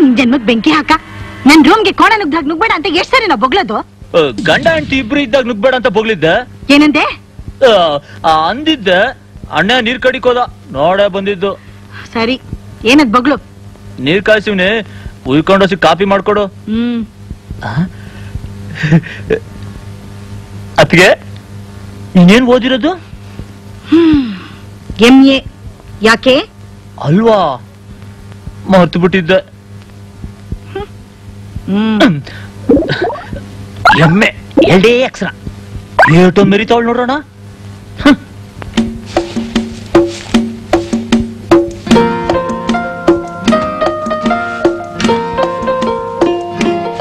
ನಿನ್ ಜನ್ಮಕ್ ಬೆಂಕಿ ಹಾಕ. ನನ್ ರೂಮ್ಗೆ ಕೋಣ ನುಗ್ದಾಗ ನುಗ್ಬೇಡ ಅಂತ ಎಷ್ಟ್ ಸರಿ ನಾವು ಬೊಗ್ಲದು? ಗಂಡ ಅಂಟಿ ಇಬ್ರು ಇದ್ದಾಗ ನುಗ್ಬೇಡ ಅಂತ ಬೊಗ್ಲಿದ್ದ. ಏನಂದೆ? ಅಂದಿದ್ದೆ. ಅಣ್ಣ ನೀರ್ ಕಡಿಕ್ ನೋಡ ನೋಡೇ ಬಂದಿದ್ದು. ಸರಿ ಏನದ್ ಬಗ್ಳು ನೀರ್ ಕಾಯಿಸಿವ್ನಿ. ಉಯ್ಕೊಂಡೋಸಿ ಕಾಫಿ ಮಾಡ್ಕೊಡು. ಹ್ಮ್. ಅತ್ಗೆ ನೀನೇನ್ ಓದಿರೋದು? ಎಂ ಎ ಯಾಕೆ? ಅಲ್ವಾ? ಮರ್ತು ಬಿಟ್ಟಿದ್ದೆ ಎಮ್ಮೆ ಎರಡೇ ಅಕ್ಷರ. ಏಟೋ ಮೆರಿತಾವಳು ನೋಡೋಣ.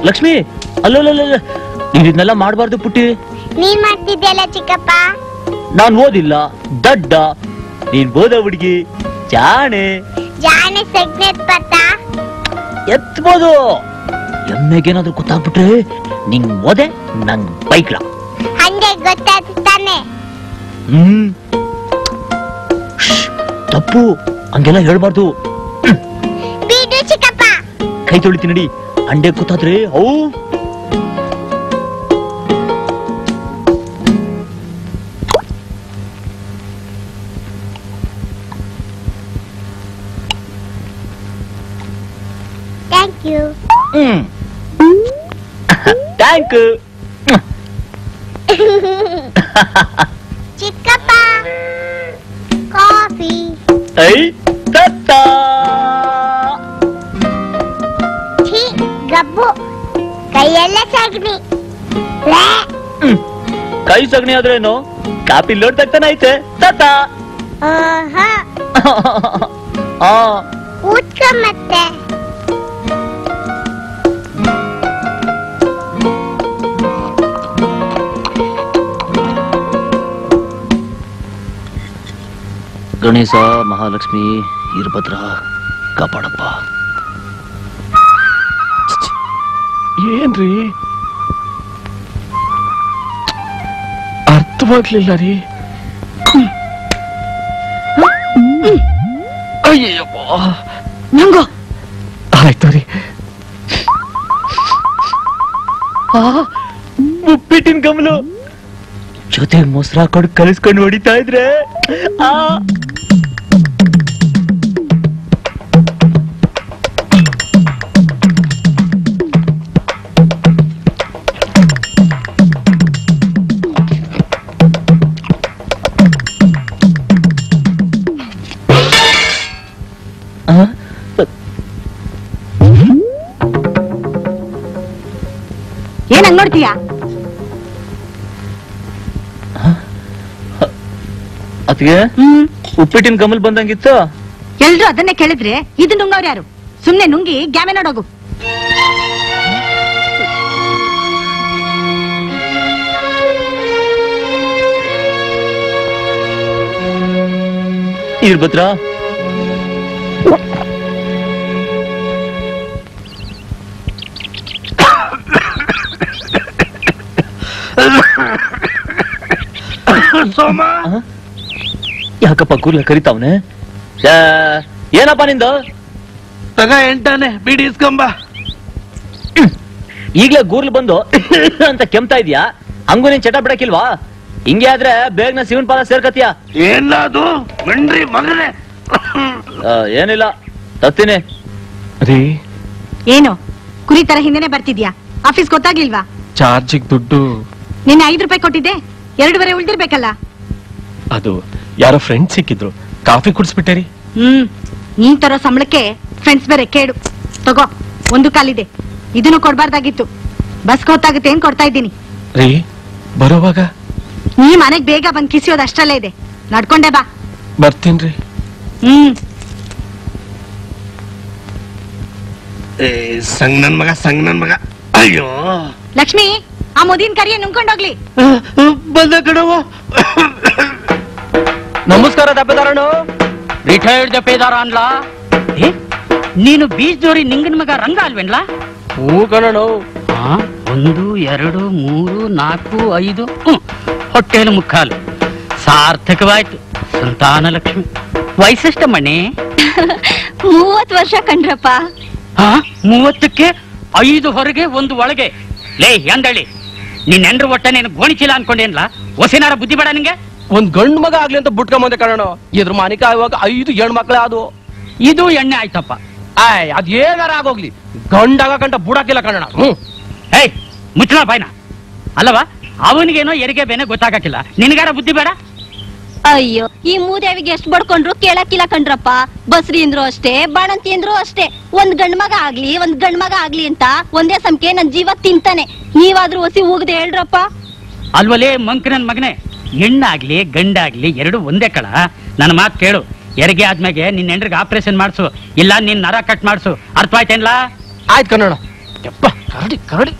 ಲಕ್ಷ್ಮಿ ಅಲ್ಲಲ್ಲ ನೀನ್ ಇದನ್ನೆಲ್ಲ ಮಾಡಬಾರ್ದು ಪುಟ್ಟಿ. ನೀನ್ ಮಾಡ್ತಿದ್ಯಲ್ಲ ಚಿಕ್ಕಪ್ಪ? ನಾನ್ ಓದಿಲ್ಲ ದಡ್ಡ ನೀನ್ ಓದ ಹುಡುಗಿ. ಜಾಣೆ. ಜಾಣೆ ಸಗ್ನೆತ್ ಪತ್ತ. ಎತ್ಬೋದು. ಎಮ್ಮೆಗೇನಾದ್ರೂ ಗೊತ್ತಾಗ್ಬಿಟ್ರೆ ನಿಂಗ್ ಓದೆ ನಂಗ್ ಬೈಕ್ಲ. ಹಂಗೆ ಗೊತ್ತಾಯ್ತು ತಾನೆ. ಹ್ಮ್. ತಪ್ಪು. ಹಂಗೆಲ್ಲ ಹೇಳ್ಬಾರ್ದು. ಬಿಡು ಚಿಕ್ಕಪ್ಪ. ಕೈ ತೊಳಿತೀನಿ ನಡಿ. ಅಂಡೆ ಗೊತ್ತಾದ್ರೆ ಹೌ. ಥ್ಯಾಂಕ್ ಚಿಕ್ಕಪ್ಪ ಕಾಫಿ ಐ ತತ್ತ ಛೀ ಗಬ್ಬು ಕೈಯೆಲ್ಲ ಸಗಣಿ ಲೇ, ಹ್ಮ್. ಕೈ ಸಗಣಿ ಆದ್ರೇನು ಕಾಪಿ ಲೋಡ್ ತಗ್ತಾನೆ ಐತೆ ತತ್ತ ಆಹಾ, ಆ ಕೂತ್ಕೊ ಮತ್ತೆ ಗಣೇಶ ಮಹಾಲಕ್ಷ್ಮಿ ವೀರಭದ್ರ ಕಾಪಾಡಪ್ಪ. ಏನ್ರಿ? ಅರ್ಥವಾಗ್ಲಿಲ್ಲ ರೀ. ಅಯ್ಯಪ್ಪ ನಂಗೋ? ಆಯ್ತು ರೀ. ಆ, ಉಪ್ಪಿಟ್ಟಿನ ಗಮಲು ಜೊತೆ ಮೊಸರು ಕೊಡ್ ಕಲಿಸ್ಕೊಂಡು ಹೊಡಿತಾ ಇದ್ರೆ ಆ? ಹ್ಮ್. ಉಪ್ಪಿಟ್ಟಿನ ಗಮಲ್ ಬಂದಂಗಿತ್ತು? ಎಲ್ರು ಅದನ್ನೇ ಕೇಳಿದ್ರೆ ಇದು ನುಂಗವ್ರು ಯಾರು? ಸುಮ್ನೆ ನುಂಗಿ ಗ್ಯಾಮೆ ನೋಡೋಗು ಇರ್ಬತ್ರ ಸೋಮ? ಯಾಕಪ್ಪ ಕೂರ್ಲ ಕರಿತಾವ್ನೆ? ಏನಪ್ಪ ನಿಂದು? ತಗ ಎಂಟಾನೆ ಬಿಡಿ ಇಸ್ಕೊಂಬ. ಈಗ್ಲೇ ಗೂರ್ಲ್ ಬಂದು ಅಂತ ಕೆಮ್ತಾ ಇದೀಯಾ? ಹಂಗು ನೀನ್ ಚಟ ಬಿಡಕಿಲ್ವಾ ಹಿಂಗೆ ಆದ್ರೆ ಬೇಗ್ನ ಶಿವನ್ ಪಾಲ ಸೇರ್ಕತಿಯ. ಏನ ಅದು ಮಂಡ್ರಿ ಮಗನೇ. ಏನಿಲ್ಲ. ತತ್ತೀನಿ. ರೀ ಏನು? ಕುರಿ ತರ ಹಿಂದೆನೆ ಬರ್ತಿದ್ಯಾ? ಆಫೀಸ್ ಗೊತ್ತಾಗ್ಲಿಲ್ವಾ? ಚಾರ್ಜಿಗ್ ದುಡ್ಡು. ನಿನ್ನೆ ಐದು ರೂಪಾಯಿ ಕೊಟ್ಟಿದ್ದೆ. ಎರಡುವರೆ ಉಳ್ದಿರ್ಬೇಕಲ್ಲ. ಅದು ಯಾರೋ ಫ್ರೆಂಡ್ ಸಿಕ್ಕಿದ್ರು. ಕಾಫಿ ಕುಡಿಸ್ಬಿಟ್ಟೆ ರೀ ಹ್ಮ್ ನೀನ್ ತರೋ ಸಂಬಳಕ್ಕೆ ಫ್ರೆಂಡ್ಸ್ ಬೇರೆ ಕೇಡು ತಗೋ ಒಂದು ಕಾಲಿದೆ. ಇದನ್ನು ಕೊಡ್ಬಾರ್ದಾಗಿತ್ತು. ಬಸ್ ಗೊತ್ತಾಗುತ್ತೆ ಏನ್ ಕೊಡ್ತಾ ಇದ್ದೀನಿ? ರೀ ಬರೋವಾಗ? ನೀ ಮನೆಗ್ ಬೇಗ ಬಂದ್ ಕಿಸಿಯೋದು ಅಷ್ಟಲ್ಲೇ ಇದೆ. ನಡ್ಕೊಂಡೆ ಬಾ. ಬರ್ತೀನ್ರಿ ಹ್ಮ್. ಏ ಸಂಗ್ ನನ್ ಮಗ ಸಂಗ್ ನನ್ ಮಗ. ಅಯ್ಯೋ. ಲಕ್ಷ್ಮಿ ಆ ಮುದಿನ ಕರಿಯ ನುಂಗ್ಕೊಂಡೋಗ್ಲಿ ಬಂದ ಕಡವ ನಮಸ್ಕಾರ ದಪ್ಪೆದಾರನು ರಿಟೈರ್ಡ್ ದಬ್ಬೆದಾರ ಅನ್ಲಾ ಏ ನೀನು ಜೋರಿ ನಿಂಗನ ಮಗ ರಂಗ ಅಲ್ವೇನ್ಲಾ? ಹೂ ಕಣನು ಆ, ಒಂದು ಎರಡು ಮೂರು ನಾಲ್ಕು ಐದು ಹೊಟ್ಟೆಯಲ್ಲಿ ಹೊಟ್ಟೆಲು ಮುಕ್ಕಾಲು. ಸಾರ್ಥಕವಾಯ್ತು. ಸಂತಾನ ಲಕ್ಷ್ಮಿ. ವಯಸ್ಸೆಷ್ಟ ಮಣೆ? ಮೂವತ್ತು ವರ್ಷ ಕಂಡ್ರಪ್ಪ ಆ, ಮೂವತ್ತಕ್ಕೆ ಐದು ಹೊರಗೆ ಒಂದು ಒಳಗೆ. ಲೇ ಎಂದಳಿ ನೀ ಹೆಂಡ್ರು ಒಟ್ಟ ನೀನು ಗೋಣಿಚಿಲ್ಲ ಅನ್ಕೊಂಡೇನ್ಲಾ? ಹೊಸಿನಾರ ಬುದ್ಧಿ ಬೇಡ ನಿಂಗೆ? ಒಂದ್ ಗಂಡು ಮಗ ಆಗ್ಲಿ ಅಂತ ಬಿಟ್ಕೊಂಬಂದೆ ಕಣ ಇದ್ರ ಮಾನಿಕ ಇವಾಗ ಐದು ಹೆಣ್ಣು ಮಕ್ಳ ಅದು ಇದು ಎಣ್ಣೆ ಆಯ್ತಪ್ಪ. ಆಯ್ ಅದ್ ಏನಾರ ಆಗೋಗ್ಲಿ. ಗಂಡಾಗ ಕಂಡ ಬುಡಾಕಿಲ್ಲ ಕಣ ಹ್ಮ್. ಏಯ್ ಮುಚ್ಚಳ ಬಾಯ್ನ. ಅಲ್ಲವಾ ಅವನಿಗೇನೋ ಎರಿಗೆ ಬೇನೆ ಗೊತ್ತಾಗಕ್ಕಿಲ್ಲ. ನಿನಗಾರ ಬುದ್ಧಿ ಬೇಡ? ಅಯ್ಯೋ ಈ ಮೂದೇವಿಗೆ ಎಷ್ಟು ಬಡ್ಕೊಂಡ್ರು ಕೇಳಕ್ಕಿಲ್ಲ ಕಣ್ರಪ್ಪ. ಬಸ್ರಿ ಅಂದ್ರು ಅಷ್ಟೇ ಬಾಣಂತಿ ಅಂದ್ರು ಅಷ್ಟೇ. ಒಂದ್ ಗಂಡ್ ಮಗ ಆಗ್ಲಿ ಒಂದ್ ಗಂಡ್ ಮಗ ಆಗ್ಲಿ ಅಂತ ಒಂದೇ ಸಂಖ್ಯೆ ನನ್ ಜೀವ ತಿಂತಾನೆ. ನೀವಾದ್ರೂ ಒಸಿ ಹೋಗದೆ ಹೇಳ್ರಪ್ಪ. ಅಲ್ವಲೇ ಮಂಕ್ ನನ್ ಮಗನೇ. ಹೆಣ್ಣಾಗ್ಲಿ, ಗಂಡಾಗ್ಲಿ ಎರಡು ಒಂದೇ ಕಳ. ನನ್ನ ಮಾತು ಕೇಳು. ಹೆರಿಗೆ ಆದ್ಮೇಲೆ ನಿನ್ನ ಹೆಂಡ್ರಿಗೆ ಆಪರೇಷನ್ ಮಾಡ್ಸು. ಇಲ್ಲ ನಿನ್ನ ನರ ಕಟ್ ಮಾಡ್ಸು. ಅರ್ಥ ಆಯ್ತೇನ್ಲಾ ಆಯ್ತು ಕನ್ನಡ ಕರಡಿ ಕರಡಿ.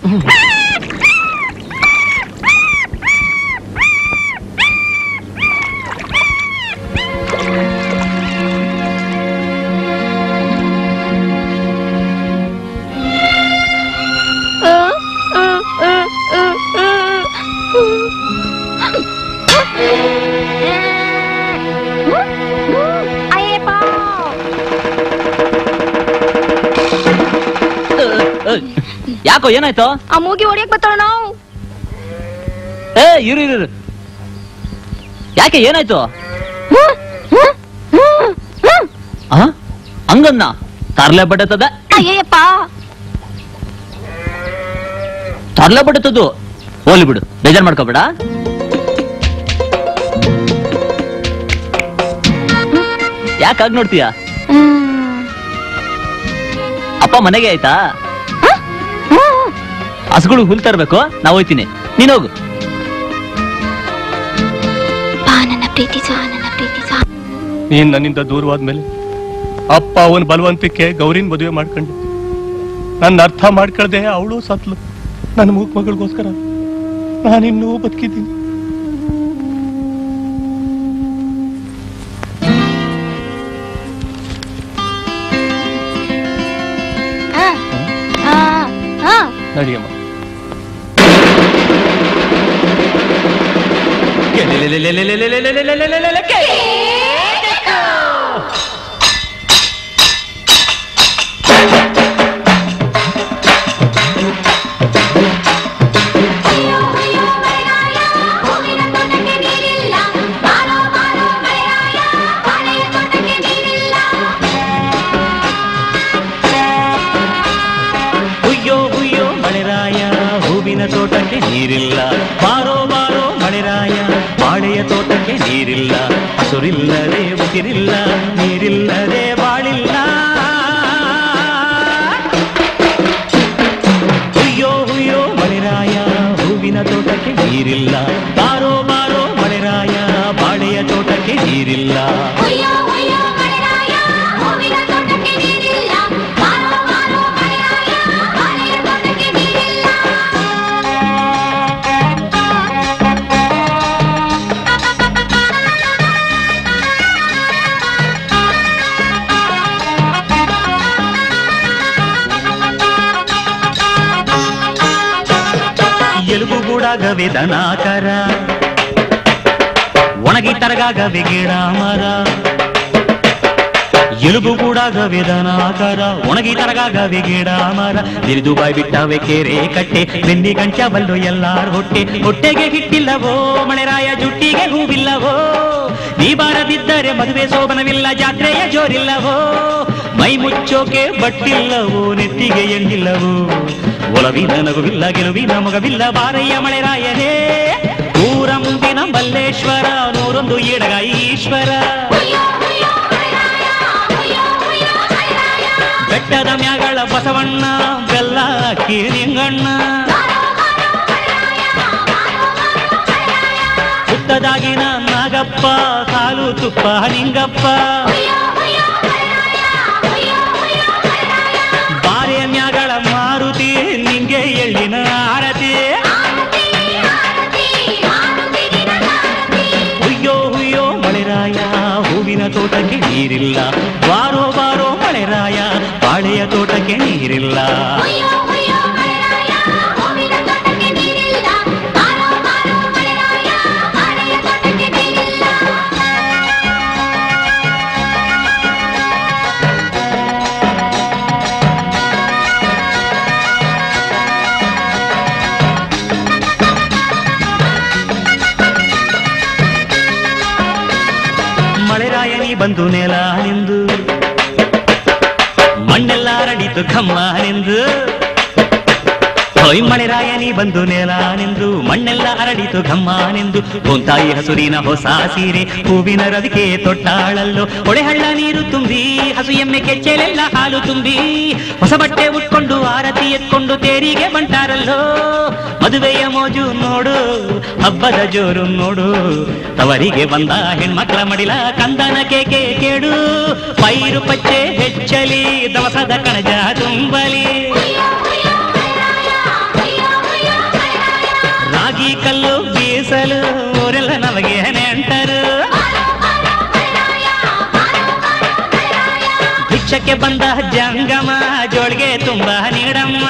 ಯಾಕೋ ಏನಾಯ್ತು? ಆ ಮೂಗಿ ಹೊಡಿಯಕ್ ಬತ್ತಾಳ ನಾವು. ಏ ಇರು ಇರು ಇರು. ಯಾಕೆ ಏನಾಯ್ತು? ಆ ಹಂಗನ್ನ ತರ್ಲೆ ಬಡತದ? ಅಯ್ಯಪ್ಪ ತರ್ಲೆ ಬಡತದು ಹೋಲಿ ಬಿಡು ಬೇಜಾರ್ ಮಾಡ್ಕೋಬೇಡ. ಯಾಕಾಗ್ ನೋಡ್ತೀಯ? ಅಪ್ಪ ಮನೆಗೆ ಆಯ್ತಾ? ಹಸುಗಳು ಹುಲ್ ತರಬೇಕು ನಾವು ಹೋಯ್ತೀನಿ. ನೀನ್ ಹೋಗು. ನೀನ್ ನನ್ನಿಂದ ದೂರವಾದ್ಮೇಲೆ ಅಪ್ಪ ಅವನ ಬಲವಂತಕ್ಕೆ ಗೌರಿನ್ ಮದುವೆ ಮಾಡ್ಕೊಂಡು. ನನ್ನ ಅರ್ಥ ಮಾಡ್ಕೊಳ್ದೆ ಅವಳು ಸತ್ಲು. ನನ್ನ ಮೂಕ್ ಮಗಳಿಗೋಸ್ಕರ ನಾನಿನ್ನೂ ಬದುಕಿದ್ದೀನಿ. ನಡಿಯಮ್ಮ. ¿Qué ಹಸುರಿಲ್ಲದೆ ಉಸಿರಿಲ್ಲ ನೀರಿಲ್ಲದೆ ಗೂಡಾಗವೆ ದನಾಕರ ಒಣಗಿ ತರಗಾಗವೆ ಗಿಡ ಮರ ಎಲುಬು ಗೂಡಾಗವೆ ದನಾಕರ ಒಣಗಿ ತರಗಾಗವೆ ಗಿಡ ಮರ ಬಿರಿದು ಬಾಯ್ ಬಿಟ್ಟವೆ ಕೆರೆ ಕಟ್ಟೆ ಬೆಂದಿ ಗಂಚಬಲ್ಲು ಎಲ್ಲಾರ ಹೊಟ್ಟೆ ಹೊಟ್ಟೆಗೆ ಹಿಟ್ಟಿಲ್ಲವೋ ಮಳೆರಾಯ ಜುಟ್ಟಿಗೆ ಹೂವಿಲ್ಲವೋ ನೀ ಬಾರದಿದ್ದರೆ ಮದುವೆ ಶೋಭನವಿಲ್ಲ ಜಾತ್ರೆಯ ಜೋರಿಲ್ಲವೋ ಮೈ ಮುಚ್ಚೋಕೆ ಬಟ್ಟಿಲ್ಲವೋ, ನೆತ್ತಿಗೆ ಎಣ್ಣಿಲ್ಲವೋ? ಒಲವಿನ ನಗುವಿಲ್ಲ, ಗೆಲುವಿನ ಮಗವಿಲ್ಲ, ಬಾರಯ್ಯ ಮಳೆರಾಯನೇ ಊರ ಮುಂದಿನ ಮಲ್ಲೇಶ್ವರ, ನೂರೊಂದು ಈಡಗ ಈಶ್ವರ. ಬೆಟ್ಟದ ಮ್ಯಾಗಳ ಬಸವಣ್ಣ, ಬೆಲ್ಲ ನಿಂಗಣ್ಣ ಹುತ್ತದಾಗಿನ ನಾಗಪ್ಪ ಕಾಲು ತುಪ್ಪ ನಿಂಗಪ್ಪ ನೀರಿಲ್ಲ. ಬಾರೋ ಬಾರೋ ಮಳೆರಾಯ ಬಾಳೆಯ ತೋಟಕ್ಕೆ ನೀರಿಲ್ಲ. ಮಣ್ಣೆಲ್ಲ ರಡಿತು ಘಮ್ಮನೆಂದು ಹೊಯ್ ಮಳೆರಾಯನಿ ಬಂದು ನೆಲ ನಿಂದು, ಮಣ್ಣೆಲ್ಲ ಅರಳಿತು ಘಮ್ಮನೆಂದು ಗೋಂತಾಯಿ ಹಸುರಿನ ಹೊಸ ಸೀರೆ, ಹೂವಿನ ರವಿಕೆ ತೊಟ್ಟಾಳಲ್ಲೋ. ಹೊಳೆಹಳ್ಳ ನೀರು ತುಂಬಿ, ಹಸು ಎಮ್ಮೆ ಕೆಚ್ಚೆಲೆಲ್ಲ ಹಾಲು ತುಂಬಿ. ಹೊಸ ಬಟ್ಟೆ ಉಟ್ಕೊಂಡು, ಆರತಿ ಎತ್ಕೊಂಡು ತೇರಿಗೆ ಬಂಟಾರಲ್ಲೋ. ಮದುವೆಯ ಮೋಜು ನೋಡು, ಹಬ್ಬದ ಜೋರು ನೋಡು. ತವರಿಗೆ ಬಂದ ಹೆಣ್ಮಕ್ಳ ಮಡಿಲ, ಕಂದನ ಕೇಕೆ ಕೇಡು. ಪೈರು ಪಚ್ಚೆ ಹೆಚ್ಚಲಿ, ದವಸದ ಕಣಜ ತುಂಬಲಿ. ಬೀಸಲು ಊರೆಲ್ಲ ನಮಗೆ ನೆಂಟರು ಭಿಕ್ಷಕ್ಕೆ ಬಂದ ಜಂಗಮ ಜೋಳಿಗೆ ತುಂಬ ನೀಡಮ್ಮ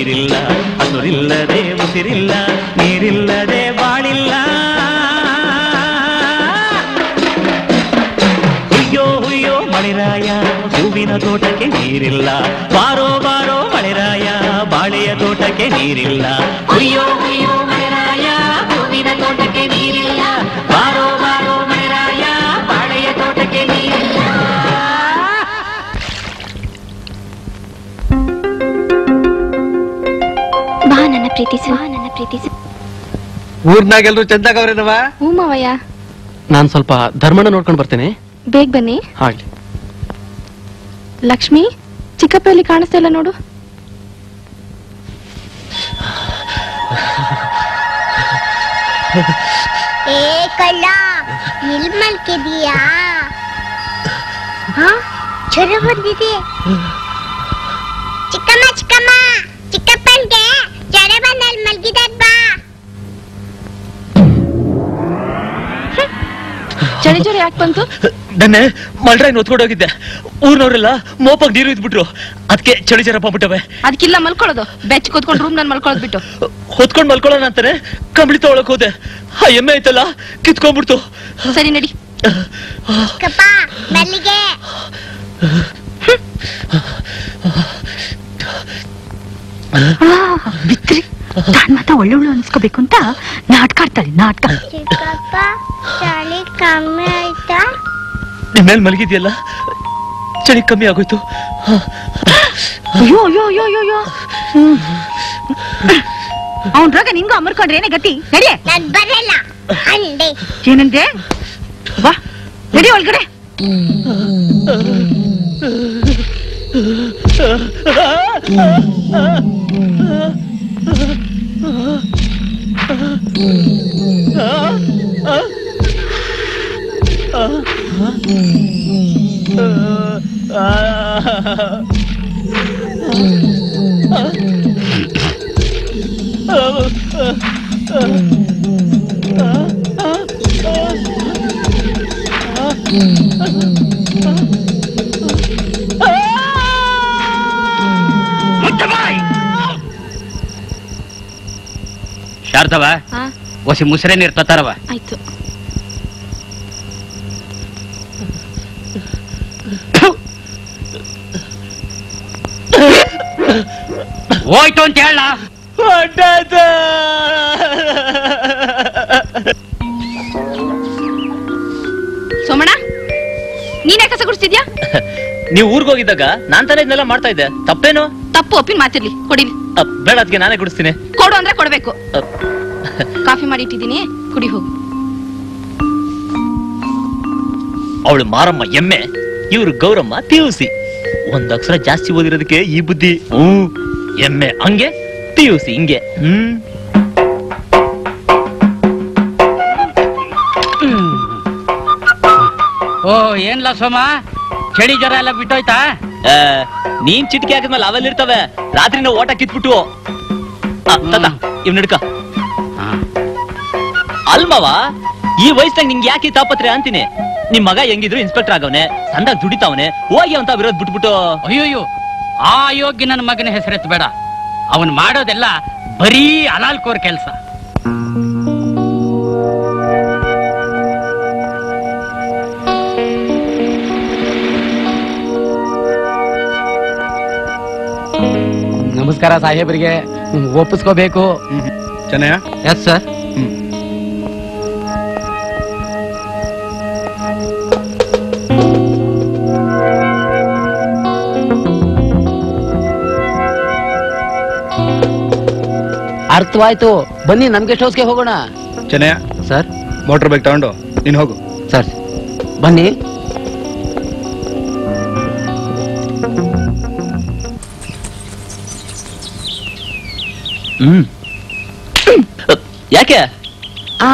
ನೀರಿಲ್ಲ, ಹಸುರಿಲ್ಲದೆ ಉಸಿರಿಲ್ಲ, ನೀರಿಲ್ಲದೆ ಬಾಳಿಲ್ಲ. ಹುಯ್ಯೋ ಹುಯ್ಯೋ ಮಳೆರಾಯ, ಹೂವಿನ ತೋಟಕ್ಕೆ ನೀರಿಲ್ಲ. ಬಾರೋ ಬಾರೋ ಮಳೆರಾಯ, ಬಾಳೆಯ ತೋಟಕ್ಕೆ ನೀರಿಲ್ಲ. ಹುಯ್ಯೋ ಹುಯ್ಯೋ ಮಳೆರಾಯ, ಹೂವಿನ ತೋಟಕ್ಕೆ ಪ್ರೀತಿಸು. ಬಾ ನನ್ನ ಪ್ರೀತಿಸು. ಊರ್ನಾಗೆಲ್ರು ಚಂದಾಗವ್ರೇನವ ಹ್ಞೂ ಮಾವಯ್ಯ. ನಾನ್ ಸ್ವಲ್ಪ ಧರ್ಮಣ್ಣ ನೋಡ್ಕೊಂಡು ಬರ್ತೇನೆ. ಬೇಗ ಬನ್ನಿ. ಲಕ್ಷ್ಮಿ ಚಿಕ್ಕಪ್ಪಲ್ಲಿ ಕಾಣಿಸ್ತಾ ಇಲ್ಲ ನೋಡು. ಏ ಕಳ್ಳ ಎಲ್ ಮಲ್ಕಿದೀಯಾ ಹ ಜ್ವರ ಬಂದಿದೆ. ಚಿಕ್ಕಮ್ಮ ಚಿಕ್ಕಮ್ಮ. ಚಳಿ ಜ್ವರ ಯಾಕೆ ಬಂತು? ನೆನ್ನೆ ಮಲ್ಡ್ರಾಯ್ ಹೋಗಿದ್ದೆ. ಊರ್ನವ್ರೆಲ್ಲ ಮೋಪಾಗ್ ನೀರು ಇದ್ಬಿಟ್ರು. ಅದಕ್ಕೆ ಚಳಿ ಜ್ವರ ಬಂದ್ಬಿಟ್ಟವೆ. ಅದಕ್ಕಿಲ್ಲ ಮಲ್ಕೊಳ್ಳೋದು. ಬೆಚ್ಚ ಕೂತ್ಕೊಂಡು ರೂಮ್ ನಾನು ಮಲ್ಕೊಳ್ಳೋದು ಬಿಟ್ಟು ಹೊತ್ಕೊಂಡ್ ಮಲ್ಕೊಳ್ಳೋಣ ಅಂತಾನೆ ಕಂಬಳಿ ತಗೊಳಕ್ ಹೋದೆ. ಆ ಎಮ್ಮೆ ಐತಲ್ಲ ಕಿತ್ಕೊಂಡ್ಬಿಡ್ತು. ಸರಿ ನಡಿ. ಬಿತ್ರಿ. ತಾನ್ ಒಳ್ಳೆ ಒಳ್ಳೆ ಅನ್ಸ್ಕೋಬೇಕು ಅಂತ ನಾಟಕ ಆಡ್ತಾಳೆ ನಾಟಕ. ಕಮ್ಮಿ ಆಯ್ತಾ ನಿಮ್ ಮೇಲೆ ಮಲಗಿದ್ಯಲ್ಲ? ಚಳಿ ಕಮ್ಮಿ ಆಗೋಯ್ತು. ಅಯ್ಯೋ ಅಯ್ಯೋ ಅಯ್ಯೋ ಅಯ್ಯೋ ಅಯ್ಯೋ. ಅವನ್ ರೋಗ ನಿಂಗೂ ಅಮರ್ಕೊಂಡ್ರೆ ಏನೇ ಗತಿ? ನಡಿಯೇ. ನಾನ್ ಬರಲ್ಲ. ಅಂದೆ. ಏನಂದೆ? ಬಾ. ನಡಿ ಒಳಗಡೆ. ಶಾರದವ ಹಾ. ಒಸಿ ಮುಸ್ರೆ ನೀರ್ ತತ್ತಾರವ? ಆಯ್ತು. ಹೋಯ್ತು ಅಂತ ಹೇಳ. ಸೋಮಣ್ಣ ನೀನ್ ಯಾಕೆ ಕಸ ಗುಡಿಸ್ತಿದ್ಯಾ? ನೀವ್ ಊರ್ಗ್ ಹೋಗಿದ್ದಾಗ ನಾನ್ ತಾನೇ ಇದನ್ನೆಲ್ಲ ಮಾಡ್ತಾ ಇದ್ದೆ. ತಪ್ಪೇನು? ತಪ್ಪು ಒಪ್ಪಿನ ಮಾತಿರ್ಲಿ. ಕೊಡಿಲಿ ಅ, ಬೇಡ ಅದಕ್ಕೆ ನಾನೇ ಕುಡಿಸ್ತೀನಿ ಕೊಡು ಅಂದ್ರೆ ಕೊಡ್ಬೇಕು. ಕಾಫಿ ಮಾಡಿ ಇಟ್ಟಿದ್ದೀನಿ ಕುಡಿ ಹೋಗು. ಅವಳು ಮಾರಮ್ಮ ಎಮ್ಮೆ ಇವ್ರು ಗೌರಮ್ಮ ಪಿಯುಸಿ. ಒಂದ್ ಅಕ್ಷರ ಜಾಸ್ತಿ ಓದಿರೋದಕ್ಕೆ ಈ ಬುದ್ಧಿ ಹ್ಮ್ ಎಮ್ಮೆ ಹಂಗೆ ಪಿಯುಸಿ ಹಿಂಗೆ. ಹ್ಮ್. ಓ ಏನ್ಲ ಸೋಮ? ಚಳಿ ಜ್ವರ ಎಲ್ಲ ಬಿಟ್ಟೋಯ್ತಾ? ಆ, ನೀನ್ ಚಿಟಿಕೆ ಹಾಕಿದ್ಮೇಲೆ ಅವೆಲ್ಲ ಇರ್ತವೆ ರಾತ್ರಿ ನಾವು ಓಟ ಕಿತ್ಬಿಟ್ಟು ಆ, ತಾತ ಇವ್ ನಡ್ಕ. ಅಲ್ಮವ ಈ ವಯಸ್ಸಾಗ ನಿಂಗೆ ಯಾಕೆ ಈ ತಾಪತ್ರೆ ಅಂತೀನಿ? ನಿಮ್ ಮಗ ಹೆಂಗಿದ್ರು ಇನ್ಸ್ಪೆಕ್ಟರ್ ಆಗವನೆ ಸಂದಾಗ ದುಡಿತಾವನೆ ಹೋಗಿ ಅಂತ ವಿರೋಧ ಬಿಟ್ಬಿಟ್ಟು. ಅಯ್ಯೋಯ್ಯೋ ಆ ಯೋಗ್ಯ ನನ್ನ ಮಗನ ಹೆಸರೆತ್ತು ಬೇಡ ಅವನು ಮಾಡೋದೆಲ್ಲ ಬರೀ ಅಲಾಲ್ಕೋರ್ ಕೆಲಸ. ನಮಸ್ಕಾರ ಸಾಹೇಬರಿಗೆ ಒಪ್ಪಿಸ್ಕೋಬೇಕು. ಚೆನ್ನಯ್ಯ? ಎಸ್ ಸರ್ ಅರ್ಥವಾಯ್ತು. ಬನ್ನಿ ನಮ್ ಗೆಸ್ಟ್ ಹೌಸ್ಗೆ ಹೋಗೋಣ. ಚೆನ್ನಯ್ಯ ಸರ್? ಮೋಟರ್ ಬೈಕ್ ತಗೊಂಡು ನೀನ್ ಹೋಗು. ಸರ್ ಬನ್ನಿ. ಹ್ಮ್. ಯಾಕೆ? ಆ.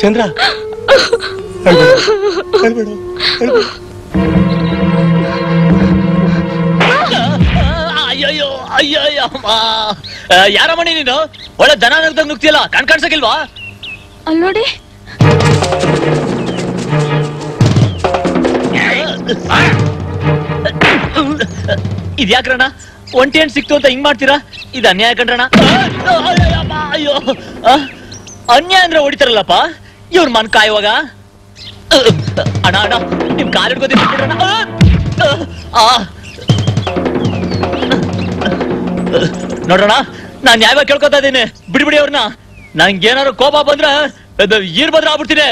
ಚಂದ್ರ ಹೇಳ್ಬೇಡ ಅಯ್ಯಯ್ಯೋ ಅಯ್ಯಯ್ಯ ಯಾರ ಮಣಿ ನೀನು? ಒಳ್ಳೆ ದನ ನಗ್ದಾಗ ನುಗ್ತಿಯಲ್ಲ ಕಣ್ ಕಾಣ್ಸಕ್ಕಿಲ್ವಾ? ಅಲ್ಲಿ ನೋಡಿ. ಇದ್ಯಾಕ್ರಣ ಒಂಟಿ ಏನ್ ಸಿಕ್ತು ಅಂತ ಹಿಂಗ್ ಮಾಡ್ತೀರಾ ಇದ್ ಅನ್ಯಾಯ ಕಂಡ್ರಣ ಅಯ್ಯೋ ಅನ್ಯಾಯ ಅಂದ್ರೆ ಹೊಡಿತಾರಲ್ಲಪ್ಪ ಇವ್ರ ಮನ್ ಕಾಯುವಾಗ ಅಣ ಅಣ ನಿಮ್ ಕಾರ್ ಹಿಡ್ಕೋತೀನಿ ನಾನ್ ಯಾವಾಗ ಕೇಳ್ಕೊತಾ ಇದ್ದೀನಿ ಬಿಡ್ಬಿಡಿ ಅವ್ರನ್ನ ನಂಗೇನಾದ್ರು ಕೋಪ ಬಂದ್ರೆ ಈರ್ ಬದ್ರ ಆಗ್ಬಿಡ್ತೀನಿ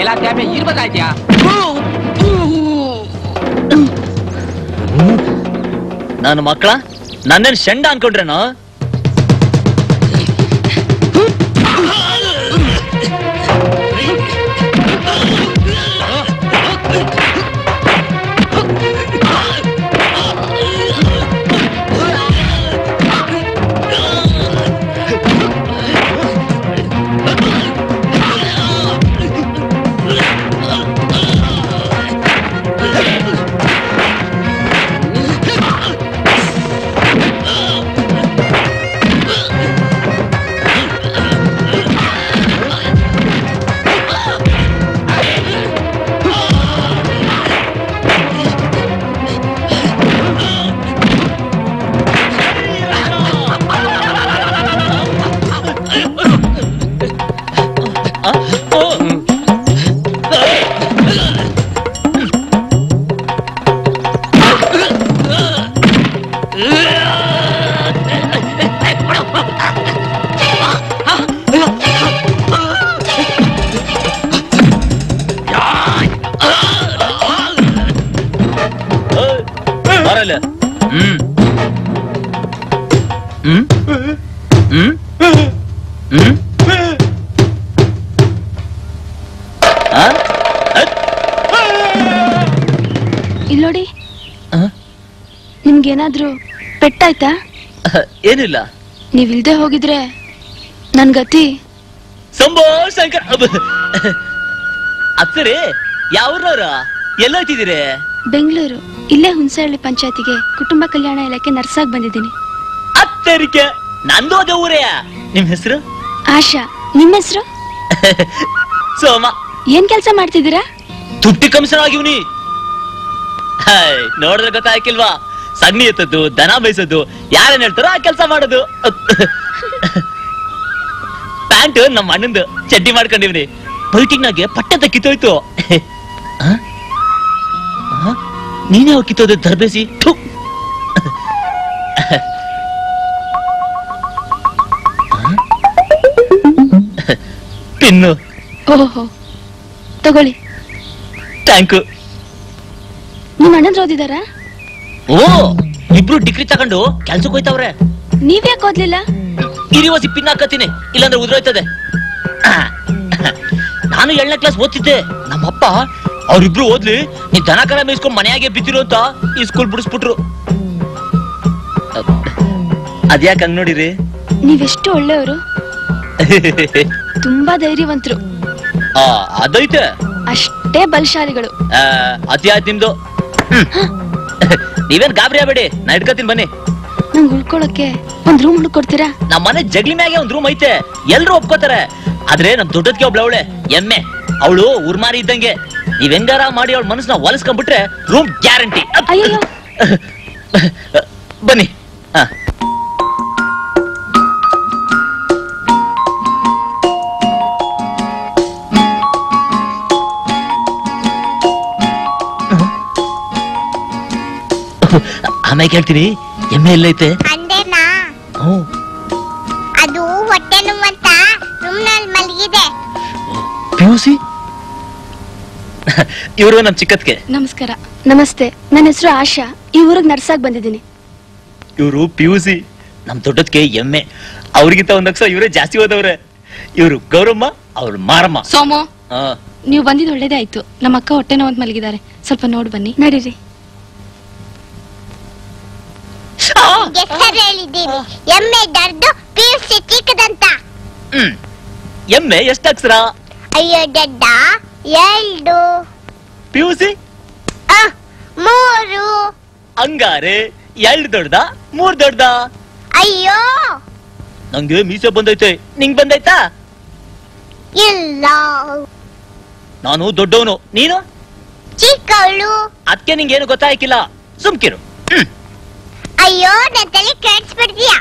ಈರ್ ಬದ್ರ ಆಯ್ತಿಯಾ ನಾನು ಮಕ್ಕಳ? ನನ್ನೇನು ಶೆಂಡ ಅನ್ಕೊಂಡ್ರೇನು? ನಿಮ್ಗೇನಾದ್ರೂ ಪೆಟ್ಟಾಯ್ತಾ? ಏನಿಲ್ಲ. ನೀವಿಲ್ದೆ ಹೋಗಿದ್ರೆ ನನ್ ಗತಿ. ಸಂಭೋ ಶಂಕರ್. ಸರಿ ಯಾವ್ರವ್ರ ಎಲ್ಲ ಹೋಗ್ತಿದ್ದೀರಿ ಬೆಂಗಳೂರು. ಇಲ್ಲೇ ಹುಣಸಹಳ್ಳಿ ಪಂಚಾಯತಿಗೆ ಕುಟುಂಬ ಕಲ್ಯಾಣ ಇಲಾಖೆ ನರ್ಸಾಗ್ ಬಂದಿದ್ದೀನಿ. ಅತ್ತರಿಕೆ ನಂದು ಅದೇ ಊರೇ. ನಿಮ್ ಹೆಸರು? ಆಶಾ. ನಿಮ್ಮ ಹೆಸರು? ಸೋಮ. ಏನ್ ಕೆಲಸ ಮಾಡ್ತಿದ್ದೀರಾ? ತುಟ್ಟಿ ಕಮಿಷನ್ ಆಗಿವ್ನಿ. ನೋಡಿದ್ರೆ ಗೊತ್ತಾಯ್ಕಿಲ್ವಾ? ಸಗಣಿ ಎತ್ತದ್ದು ದನ ಬೈಸೋದು ಯಾರೇನ್ ಹೇಳ್ತಾರೋ ಆ ಕೆಲಸ ಮಾಡೋದು. ಪ್ಯಾಂಟ್ ನಮ್ಮ ಅಣ್ಣಂದು ಚಡ್ಡಿ ಮಾಡ್ಕೊಂಡಿವ್ರಿ ಬೈಟಿಂಗ್ನಾಗೆ ಪಟ್ಟದ ಕಿತ್ತೋಯ್ತು? ನೀನೇ ಹೋಗಿ ಕಿತ್ತೋದು ದರ್ಬೇಸಿ? ಪಿನ್ನು. ಓಹೋ ತಗೊಳ್ಳಿ. ಟ್ಯಾಂಕು ನಿಮ್ಮ ಅಣ್ಣಂದ್ರು ಓದಿದಾರಾ ಓ ಇಬ್ರು ಡಿಗ್ರಿ ತಗೊಂಡು ಕೆಲ್ಸಕ್ಕೆ ಹೋಯ್ತವ್ರೆ. ನೀವ್ಯಾಕೆ ಓದ್ಲಿಲ್ಲ ಇರಿವಸಿ ಪಿನ್ ಹಾಕತ್ತೀನಿ ಇಲ್ಲಾಂದ್ರೆ ಉದ್ರೋಯ್ತದೆ. ನಾನು ಏಳನೇ ಕ್ಲಾಸ್ ಓದ್ತಿದ್ದೆ. ನಮ್ಮಪ್ಪ ಅವ್ರಿಬ್ರು ಓದ್ಲಿ ನೀ ದನಕರ ಮೇಯಿಸ್ಕೊಂಡ್ ಮನೆಯಾಗೆ ಬಿದ್ದಿರು ಅಂತ ಈ ಸ್ಕೂಲ್ ಬಿಡಿಸ್ಬಿಟ್ರು. ಅದ್ಯಾಕ್ ಹಂಗ್ ನೋಡಿರಿ? ನೀವೆಷ್ಟು ಒಳ್ಳೆಯವರು? ತುಂಬಾ ಧೈರ್ಯವಂತರು. ಆ ಅದೈತೆ. ಅಷ್ಟೇ ಬಲಶಾಲಿಗಳು. ಆ, ಆಯ್ತು ನಿಮ್ದು. ಹ್ಮ್. ನೀವೇನ್ ಗಾಬರಿ ಆಗ್ಬೇಡಿ. ನಾ ಇಟ್ಕೋತೀನಿ ಬನ್ನಿ. ನಂಗೆ ಉಳ್ಕೊಳಕ್ಕೆ ಒಂದ್ ರೂಮ್ ಹುಡುಕೊಡ್ತೀರಾ ನಮ್ಮ ಮನೆ ಜಗ್ಲಿ ಮ್ಯಾಗೆ ಒಂದ್ ರೂಮ್ ಐತೆ. ಎಲ್ರು ಒಪ್ಕೋತಾರೆ. ಆದ್ರೆ ನಮ್ ದೊಡ್ಡದ್ಗೆ ಒಬ್ಳು ಅವಳೆ. ಎಮ್ಮೆ. ಅವಳು ಉರ್ಮಾರಿ ಇದ್ದಂಗೆ. ನೀವ್ ಹೆಂಗಾರ ಮಾಡಿ ಅವಳ ಮನಸ್ಸನ್ನ ಹೊಲಿಸ್ಕೊಂಡ್ಬಿಟ್ರೆ ರೂಮ್ ಗ್ಯಾರಂಟಿ ಅಯ್ಯೋ ಬನ್ನಿ. ಹ. ಆಮೇಲೆ ಹೇಳ್ತೀರಿ ಎಮ್ಮೆ ಎಲ್ಲೈತೆ? ಅಂದೇನಾ? ಹ್ಮ್ ಅದು ಹೊಟ್ಟೆ ನೋವಂತ ರೂಮ್ನಲ್ಲಿ ಮಲಗಿದೆ. ಪಿಯುಸಿ? ಇವರು ನಮ್ ಚಿಕ್ಕತ್ಗೆ ನಮಸ್ಕಾರ. ನಮಸ್ತೆ. ನನ್ನ ಹೆಸರು ಆಶಾ. ಈ ಊರಿಗೆ ನರ್ಸಾಗಿ ಬಂದಿದ್ದೀನಿ. ಇವರು ಪಿಯುಸಿ. ನಮ್ ದೊಡ್ಡದ್ಕೆ ಎಮ್ಮೆ. ಅವ್ರಿಗಿಂತ ಒಂದ್ ಅಕ್ಷರ ಇವರೇ ಜಾಸ್ತಿ ಹೋದವ್ರೆ. ಇವರು ಗೌರಮ್ಮ ಅವ್ರು ಮಾರಮ್ಮ. ಸೋಮ ಹಾ. ನೀವು ಬಂದಿದ್ದು ಒಳ್ಳೇದೇ ಆಯ್ತು. ನಮ್ಮ ಅಕ್ಕ ಹೊಟ್ಟೆ ನೋವಂತ ಮಲಗಿದ್ದಾರೆ. ಸ್ವಲ್ಪ ನೋಡಿ ಬನ್ನಿ. ನಡೀರಿ. ಹೆಸರು ಹೇಳಿದ್ದೀನಿ ಎಮ್ಮೆ ದರ್ದು ಪಿಯುಸಿ ಚಿಕ್ಕದಂತ ಹ್ಮ್. ಎಮ್ಮೆ ಎಷ್ಟಕ್ಷರ ಅಯ್ಯೋ ದಡ್ಡ ಎರಡು ಪಿಯುಸಿ ಮೂರು. ಹಂಗಾರೆ ಎಲ್ ದೊಡ್ಡದ ಮೂರ್ ದೊಡ್ಡದ? ಅಯ್ಯೋ. ನಂಗೆ ಮೀಸೆ ಬಂದೈತೆ. ನಿಂಗ್ ಬಂದೈತಾ? ಇಲ್ಲ. ನಾನು ದೊಡ್ಡವನು. ನೀನು? ಚಿಕ್ಕವಳು. ಅದಕ್ಕೆ ನಿಂಗೇನು ಗೊತ್ತಾಯ್ಕಿಲ್ಲ. ಸುಮ್ಕಿರು. ಹ್ಮ್. ಅಯ್ಯೋ ನನ್ನ ತಲೆ ಕೆಡ್ಸ್ಬಿಡ್ತೀಯ.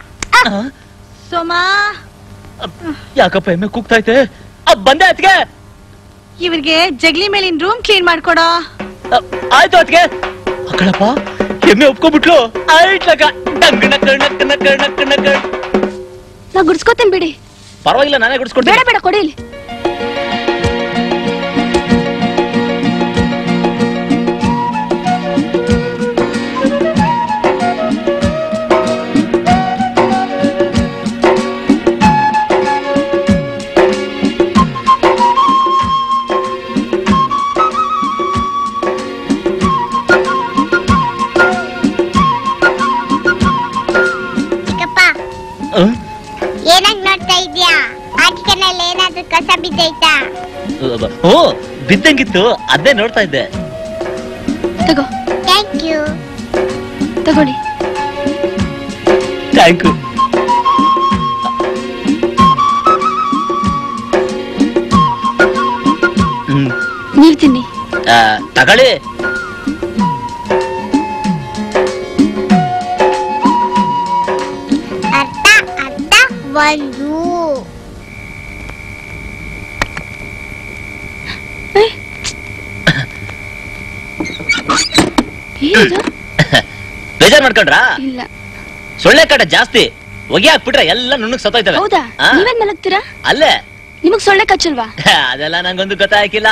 ಸೋಮಾ. ಯಾಕಪ್ಪ ಎಮ್ಮೆ ಕೂಗ್ತೈತೆ ಅದ್ ಬಂದೆ ಅತ್ಗೆ ಇವ್ರಿಗೆ ಜಗ್ಲಿ ಮೇಲಿನ ರೂಮ್ ಕ್ಲೀನ್ ಮಾಡ್ಕೊಡ. ಆಯ್ತು ಅತ್ಗೆ ಅಕ್ಕಳಪ್ಪ ಎಮ್ಮೆ ಒಪ್ಕೊಬಿಟ್ಲು. ಆಯ್ತಕ್ಕ ಡಂಗ್ ನಕ್ಕ ನಕ್ಕ ನಕ್ಕ ನಕ್ಕ ನಕ್ಕ ನಾ ಗುಡ್ಸ್ಕೊತೇನೆ ಬಿಡಿ. ಪರವಾಗಿಲ್ಲ ನಾನೇ ಬೇಡ ಗುಡಿಸ್ಕೊಡ್ತೀನಿ ಬೇಡ ಕೊಡಿ ಇಲ್ಲಿ. ಕಸ ಬಿದ್ದೈತಾ ಓ ಬಿದ್ದಂಗಿತ್ತು. ಅದೇ ನೋಡ್ತಾ ಇದ್ದೆ. ತಗೋ. ಥ್ಯಾಂಕ್ ಯು ತಗೊಳ್ಳಿ. ಥ್ಯಾಂಕ್ ಯು ಹ್ಮ್. ನೀವ್ ತಿನ್ನಿ. ಆ, ತಗೊಳ್ಳಿ. ಅರ್ಧ ಅರ್ಧ ಒಂದು. ಬೇಜಾರ್? ಮಾಡ್ಕೊಂಡ್ರಾ? ಇಲ್ಲ. ಸೊಳ್ಳೆ ಕಾಟ ಜಾಸ್ತಿ. ಹೊಗೆ ಹಾಕ್ಬಿಟ್ರೆ ಎಲ್ಲ ನುಣ್ಣಗ್ ಸತ್ತೋಯ್ತವೆ. ಹೌದಾ? ಆ? ನೀವೇನ್ ಮಲಗ್ತೀರಾ? ಅಲ್ಲೇ. ನಿಮಗ್ ಸೊಳ್ಳೆ ಕಚ್ಚಲ್ವಾ? ಅದೆಲ್ಲ ನಂಗೊಂದು ಗೊತ್ತಾಗಿಲ್ಲ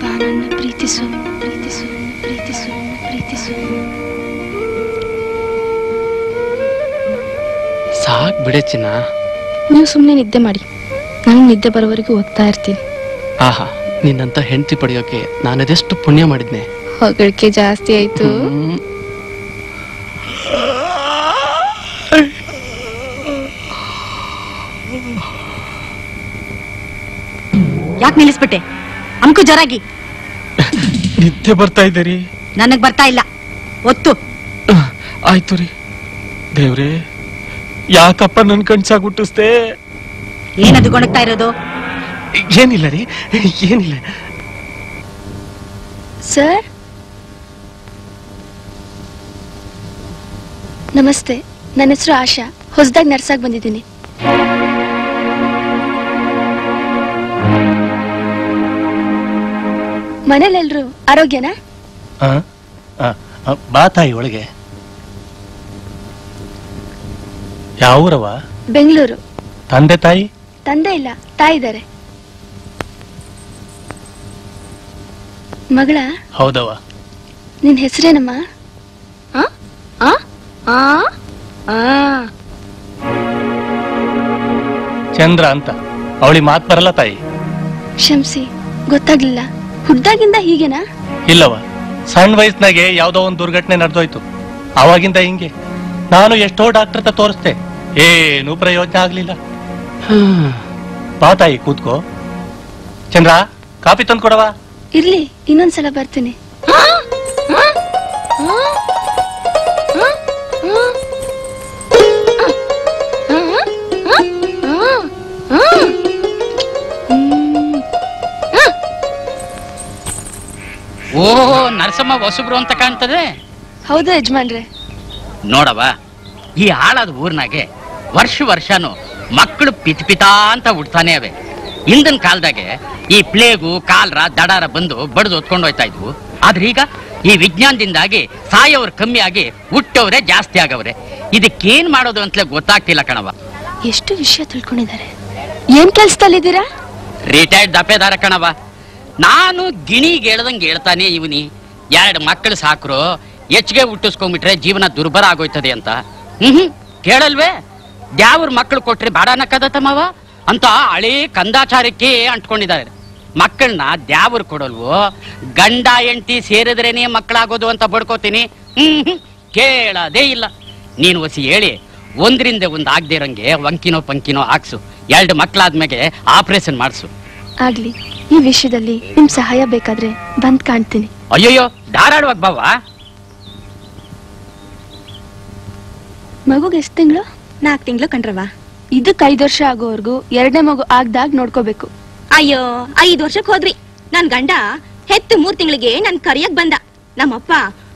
ಬಾ ನನ್ನ ಪ್ರೀತಿಸು ಪ್ರೀತಿಸು ಪ್ರೀತಿಸು ಪ್ರೀತಿಸು ಸಾಕ್ ಬಿಡೆ ಚಿನ್ನ. ನೀವು ಸುಮ್ಮನೆ ನಿದ್ದೆ ಮಾಡಿ. ನಾನು ನಿದ್ದೆ ಬರೋವರೆಗೂ ಓದ್ತಾ ಇರ್ತೀನಿ. ಆಹಾ ನಿನ್ನಂತ ಹೆಂಡತಿ ಪಡೆಯೋಕೆ ನಾನದೆಷ್ಟು ಪುಣ್ಯ ಮಾಡಿದ್ನೆ. ಹೊಗಳಿಕೆ ಜಾಸ್ತಿ ಆಯ್ತು. ಯಾಕೆ ನಿಲ್ಲಿಸ್ಬಿಟ್ಟೆ? ಅಮ್ಕು ಜರಾಗಿ. ನಿದ್ದೆ ಬರ್ತಾ ಇದ್ದೀರಿ ರೀ. ನನಗ್ ಬರ್ತಾ ಇಲ್ಲ. ಒತ್ತು. ಆಯ್ತು ರೀ. ದೇವ್ರಿ ಯಾಕಪ್ಪ ನನ್ ಕಣ್ಸಾಗ್ ಹುಟ್ಟಿಸ್ದೆ? ಏನದು ಗೊಣಗ್ತಾ ಇರೋದು? ಏನಿಲ್ಲ ರೀ ಏನಿಲ್ಲ. ಸರ್ ನಮಸ್ತೆ. ನನ್ನ ಹೆಸರು ಆಶಾ. ಹೊಸದಾಗಿ ನರ್ಸಾಗಿ ಬಂದಿದ್ದೀನಿ. ಮನೇಲೆಲ್ರು ಆರೋಗ್ಯನಾ? ಬಾ ತಾಯಿ ಒಳಗೆ. ಯಾವ ಬೆಂಗಳೂರು. ತಂದೆ ತಾಯಿ? ತಂದೆ ಇಲ್ಲ ತಾಯಿದ್ದಾರೆ ಮಗಳ? ಹೌದವ ನಿನ್ ಹೆಸರೇನಮ್ಮ. ಚಂದ್ರ ಅಂತ. ಅವಳಿ ಮಾತ್ ಬರಲ್ಲ ತಾಯಿ. ಕ್ಷಮ್ಸಿ ಗೊತ್ತಾಗ್ಲಿಲ್ಲ. ಹುಡ್ದಾಗಿಂದ ಹೀಗೆನಾ? ಇಲ್ಲವ ಸಣ್ಣ ವಯಸ್ಸಿನಾಗೆ ಯಾವ್ದೋ ಒಂದು ದುರ್ಘಟನೆ ನಡೆದೋಯ್ತು. ಅವಾಗಿಂದ ಹಿಂಗೆ. ನಾನು ಎಷ್ಟೋ ಡಾಕ್ಟರ್ ಹತ್ರ ತೋರಿಸ್ದೆ. ಏನೂ ಪ್ರಯೋಜನ ಆಗ್ಲಿಲ್ಲ. ಬಾ ತಾಯಿ ಕೂತ್ಕೋ. ಚಂದ್ರ ಕಾಫಿ ತಂದು ಕೊಡವಾ ಇರ್ಲಿ ಇನ್ನೊಂದ್ಸಲ ಬರ್ತೀನಿ. ಓ ನರಸಮ್ಮ ಹೊಸಬ್ರು ಅಂತ ಕಾಣ್ತದೆ. ಹೌದು ಯಜಮಾನ್ರೆ. ನೋಡವ ಈ ಹಾಳಾದ ಊರ್ನಾಗೆ ವರ್ಷ ವರ್ಷಾನು ಮಕ್ಕಳು ಪಿತ್ ಪಿತಾ ಅಂತ ಹುಡ್ತಾನೆ ಅವೆ ಹಿಂದಿನ ಕಾಲದಾಗೆ ಈ ಪ್ಲೇಗು ಕಾಲ್ರ ದಡಾರ ಬಂದು ಬಡದು ಹೊತ್ಕೊಂಡು ಹೋಯ್ತಾ ಇದ್ವು. ಆದ್ರೆ ಈಗ ಈ ವಿಜ್ಞಾನದಿಂದಾಗಿ ಸಾಯೋರು ಕಮ್ಮಿ ಆಗಿ ಹುಟ್ಟವ್ರೆ ಜಾಸ್ತಿ ಆಗವ್ರೆ. ಇದಕ್ಕೇನ್ ಮಾಡೋದು ಅಂತಲೇ ಗೊತ್ತಾಗ್ತಿಲ್ಲ ಕಣವ ಎಷ್ಟು ವಿಷಯ ತಿಳ್ಕೊಂಡಿದ್ದಾರೆ. ಏನ್ ಕೆಲ್ಸದಲ್ಲಿದ್ದೀರಾ? ರಿಟೈರ್ಡ್ ದಪೇದಾರ ಕಣವ ನಾನು ಗಿಣಿಗೆ ಹೇಳ್ದಂಗೆ ಹೇಳ್ತಾನೆ ಇವನಿ. ಎರಡು ಮಕ್ಕಳು ಸಾಕ್ರು ಹೆಚ್ಚಿಗೆ ಹುಟ್ಟಿಸ್ಕೊಂಡ್ಬಿಟ್ರೆ ಜೀವನ ದುರ್ಬರ ಆಗೋಯ್ತದೆ ಅಂತ. ಹ್ಮ್ ಹ್ಮ್ ಕೇಳಲ್ವೇ? ದ್ಯಾವ್ರ ಮಕ್ಕಳು ಕೊಟ್ರೆ ಬಾಡ ತಮ್ಮವ ಅಂತ ಹಳಿ ಕಂದಾಚಾರಕ್ಕೆ ಅಂಟ್ಕೊಂಡಿದ್ದಾರೆ. ಮಕ್ಕಳನ್ನ ದ್ಯಾವ್ರು ಕೊಡಲ್ವೋ? ಗಂಡ ಎಂಟಿ ಸೇರಿದ್ರೇನೆ ಮಕ್ಕಳಾಗೋದು ಅಂತ ಬಡ್ಕೋತೀನಿ. ಹ್ಮ್ ಹ್ಮ್ ಕೇಳದೇ ಇಲ್ಲ. ನೀನು ಒಸಿ ಹೇಳಿ, ಒಂದ್ರಿಂದ ಒಂದು ಆಗದೆ ವಂಕಿನೋ ಪಂಕಿನೋ ಹಾಕ್ಸು. ಎರಡು ಮಕ್ಕಳಾದ್ಮೇಲೆ ಆಪರೇಷನ್ ಮಾಡಿಸು. ಆಗ್ಲಿ. ಈ ವಿಷಯದಲ್ಲಿ ನಿಮ್ ಸಹಾಯ ಬೇಕಾದ್ರೆ ಬಂದ್ ಕಾಣ್ತೀನಿ. ಅಯ್ಯೋ ಧಾರಾಳವಾಗಿ ಬಾವಾ ಮಗುಗೆ ಎಷ್ಟು ತಿಂಗಳು? ನಾಲ್ಕು ತಿಂಗಳು ಕಂಡ್ರವ ಇದಕ್ ಐದ್ ವರ್ಷ ಆಗೋವರೆಗೂ ಎರಡನೇ ಮಗು ಆಗ್ದಾಗ ನೋಡ್ಕೋಬೇಕು. ಅಯ್ಯೋ ಐದ್ ವರ್ಷಕ್ ಹೋದ್ರಿ. ನನ್ ಗಂಡ ಹೆತ್ತು ಮೂರ್ ತಿಂಗಳಿಗೆ ನನ್ ಕರಿಯಕ್ ಬಂದ. ನಮ್ಮಪ್ಪ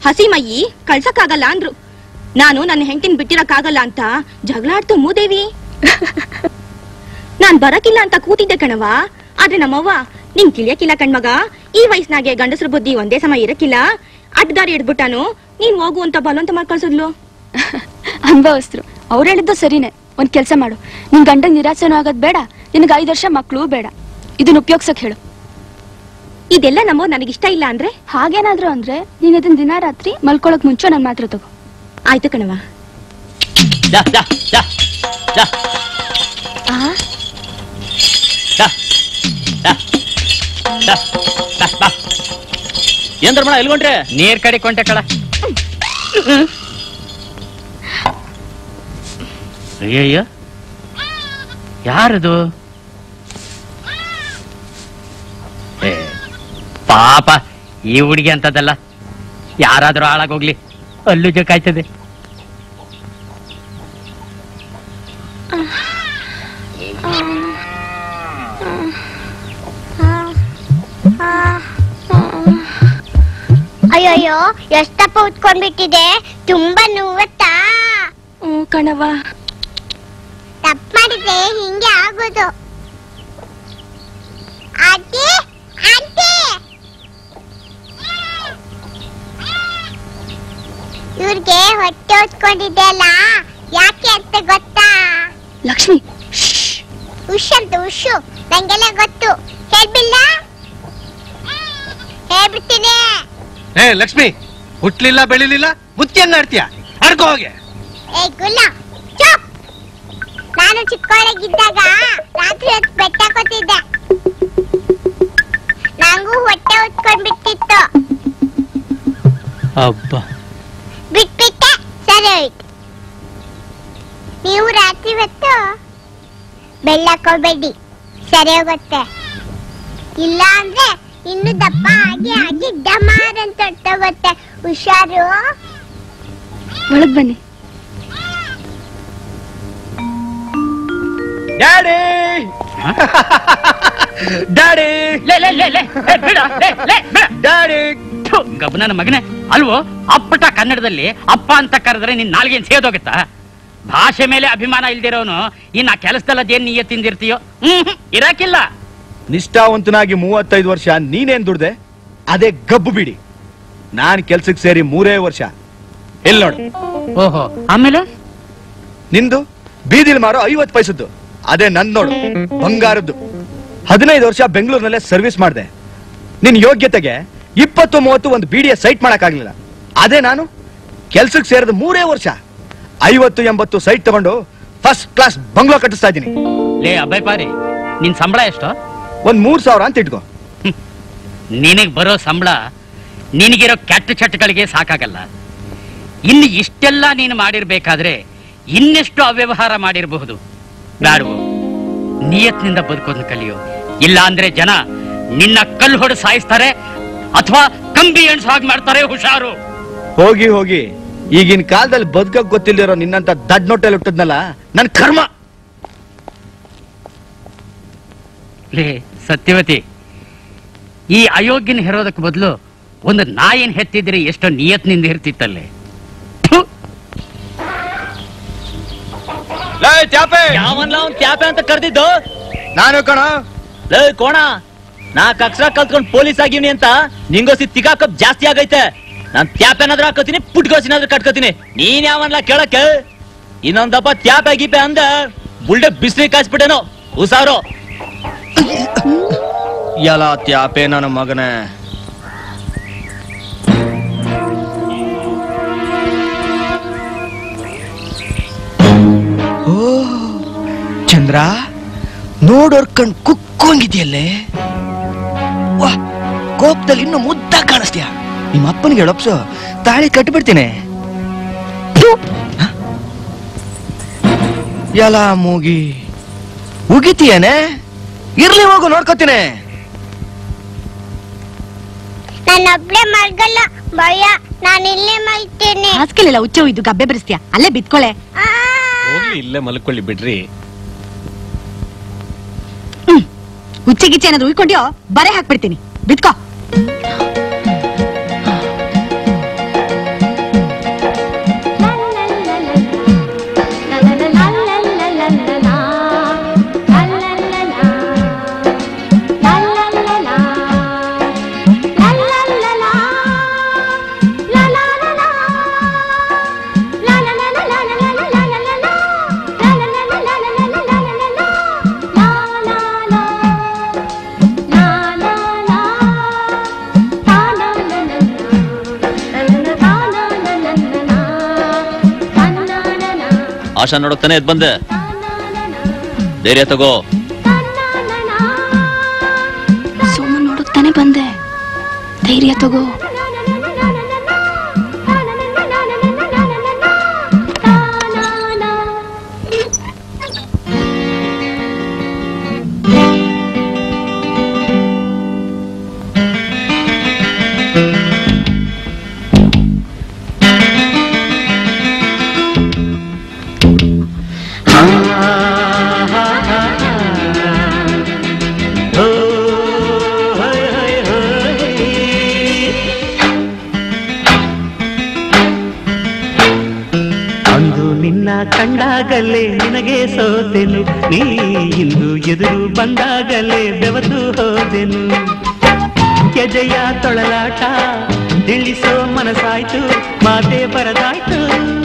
ಹಸಿ ಮೈಯಿ ಕಳ್ಸಕ್ಕಾಗಲ್ಲ ಅಂದ್ರು. ನಾನು ನನ್ನ ಹೆಂಡತಿನ ಬಿಟ್ಟಿರಕ್ಕಾಗಲ್ಲ ಅಂತ ಜಗಳಾಡ್ತು ಮೂದೇವಿ. ನಾನ್ ಬರಕಿಲ್ಲ ಅಂತ ಕೂತಿದ್ದೆ ಕಣವ ಆದ್ರೆ ನಮ್ಮವ್ವ ನಿನ್ ತಿಳಿಯಕ್ಕಿಲ್ಲ ಕಣ್ಮಗ? ಈ ವಯಸ್ಸಿನಾಗೆ ಗಂಡಸ್ರ ಬುದ್ಧಿ ಒಂದೇ ಸಮ ಇರಕ್ಕಿಲ್ಲ. ಅಡ್ಡದಾರಿ ಹಿಡ್ಬಿಟ್ಟಾನು ನೀನ್ ಹೋಗು ಅಂತ ಬಲವಂತ ಮಾಡ್ಕೊಳ್ಸಿದ್ಲು ಅನುಭವಸ್ತರು ಅವ್ರು ಹೇಳಿದ್ದು ಸರಿನೇ. ಒಂದ್ ಕೆಲಸ ಮಾಡು. ನಿನ್ ಗಂಡ ನಿರಾಸೆನೂ ಆಗೋದ್ ಬೇಡ. ನಿನಗೆ ಐದು ವರ್ಷ ಮಕ್ಕಳು ಬೇಡ. ಇದನ್ನ ಉಪಯೋಗ್ಸಕ್ ಹೇಳು. ಇದೆಲ್ಲ ನಮ್ಮವ್ ಇಷ್ಟ ಇಲ್ಲ ಅಂದ್ರೆ? ಹಾಗೇನಾದ್ರು ಅಂದ್ರೆ ನೀನ್ ಇದನ್ ದಿನ ರಾತ್ರಿ ಮಲ್ಕೊಳಕ್ ಮುಂಚೆ ನನ್ ಮಾತ್ರ ತಗೋ. ಆಯ್ತು ಕಣವ ದಾ, ದಾ, ದಾ, ದಾ, ಆ. ಏನ್ ಧರ್ಮಣ ಎಲ್ಗೊಂಡ್ರೆ? ನೀರ್ ಕಡೆ ಕೊಂಟೆ ಕಳ. ಅಯ್ಯಯ್ಯ. ಯಾರದು? ಪಾಪ ಈ ಹುಡುಗಿ ಅಂತದಲ್ಲ. ಯಾರಾದ್ರೂ ಹಾಳಾಗೋಗ್ಲಿ ಅಲ್ಲೂ ಜಕಾಯ್ತದೆ ಅಯ್ಯಯ್ಯೋ ಎಷ್ಟಪ್ಪ ಉತ್ಕೊಂಡ್ಬಿಟ್ಟಿದೆ? ತುಂಬಾ ನೋವತ್ತಾ? ಹ್ಮ್ ಕಣವ ತಪ್ಪು ಮಾಡಿದ್ರೆ ಹಿಂಗೆ ಆಗೋದು. Aunty aunty! ಇವ್ರಿಗೆ ಹೊಟ್ಟೆ ಹೊತ್ಕೊಂಡಿದ್ದೆ ಅಲ್ಲ ಯಾಕೆ ಅಂತ ಗೊತ್ತಾ? ಲಕ್ಷ್ಮಿ ಉಶ್ ಅಂತ ಉಶು ನಂಗೆಲ್ಲ ಗೊತ್ತು. ಹೇಳ್ಬಿಲ್ಲ ಹೇಳ್ಬಿಡ್ತೀನಿ. ಏ ಲಕ್ಷ್ಮಿ ಹುಟ್ಲಿಲ್ಲ ಬೆಳಿಲಿಲ್ಲ ಮುತ್ತಿ ಹೆಂಗ್ ಆಡ್ತೀಯ ಆಡ್ಕೋ ಹೋಗೆ. ಏ ಗುಲ್ಲ ಚುಪ್. ನಾನು ಚಿಕ್ಕವಳಾಗಿದ್ದಾಗ ರಾತ್ರಿ ಹೊತ್ತು ಬೆಟ್ಟ ಕೊತ್ತಿದ್ದೆ ನಂಗೂ ಹೊಟ್ಟೆ ಹೊತ್ಕೊಂಡ್ಬಿಟ್ಟಿತ್ತು. ಅಬ್ಬ. ಬಿಟ್ಬಿಟ್ಟೆ ಸರಿ ಹೋಯ್ತು. ನೀವು ರಾತ್ರಿ ಹೊತ್ತು ಬೆಳ್ಳಕೋಬೇಡಿ ಸರಿ ಹೋಗುತ್ತೆ. ಇಲ್ಲ ಅಂದ್ರೆ ಇನ್ನು ದಪ್ಪ ಆಗಿ ಆಗಿ ಡಮಾರ್ ಅಂತ ಹೊಟ್ಟೋಗುತ್ತೆ ಹುಷಾರು? ಒಳಗ್ ಬನ್ನಿ. ಡ್ಯಾಡಿ! ಡ್ಯಾಡಿ! ಲೇ ಲೇ ಲೇ ಲೇ ಏ, ಬಿಡ, ಲೇ, ಲೇ, ಬಿಡ. ಡ್ಯಾಡಿ! ಥು, ಗಬ್ಬನನ ಮಗನೇ ಅಲ್ವೋ? ಅಪ್ಪಟ ಕನ್ನಡದಲ್ಲಿ ಅಪ್ಪ ಅಂತ ಕರೆದ್ರೆ ನಿನ್ ನಾಲ್ಗೇನ್ ಸೇದೋಗುತ್ತಾ? ಭಾಷೆ ಮೇಲೆ ಅಭಿಮಾನ ಇಲ್ದಿರೋನು ಇನ್ನ ಕೆಲಸದಲ್ಲದೇನ್ ನೀಯ ತಿಂದಿರ್ತೀಯೋ? ಹ್ಮ್ ಹ್ಮ್, ಇರಾಕಿಲ್ಲ. ನಿಷ್ಠಾವಂತನಾಗಿ ಮೂವತ್ತೈದು ವರ್ಷ ನೀನೇನ್ ದುಡ್ದೆ? ಅದೇ ಗಬ್ಬು ಬಿಡಿ. ನಾನ್ ಕೆಲ್ಸಕ್ಕೆ ಸೇರಿ ಮೂರೇ ವರ್ಷ. ಎಲ್ ನೋಡು. ಓಹೋ ಆಮೇಲೆ? ನಿಂದು? ಬೀದಿಲ್ ಮಾರೋ ಐವತ್ ಪೈಸದ್ದು. ಅದೇ ನನ್ ನೋಡು. ಬಂಗಾರದ್ದು. ಹದಿನೈದು ವರ್ಷ ಬೆಂಗಳೂರಿನಲ್ಲೇ ಸರ್ವಿಸ್ ಮಾಡಿದೆ. ನಿನ್ ಯೋಗ್ಯತೆಗೆ ಇಪ್ಪತ್ತು ಮೂವತ್ತು ಒಂದು ಬಿಡಿಯ ಸೈಟ್ ಮಾಡಕ್ಕಾಗ್ಲಿಲ್ಲ. ಅದೇ ನಾನು? ಕೆಲ್ಸಕ್ಕೆ ಸೇರಿದ ಮೂರೇ ವರ್ಷ. ಐವತ್ತು ಎಂಬತ್ತು ಸೈಟ್ ತಗೊಂಡು ಫಸ್ಟ್ ಕ್ಲಾಸ್ ಬಂಗ್ಲೋ ಕಟ್ಟಿಸ್ತಾ ಇದ್ದೀನಿ. ಲೇ ಅಬ್ಬಾಯ್ ಪಾರಿ ನಿನ್ ಸಂಬಳ ಎಷ್ಟು? ಒಂದ್ ಮೂರ್ ಸಾವಿರ ಅಂತ ಇಟ್ಕೋ. ನಿನಗ್ ಬರೋ ಸಂಬಳ ನಿನಗಿರೋ ಕೆಟ್ಟ ಚಟಗಳಿಗೆ ಸಾಕಾಗಲ್ಲ. ಇನ್ನು ಇಷ್ಟೆಲ್ಲ ನೀನು ಮಾಡಿರ್ಬೇಕಾದ್ರೆ ಇನ್ನೆಷ್ಟು ಅವ್ಯವಹಾರ ಮಾಡಿರಬಹುದು. ಬ್ಯಾಡವು ನಿಯತ್ನಿಂದ ಬದುಕೋದನ್ನ ಕಲಿಯೋ. ಇಲ್ಲ ಅಂದ್ರೆ ಜನ ನಿನ್ನ ಕಲ್ಲು ಹೊಡೆದು ಸಾಯಿಸ್ತಾರೆ ಅಥವಾ ಕಂಬಿ ಎಣ್ಸು ಹಾಗೆ ಮಾಡ್ತಾರೆ ಹುಷಾರು. ಹೋಗಿ ಹೋಗಿ ಈಗಿನ ಕಾಲದಲ್ಲಿ ಬದುಕಕ್ ಗೊತ್ತಿಲ್ದಿರೋ ನಿನ್ನಂತ ದಡ್ ನೋಟಲ್ಲಿ ಹುಟ್ಟದ್ನಲ್ಲ ನನ್ ಕರ್ಮ. ಲೇ ಸತ್ಯವತಿ ಈ ಅಯೋಗ್ಯನ ಹೆರೋದಕ್ಕೆ ಬದಲು ಒಂದು ನಾಯಿನ ಹೆತ್ತಿದ್ರೆ ಎಷ್ಟೋ ನಿಯತ್ನಿಂದ ಇರ್ತಿತ್ತಲ್ಲಿ. ಕ್ಯಾಪೆ ಅಂತ ಕರೆದಿದ್ದು? ನಾನು ಕಣ. ಲೇ ಕೋಣ! ನಾ ಕಕ್ಷರ ಕಲ್ತ್ಕೊಂಡ್ ಪೊಲೀಸ್ ಆಗಿವ್ನಿ ಅಂತ ನಿಂಗೋಸಿ ತಿಗಾಕಪ್ ಜಾಸ್ತಿ ಆಗೈತೆ. ನಾನ್ ತ್ಯಾಪೇನಾದ್ರೂ ಹಾಕೋತೀನಿ ಪುಟ್ಗೋಸಿನಾದ್ರೂ ಕಟ್ಕೋತೀನಿ. ನೀನ್ ಯಾವನ್ಲ ಕೇಳಕ್ಕೆ? ಇನ್ನೊಂದಪ್ಪ ತ್ಯಾಪೆ ಗೀಪೆ ಅಂದ ಬುಲ್ಡೆ ಬಿಸ್ಲಿ ಕಾಯಿಸ್ಬಿಟ್ಟೇನೋ ಹುಸಾರು ಎಲ್ಲ ತ್ಯಾಪೆ ನನ್ನ ಮಗನೇ. ಓ, ಚಂದ್ರ, ನೋಡೋರ್ ಕಣ್ ಕುಕ್ಕೋಂಗಿದ್ಯಲ್ಲೇ? ವಾ, ಕೋಪದಲ್ಲಿ ಇನ್ನು ಮುದ್ದ ಕಾಣಿಸ್ತೀಯ? ನಿಮ್ಮ ಅಪ್ಪನಿಗೆ ಹೇಳಪ್ಸು ತಾಳಿ ಕಟ್ಬಿಡ್ತೀನಿ? ಎಲ್ಲ ಮೂಗಿ, ಉಗಿತೀಯನೆ? ಇರ್ಲಿ ಹೋಗು ನೋಡ್ಕೋತೀನಿ. ನಾನೊಬ್ಳೆ ಮಲ್ಗಲ್ಲ ಭಯ ನಾನು ಇಲ್ಲೇ ಮಲ್ತೀನಿ ಹಾಸ್ಕೆಲೆಲ್ಲ ಹುಚ್ಚ ಇದು ಗಬ್ಬೆ ಬರಿಸ್ತೀಯ? ಅಲ್ಲೇ ಬಿತ್ಕೊಳೆ ಹೋಗ್ಲಿ ಇಲ್ಲೇ ಮಲ್ಕೊಳ್ಳಿ ಬಿಡ್ರಿ. ಹುಚ್ಚೆ ಗಿಚ್ಚೆ ಏನಾದ್ರು ಉಯ್ಕೊಂಡ್ಯೋ ಬರೆ ಹಾಕ್ಬಿಡ್ತೀನಿ. ಬಿತ್ಕೋ ಆಶಾ ನೋಡಕ್ತಾನೆ ಎದ್ ಬಂದೆ. ಧೈರ್ಯ ತಗೋ. ಸೋಮ ನೋಡುತ್ತಾನೆ ತಾನೇ ಬಂದೆ. ಧೈರ್ಯ ತಗೋ. ಬಂದಾಗಲೇ ಬೆವತು ಹೋದೆನು. ಕೆಜೆಯ ತೊಳಲಾಟ ತಿಳಿಸೋ ಮನಸಾಯ್ತು ಮಾತೆ ಬರದಾಯ್ತು.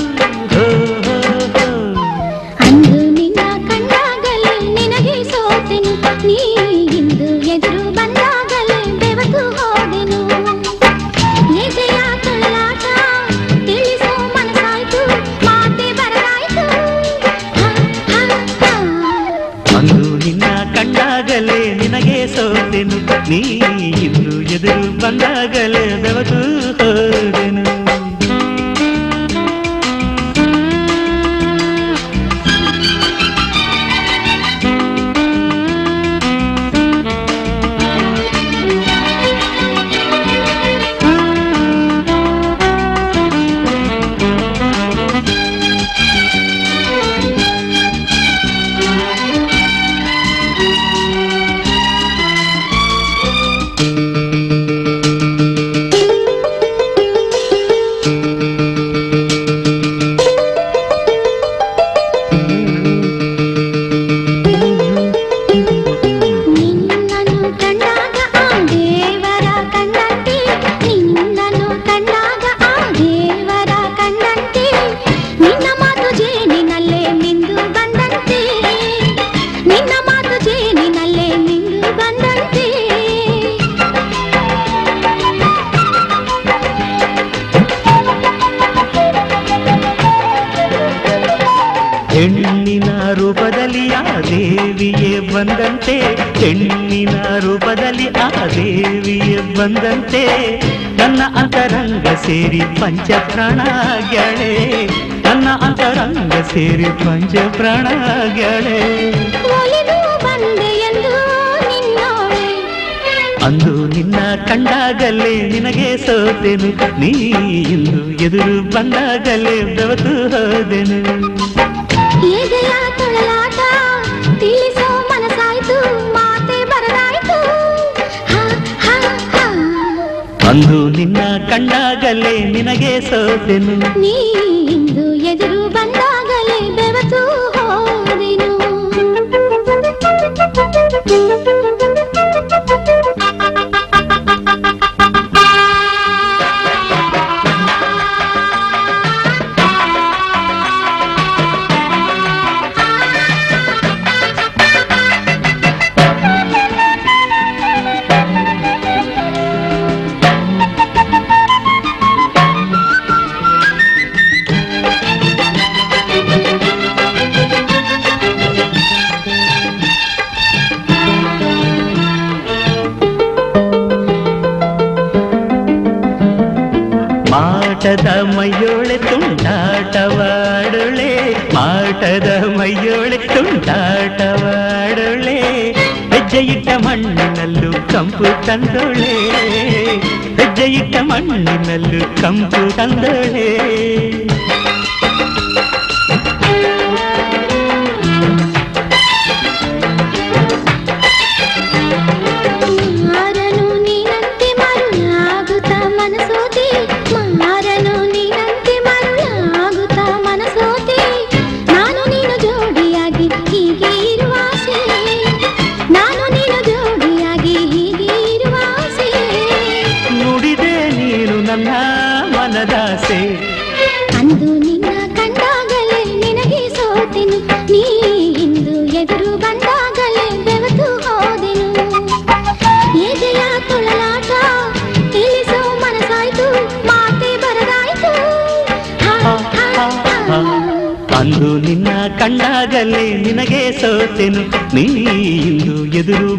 ಬಂದಾಗಲೇದ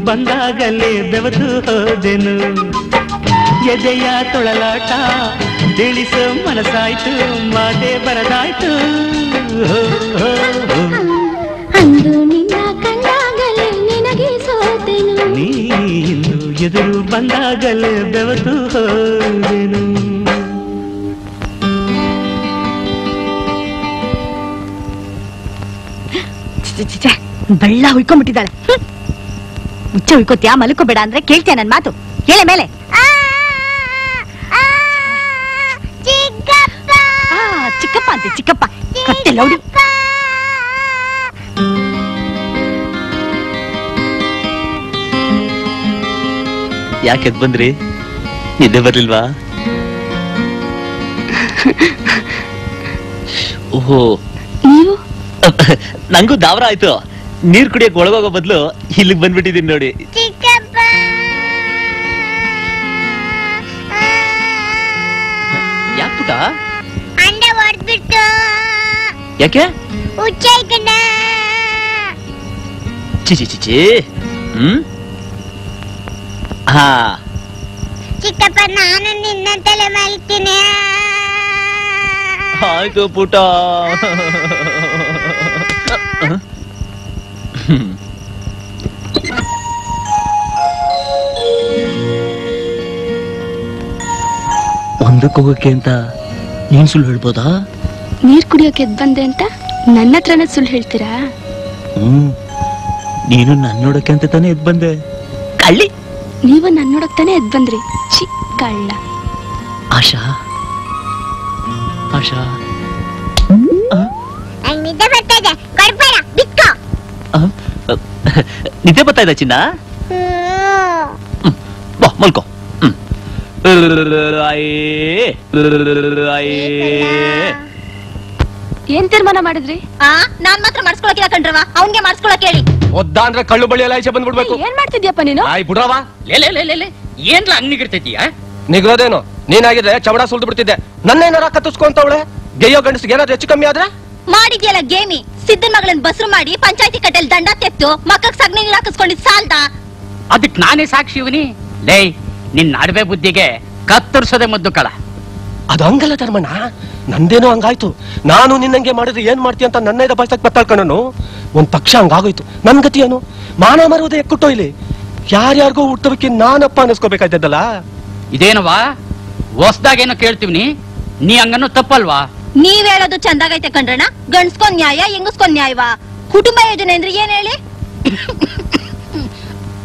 ಬಂದಾಗಲೇ ಬೆವದು ಹೋದೆನು ಎದೆಯ ತೊಳಲಾಟ ತಿಳಿಸು ಮನಸಾಯ್ತು ಮಾತೆ ಬರದಾಯ್ತು ಅಂದು ನಿನ್ನ ಕಂಡಾಗಲೇ ನಿನಗೆ ಸೋತೆನು ನೀನು ಎದುರು ಬಂದಾಗಲೇ ಬೆವತು ಹೋದೆನು ಬಳ್ಳ ಹುಯ್ಕೊಂಡ್ಬಿಟ್ಟಿದ್ದಾಳೆ ಚುಳ್ಕೋತ್ಯಾ ಮಲ್ಕೋಬೇಡ ಅಂದ್ರೆ ಕೇಳ್ತೀಯ ನನ್ ಮಾತು. ಕೇಳೆ ಮೇಲೆ. ಚಿಕ್ಕಪ್ಪ. ಅಂತೆ ಚಿಕ್ಕಪ್ಪ. ಕತ್ತೆ ಲೌಡಿ. ಯಾಕೆ ಬಂದ್ರಿ? ನಿದ್ದೆ ಬರ್ಲಿಲ್ವಾ? ಓಹೋ. ನೀವು? ನಂಗೂ ದಾವರ ಆಯ್ತು. ನೀರ್ ಕುಡಿಯಕ್ ಒಳಗೋಗೋ ಬದಲು ಇಲ್ಲಿಗೆ ಬಂದ್ಬಿಟ್ಟಿದ್ದೀನಿ ನೋಡಿ ಯಾಕೆ ಪುಟ ಅಂಡ ಹೊಡೆದ್ಬಿಟ್ಟು ಯಾಕೆ ಹುಚ್ಚಾಯ್ಕಂಡ ಚಿ ಹ್ಮ್ ಹಾ ಚಿಕ್ಕಪ್ಪ ನಾನು ನಿನ್ನ ತಲೆ ಮಲ್ತೀನಿ ಆಯ್ತು ಪುಟ ಒಂದಕ್ಕೆ ಹೋಗಕ್ಕೆ ಅಂತ ನೀನ್ ಸುಳ್ಳು ಹೇಳ್ಬೋದಾ? ನೀರ್ ಕುಡಿಯೋಕೆ ಎದ್ ಬಂದೆ ಅಂತ ನನ್ನ ಹತ್ರನ ಸುಳ್ಳು ಹೇಳ್ತೀರಾ? ಹ್ಮ್. ನೀನು ನನ್ನ ನೋಡಕ್ಕೆ ಅಂತ ತಾನೇ ಎದ್ ಬಂದೆ. ಕಳ್ಳಿ. ನೀವು ನನ್ನ ನೋಡಕ್ ತಾನೇ ಎದ್ ಬಂದ್ರಿ. ಚಿ ಕಳ್ಳ. ಆಶಾ. ಆಶಾ. ನಿದ್ದೆ ಕೊಡ್ಬೇಡ ಬಿಟ್ಕೋ ಆ? ನಿದ್ದೆ ಬರ್ತಾ ಇದೆ ಚಿನ್ನ? ಬಾ ಮಲ್ಕೋ. ಏನ್ ತೀರ್ಮಾನ ಮಾಡಿದ್ರಿ? ಆ ನಾನ್ ಮಾತ್ರ ಮಾಡ್ಸ್ಕೊಳಕಿಲ್ಲ ಕಣ್ರವ ಅವನ್ಗೆ ಮಾಡ್ಸ್ಕೊಳಕ್ ಹೇಳಿ. ಒದ್ದ ಅಂದ್ರೆ ಕಳ್ಳು ಬಳಿ ಎಲ್ಲ ಈಚೆ ಬಂದ್ಬಿಡ್ಬೇಕು. ಏನ್ ಮಾಡ್ತಿದ್ಯಪ್ಪ ನೀನು? ಆಯ್ ಬಿಡ್ರವ ಲೇ ಲೇ ಲೇ ಲೇ ಲೇ. ಏನ್ಲ ಹಂಗಿಗಿರ್ತೈತಿಯ ನಿಗ್ರೋದೇನು ನೀನಾಗಿದ್ರೆ ಚಮಡ ಸುಲ್ದು ಬಿಡ್ತಿದ್ದೆ. ನನ್ನೇನಾರ ಕತ್ತಿಸ್ಕೊಂತವಳೆ ಗೆಯ್ಯೋ ಗಂಡಸ್ಗೆ ಏನಾದ್ರು ಹೆಚ್ಚು ಕಮ್ಮಿ ಆದ್ರೆ? ಮಾಡಿದ್ಯಲ್ಲ ಗೇಮಿ? ಸಿದ್ದನ್ ಮಗಳನ್ ಬಸ್ರು ಮಾಡಿ ಪಂಚಾಯತಿ ಕಟ್ಟೆಲ್ ದಂಡ ತೆತ್ತು ಮಕ್ಕಕ್ ಸಗ್ನಿ ನೀರ್ ಹಾಕಿಸ್ಕೊಂಡಿದ್ ಸಾಲ್ದ? ಅದಕ್ ನಾನೇ ಸಾಕ್ಷಿ ಇವನಿ? ಲೇ ನಿನ್ ನಡುವೆ ಬುದ್ಧಿಗೆ ಕತ್ತರಿಸೋದೆ ಮದ್ದು ಕಳ. ಅದು ಹಂಗಲ್ಲ ಧರ್ಮಣ್ಣ. ನಂದೇನೋ ಹಂಗಾಯ್ತು. ನಾನು ನಿನ್ನಂಗೆ ಮಾಡಿದ್ರೆ ಏನ್ ಮಾಡ್ತೀಯ ಅಂತ ನನ್ನ ಇದ ಬಯಸಕ್ ಬತ್ತಾಳ್ಕಣನು ಒಂದ್ ಪಕ್ಷ ಹಂಗಾಗೋಯ್ತು. ನನ್ ಗತಿ ಏನು? ಮಾನ ಮರುವುದೇ ಎಕ್ಕುಟ್ಟೋ ಇಲ್ಲಿ? ಯಾರ್ಯಾರಿಗೂ ಹುಟ್ಟೋಕೆ ನಾನಪ್ಪ ಅನ್ನಿಸ್ಕೋಬೇಕಾಯ್ತದಲ್ಲ ಇದೇನವಾ ಹೊಸ್ದಾಗೇನೋ ಕೇಳ್ತೀವಿ ನೀ? ಹಂಗನ್ನು ತಪ್ಪಲ್ವಾ? ನೀವ್ ಹೇಳೋದು ಚಂದಾಗೈತೆ ಕಂಡ್ರಣ ಗಂಡ್ಸ್ಕೊಂಡ್ ನ್ಯಾಯ ಹೆಂಗಸ್ಕೊಂಡ್ ನ್ಯಾಯವಾ? ಕುಟುಂಬ ಯೋಜನೆ ಅಂದ್ರೆ ಏನ್ ಹೇಳಿ?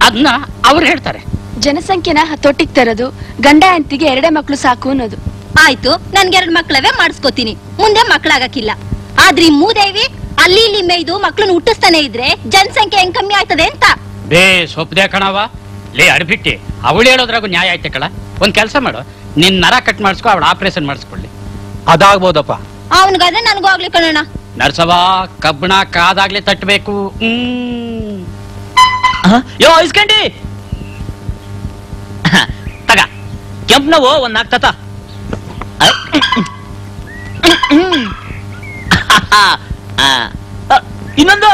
ಅದನ್ನ ಅವ್ರು ಹೇಳ್ತಾರೆ. ಜನಸಂಖ್ಯೆನ ಹತೋಟಿಗ್ ತರೋದು ಗಂಡ ಹೆಂಡತಿಗೆ ಎರಡೇ ಮಕ್ಕಳು ಸಾಕು ಅನ್ನೋದು. ಆಯ್ತು ನನ್ಗೆ ಎರಡು ಮಕ್ಳವೇ ಮಾಡಿಸ್ಕೋತೀನಿ. ಮುಂದೆ ಮಕ್ಕಳಾಗಕ್ಕಿಲ್ಲ ಆದ್ರೆ ಈ ಮೂದೇವಿ ಅಲ್ಲಿ ಇಲ್ಲಿ ಮೇಯ್ದು ಮಕ್ಳನ್ನ ಹುಟ್ಟಿಸ್ತಾನೆ ಇದ್ರೆ ಜನಸಂಖ್ಯೆ ಹೆಂಗ್ ಕಮ್ಮಿ ಆಯ್ತದೆ ಅಂತ? ಬೇ ಸೊಪ್ಪದೆ ಕಣವ ಲೇ ಅಡ್ಬಿಟ್ಟಿ ಅವಳು ಹೇಳೋದ್ರಾಗು ನ್ಯಾಯ ಐತೆ ಕಳ ಒಂದ್ ಕೆಲಸ ಮಾಡು ನಿನ್ ನರ ಕಟ್ ಮಾಡಿಸ್ಕೊ ಅವಳು ಆಪರೇಷನ್ ಮಾಡಿಸ್ಕೊಳ್ಳಿ. ಅದಾಗ್ಬೋದಪ್ಪ. ಅವನಿಗಾದ್ರೆ ನನಗೂ ಆಗ್ಲಿ ಕಣೋಣ ನರ್ಸವ ಕಬ್ಬಣ ಕಾದಾಗ್ಲಿ ತಟ್ಟಬೇಕು ಹ್ಮ್. ಯೋ ಇಸ್ಕಂಡಿ ಕೆಂಪ್ ನೋವು ಒಂದ್ ನಾಲ್ಕು ತತ ಆ, ಆ, ಇನ್ನೊಂದು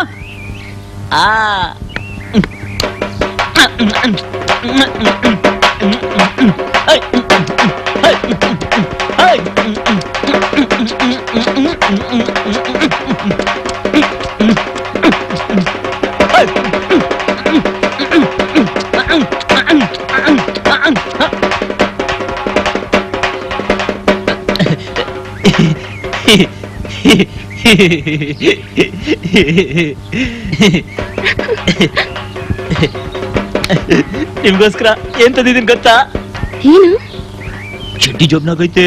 ಆ ನಿಮ್ಗೋಸ್ಕರ ಏನ್ ತಂದಿದ್ದೀನಿ ಗೊತ್ತಾ? ಏನು? ಚಡ್ಡಿ ಜೋಬ್ನಾಗೈತೆ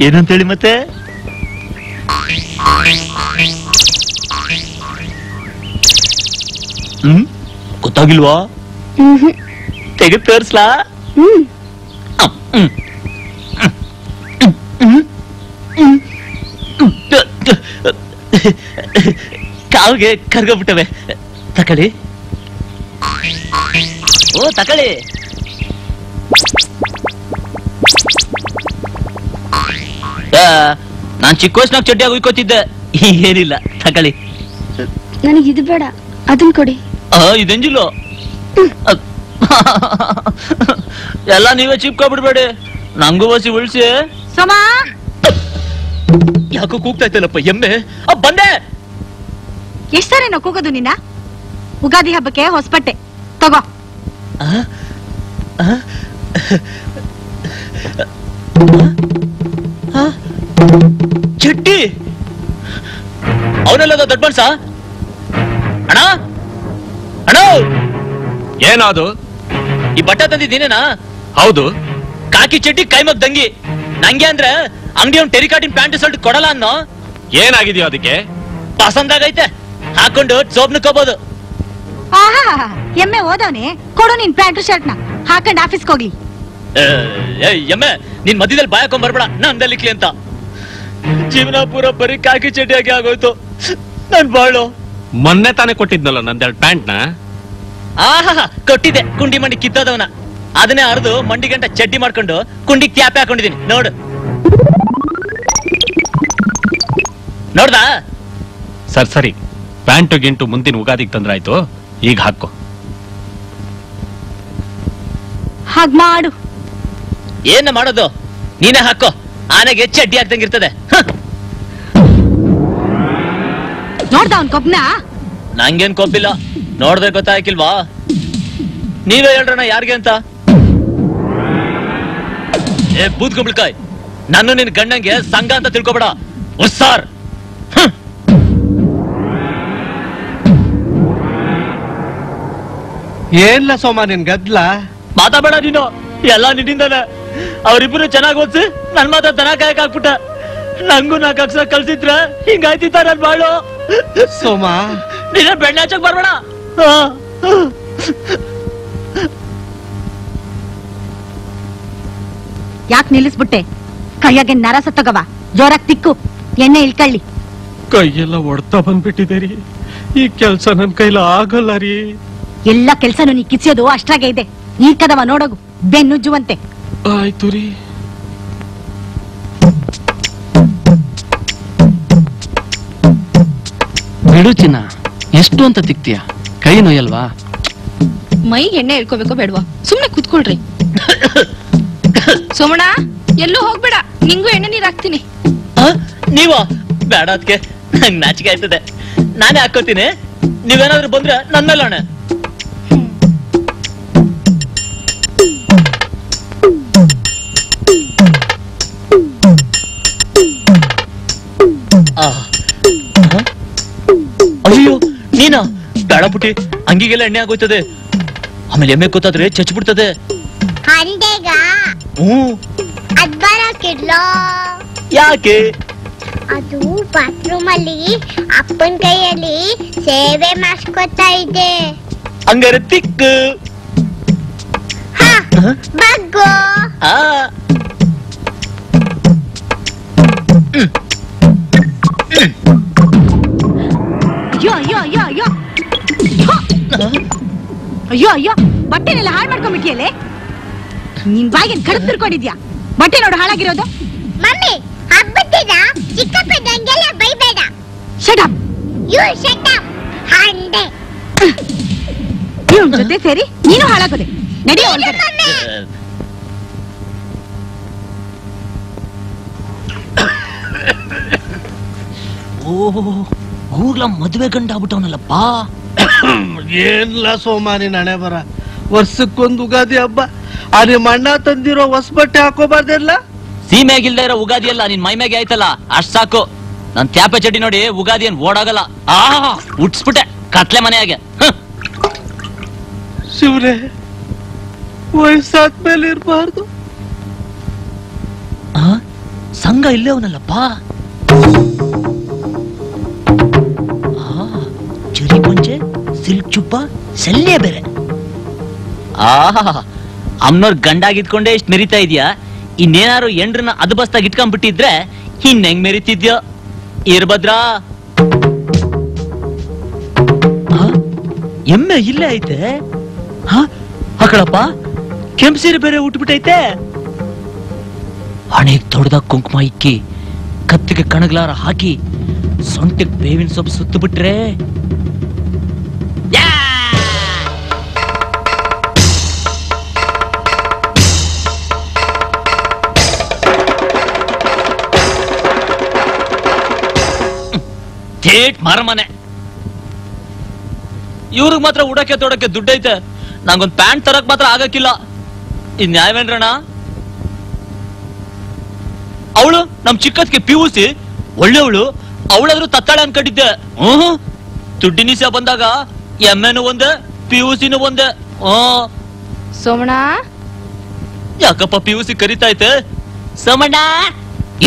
ಏನಂತೇಳಿ ಮತ್ತೆ? ಹ್ಮ್? ಗೊತ್ತಾಗಿಲ್ವಾ? ಹ್ಮ್. ತೆಗೆದು ತೋರ್ಸ್ಲಾ? ಹ್ಮ್. ಹ್ಮ್. ಹ್ಮ್. ಹ್ಮ್. ಕಾವಿಗೆ ಕರ್ಗೋಬಿಟ್ಟವೆ ತಕಳಿ. ಓ ತಕಳಿ. ನಾನ್ ಚಿಕ್ಕ ವಯಸ್ಸಿನಾಗ ಚಡ್ಡಿಯಾಗಿ ಉಯ್ಕೋತಿದ್ದೆ. ಏನಿಲ್ಲ ತಕಳಿ. ನನಗೆ ಇದು ಬೇಡ ಅದನ್ ಕೊಡಿ. ಆ, ಇದೆಂಜಿಲು ಎಲ್ಲ ನೀವೇ ಚಿಪ್ಕೊಬಿಡ್ಬೇಡಿ. ನಂಗೂ ಬಸಿ ಉಳ್ಸಿ. ಸೋಮಾ? ಯಾಕೋ ಕೂಗ್ತಾ ಇತ್ತಲ್ಲಪ್ಪ ಎಮ್ಮೆ? ಬಂದೆ! ಎಷ್ಟ್ ಸಾರಿ ನಾವು ಕೂಗೋದು ನಿನ್ನ ಉಗಾದಿ ಹಬ್ಬಕ್ಕೆ ಹೊಸಪಟ್ಟೆ. ತಗೋ. ಚಟ್ಟಿ! ಅವನೆಲ್ಲದ ದೊಡ್ಡ ಮನ್ಸ? ಅಣ್ಣ? ಅಣ್ಣ! ಏನಾದು? ಈ ಬಟ್ಟೆ ತಂದಿದ್ದೀನೇನಾ? ಹೌದು. ಕಾಕಿ ಚಟ್ಟಿ ಕೈಮಗ್ ದಂಗಿ ನಂಗೆ ಅಂದ್ರೆ ಅಂಗಡಿ ಅವ್ನ್ ಟೆರಿಕಾಟಿನ್ ಪ್ಯಾಂಟ್ ಶರ್ಟ್ ಕೊಡಲ್ಲ ಅನ್ನೋ? ಏನಾಗಿದೆಯೋ ಅದಕ್ಕೆ? ಪಸಂದಾಗೈತೆ. ಹಾಕೊಂಡು ಸೋಬ್ನಕೋಬಹುದು ಆಹಾ ಎಮ್ಮೆ ಓದವನೆ ಕೊಡು ನಿನ್ ಪ್ಯಾಂಟ್ ಶರ್ಟ್ನ ಹಾಕೊಂಡ್ ಆಫೀಸ್ಗೆ ಹೋಗ್ಲಿ. ಎಮ್ಮೆ ನಿನ್ ಮಧ್ಯದಲ್ಲಿ ಬಾಯಕೊಂಡ್ ಬರ್ಬೇಡ. ನಂದಲ್ಲಿಕ್ಲಿ ಅಂತ. ಜೀವನ ಪೂರ ಬರೀ ಕಾಕಿ ಚಡ್ಡಿಯಾಗಿ ಆಗೋಯ್ತು. ನನ್ ಬಾಳು. ಮೊನ್ನೆ ತಾನೇ ಕೊಟ್ಟಿದ್ನಲ್ಲ ನಂದೆರಡು ಪ್ಯಾಂಟ್ನ ಆಹಾ ಕೊಟ್ಟಿದ್ದೆ. ಕುಂಡಿ ಮಂಡಿ ಕಿತ್ತದವನ. ಅದನ್ನೇ ಅರ್ದು ಮಂಡಿ ಗಂಟ ಚಡ್ಡಿ ಮಾಡ್ಕೊಂಡು ಕುಂಡಿ ಕ್ಯಾಪ್ ಹಾಕೊಂಡಿದೀನಿ ನೋಡು. ನೋಡ್ದಾ? ಸರ್ ಸರಿ. ಪ್ಯಾಂಟು ಗಿಂಟು ಮುಂದಿನ ಉಗಾದಿಗೆ ತಂದ್ರಾಯ್ತು. ಈಗ ಹಾಕೋ ಹಾಗ್ ಮಾಡು. ಏನ ಮಾಡೋದು? ನೀನೇ ಹಾಕೋ ಆನೆಗೆ ಹೆಚ್ಚು ಅಡ್ಡಿ ಆಗ್ದಂಗಿರ್ತದೆ ಇರ್ತದೆ. ನೋಡ್ದ ಅವ್ನ್ ಕೊಬ್ನ? ನಂಗೇನ್ ಕೊಬ್ಬಿಲ್ಲ. ನೋಡ್ದೆ ಗೊತ್ತಾಯ್ಕಿಲ್ವಾ? ನೀವೇ ಹೇಳ್ರಣ ಯಾರಿಗೆ ಅಂತ? ಏ ಬೂದ್ಕೊಬ್ಳಕಾಯ್ ಕುಂಬಳಕಾಯ್ ನಾನು ನಿನ್ ಗಂಡಂಗೆ ಸಂಘ ಅಂತ ತಿಳ್ಕೊಬೇಡ. ಉಸ್ಸಾರ್ ಏನ್ಲ ಸೋಮ ನಿನ್ ಗದ್ಲ? ಮಾತಾಬೇಡ ನೀನು. ಎಲ್ಲ ನಿನ್ನಿಂದಾನೆ. ಅವರಿಬ್ರು ಚೆನ್ನಾಗ್ ಓದ್ಸಿ ನನ್ ಮಾತ್ರ ದನ ಕಾಯಕ್ ಹಾಕ್ಬಿಟ್ಟ ನಂಗೂ ನಾ ಅಕ್ಷರ ಕಲ್ಸಿದ್ರ ಹಿಂಗಾಯ್ತಿತ್ತ ನನ್ ಬಾಳು. ಸೋಮ. ನೀನೇ ಬೆಣ್ಣೆ ಹಚ್ಚಕ್ ಬರ್ಬೇಡ. ಯಾಕ್ ನಿಲ್ಲಿಸ್ಬಿಟ್ಟೆ? ಕೈಯಾಗೆ ನರ ತಗವ ಜೋರಾಗ್ ತಿಕ್ಕು. ಎಣ್ಣೆ ಇಳ್ಕಳ್ಳಿ. ಕೈಯೆಲ್ಲ ಒಡ್ತಾ ಬಂದ್ಬಿಟ್ಟಿದೆ ರೀ. ಈ ಕೆಲ್ಸ ನನ್ ಕೈಲ ಆಗಲ್ಲ ರೀ. ಎಲ್ಲ ಕೆಲ್ಸನೂ ನೀ ಕಿಸಿಯೋದು ಅಷ್ಟಾಗೆ ಇದೆ. ಈ ಕದವ ನೋಡೋಗು ಬೆನ್ನುಜ್ಜುವಂತೆ ಆಯ್ತು ರೀ. ಬಿಡು ಚಿನ್ನ ಎಷ್ಟು ಅಂತ ತಿಕ್ತೀಯ? ಕೈ ನೋಯಲ್ವಾ? ಮೈ ಎಣ್ಣೆ ಇಳ್ಕೋಬೇಕೋ ಬೇಡವಾ? ಸುಮ್ನೆ ಕುತ್ಕೊಳ್ರಿ. ಸೋಮಣ್ಣ ಎಲ್ಲೂ ಹೋಗ್ಬೇಡ. ನಿಂಗೂ ಎಣ್ಣೆ ನೀರ್ ಹಾಕ್ತೀನಿ. ನೀವ? ಬೇಡ ಅದಕ್ಕೆ ನಂಗ್ ನಾಚಿಕೆ ಆಯ್ತದೆ. ನಾನೇ ಹಾಕೋತೀನಿ ನೀವೇನಾದ್ರೂ ಬಂದ್ರೆ ನನ್ನ ಮೇಲೆ ಪುಟಿ ಅಂಗಿಗೆಲ್ಲ ಎಣ್ಣೆ ಆಗೋಯ್ತದೆ. ಆಮೇಲೆ ಎಮ್ಮೆ ಗೊತ್ತಾದ್ರೆ ಚಚ್ಬಿಡ್ತದೆ ಹಂಡೆಗ? ಯಾಕೆ? ಅದು ಬಾತ್ರೂಮ್ ಅಲ್ಲಿ ಅಪ್ಪನ್ ಕೈಯಲ್ಲಿ ಸೇವೆ ಮಾಡಿಸ್ಕೊತಾ ಇದೆ. ಹಂಗಾರೆ ತಿಕ್ಕ. ಬಗ್ಗೋ. ಆ ಅಯ್ಯೋ ಅಯ್ಯೋ ಅಯ್ಯೋ. ಅಯ್ಯೋ! ಅಯ್ಯೋ ಬಟ್ಟೆನೆಲ್ಲ ಹಾಳು ಮಾಡ್ಕೊಂಡ್ಬಿಟ್ಟಿಯಲ್ಲೇ? ನಿನ್ ಬಾಯಿಗೆ ಕಡದ್ ತಿರ್ಕೊಂಡಿದ್ಯಾ? ಬಟ್ಟೆ ನೋಡು ಹಾಳಾಗಿರೋದು. ಮಮ್ಮಿ ಹಬ್ಬತ್ತಿನ ಚಿಕ್ಕಪ್ಪದಂಗೆಲ್ಲ ಬೈಬೇಡ. Shut up you shut up ಹಂಡೆ ಇವ್ನ್ ಜೊತೆ ಸೇರಿ ನೀನು ಹಾಳಾಗೋದೆ. ನಡಿ ಓಹೋ ಓಹ್ ಗೂಗ್ಲ ಮದುವೆ ಗಂಡ ಆಗ್ಬಿಟ್ಟವನಲ್ಲಪ್ಪ. ಏನ್ಲ ಸೋಮಾರಿ ನಿನ್ ಹಣೆ ಬರ. ವರ್ಷಕ್ಕೊಂದು ಉಗಾದಿ ಹಬ್ಬ. ಆ ಮಣ್ಣ ಅಣ್ಣ ತಂದಿರೋ ಹೊಸ ಬಟ್ಟೆ ಹಾಕೋಬಾರ್ದಿಲ್ಲ ಸೀಮೆಗಿಲ್ದೇ ಇರೋ ಉಗಾದಿ ಅಲ್ಲ ನಿನ್ ಮೈ ಮ್ಯಾಗೆ ಆಯ್ತಲ್ಲ. ಅಷ್ಟ್ ಸಾಕು. ನನ್ ತ್ಯಾಪೆ ಚಡ್ಡಿ ನೋಡಿ ಉಗಾದಿ ಏನ್ ಓಡಾಗಲ್ಲ. ಆ ಉಟ್ಸ್ಬಿಟ್ಟೆ ಕತ್ಲೆ ಮನೆಯಾಗೆ. ಶಿವ್ರೆ ವಯಸ್ಸಾದ್ಮೇಲೆ ಇರ್ಬಾರ್ದು. ಆ, ಸಂಘ ಇಲ್ಲೇ ಅವನಲ್ಲಪ್ಪ. ಸಿಲ್ಕ್ ಚುಪ್ಪ ಸಲ್ಲೇ ಬೇರೆ. ಆಹಾ, ಅಮ್ನೋರ್ ಗಂಡಾಗಿದ್ಕೊಂಡೇ ಇಷ್ಟು ಮೆರಿತಾ ಇದೆಯಾ? ಇನ್ನೇನಾರು ಎಂಡ್ರನ್ನ ಅದು ಬಸ್ತಾಗಿ ಇಟ್ಕೊಂಡ್ಬಿಟ್ಟಿದ್ರೆ ಇನ್ನ ಹೆಂಗ್ ಮೆರಿತಿದ್ಯೋ? ಇರ್ಬದ್ರಾ ಎಮ್ಮೆ ಇಲ್ಲೇ ಐತೆ. ಹಾಕಳಪ್ಪ ಕೆಂಪ್ ಸೀರೆ ಬೇರೆ ಉಟ್ಬಿಟ್ಟೈತೆ. ಹಣೆಗೆ ದೊಡ್ಡದಾಗ ಕುಂಕುಮ ಇಕ್ಕಿ, ಕತ್ತಿಗೆ ಕಣಗ್ಲಾರ ಹಾಕಿ ಸೊಂಟಕ್ ಬೇವಿನ ಸೊಪ್ಪು ಸುತ್ತು ಬಿಟ್ರೆ ಥೇಟ್ ಮರಮನೆ ಇವ್ರಿಗೆ ಮಾತ್ರ ಉಡಕ್ಕೆ ತೊಡಕ್ಕೆ ದುಡ್ಡೈತೆ. ನಂಗೊಂದ್ ಪ್ಯಾಂಟ್ ತರಕ್ ಮಾತ್ರ ಆಗಕ್ಕಿಲ್ಲ. ಇದ್ ನ್ಯಾಯವೇನ್ರಣ ಅವಳು ನಮ್ ಚಿಕ್ಕದ್ಗೆ ಪಿ ಯು ಸಿ ಒಳ್ಳೆವಳು ಅವಳಾದ್ರು ತತ್ತಾಳೆ ಅನ್ಕೊಂಡಿದ್ದೆ. ಹ್ಮ್ ದುಡ್ಡಿನಿಸ ಬಂದಾಗ ಎಮ್ಮೆನು ಒಂದೆ ಪಿ ಯು ಸಿನೂ ಒಂದೇ. ಹ್ಮ್. ಸೋಮಣ್ಣ. ಯಾಕಪ್ಪ ಪಿ ಯು ಸಿ ಕರಿತೈತೆ ಸಮಣ್ಣ.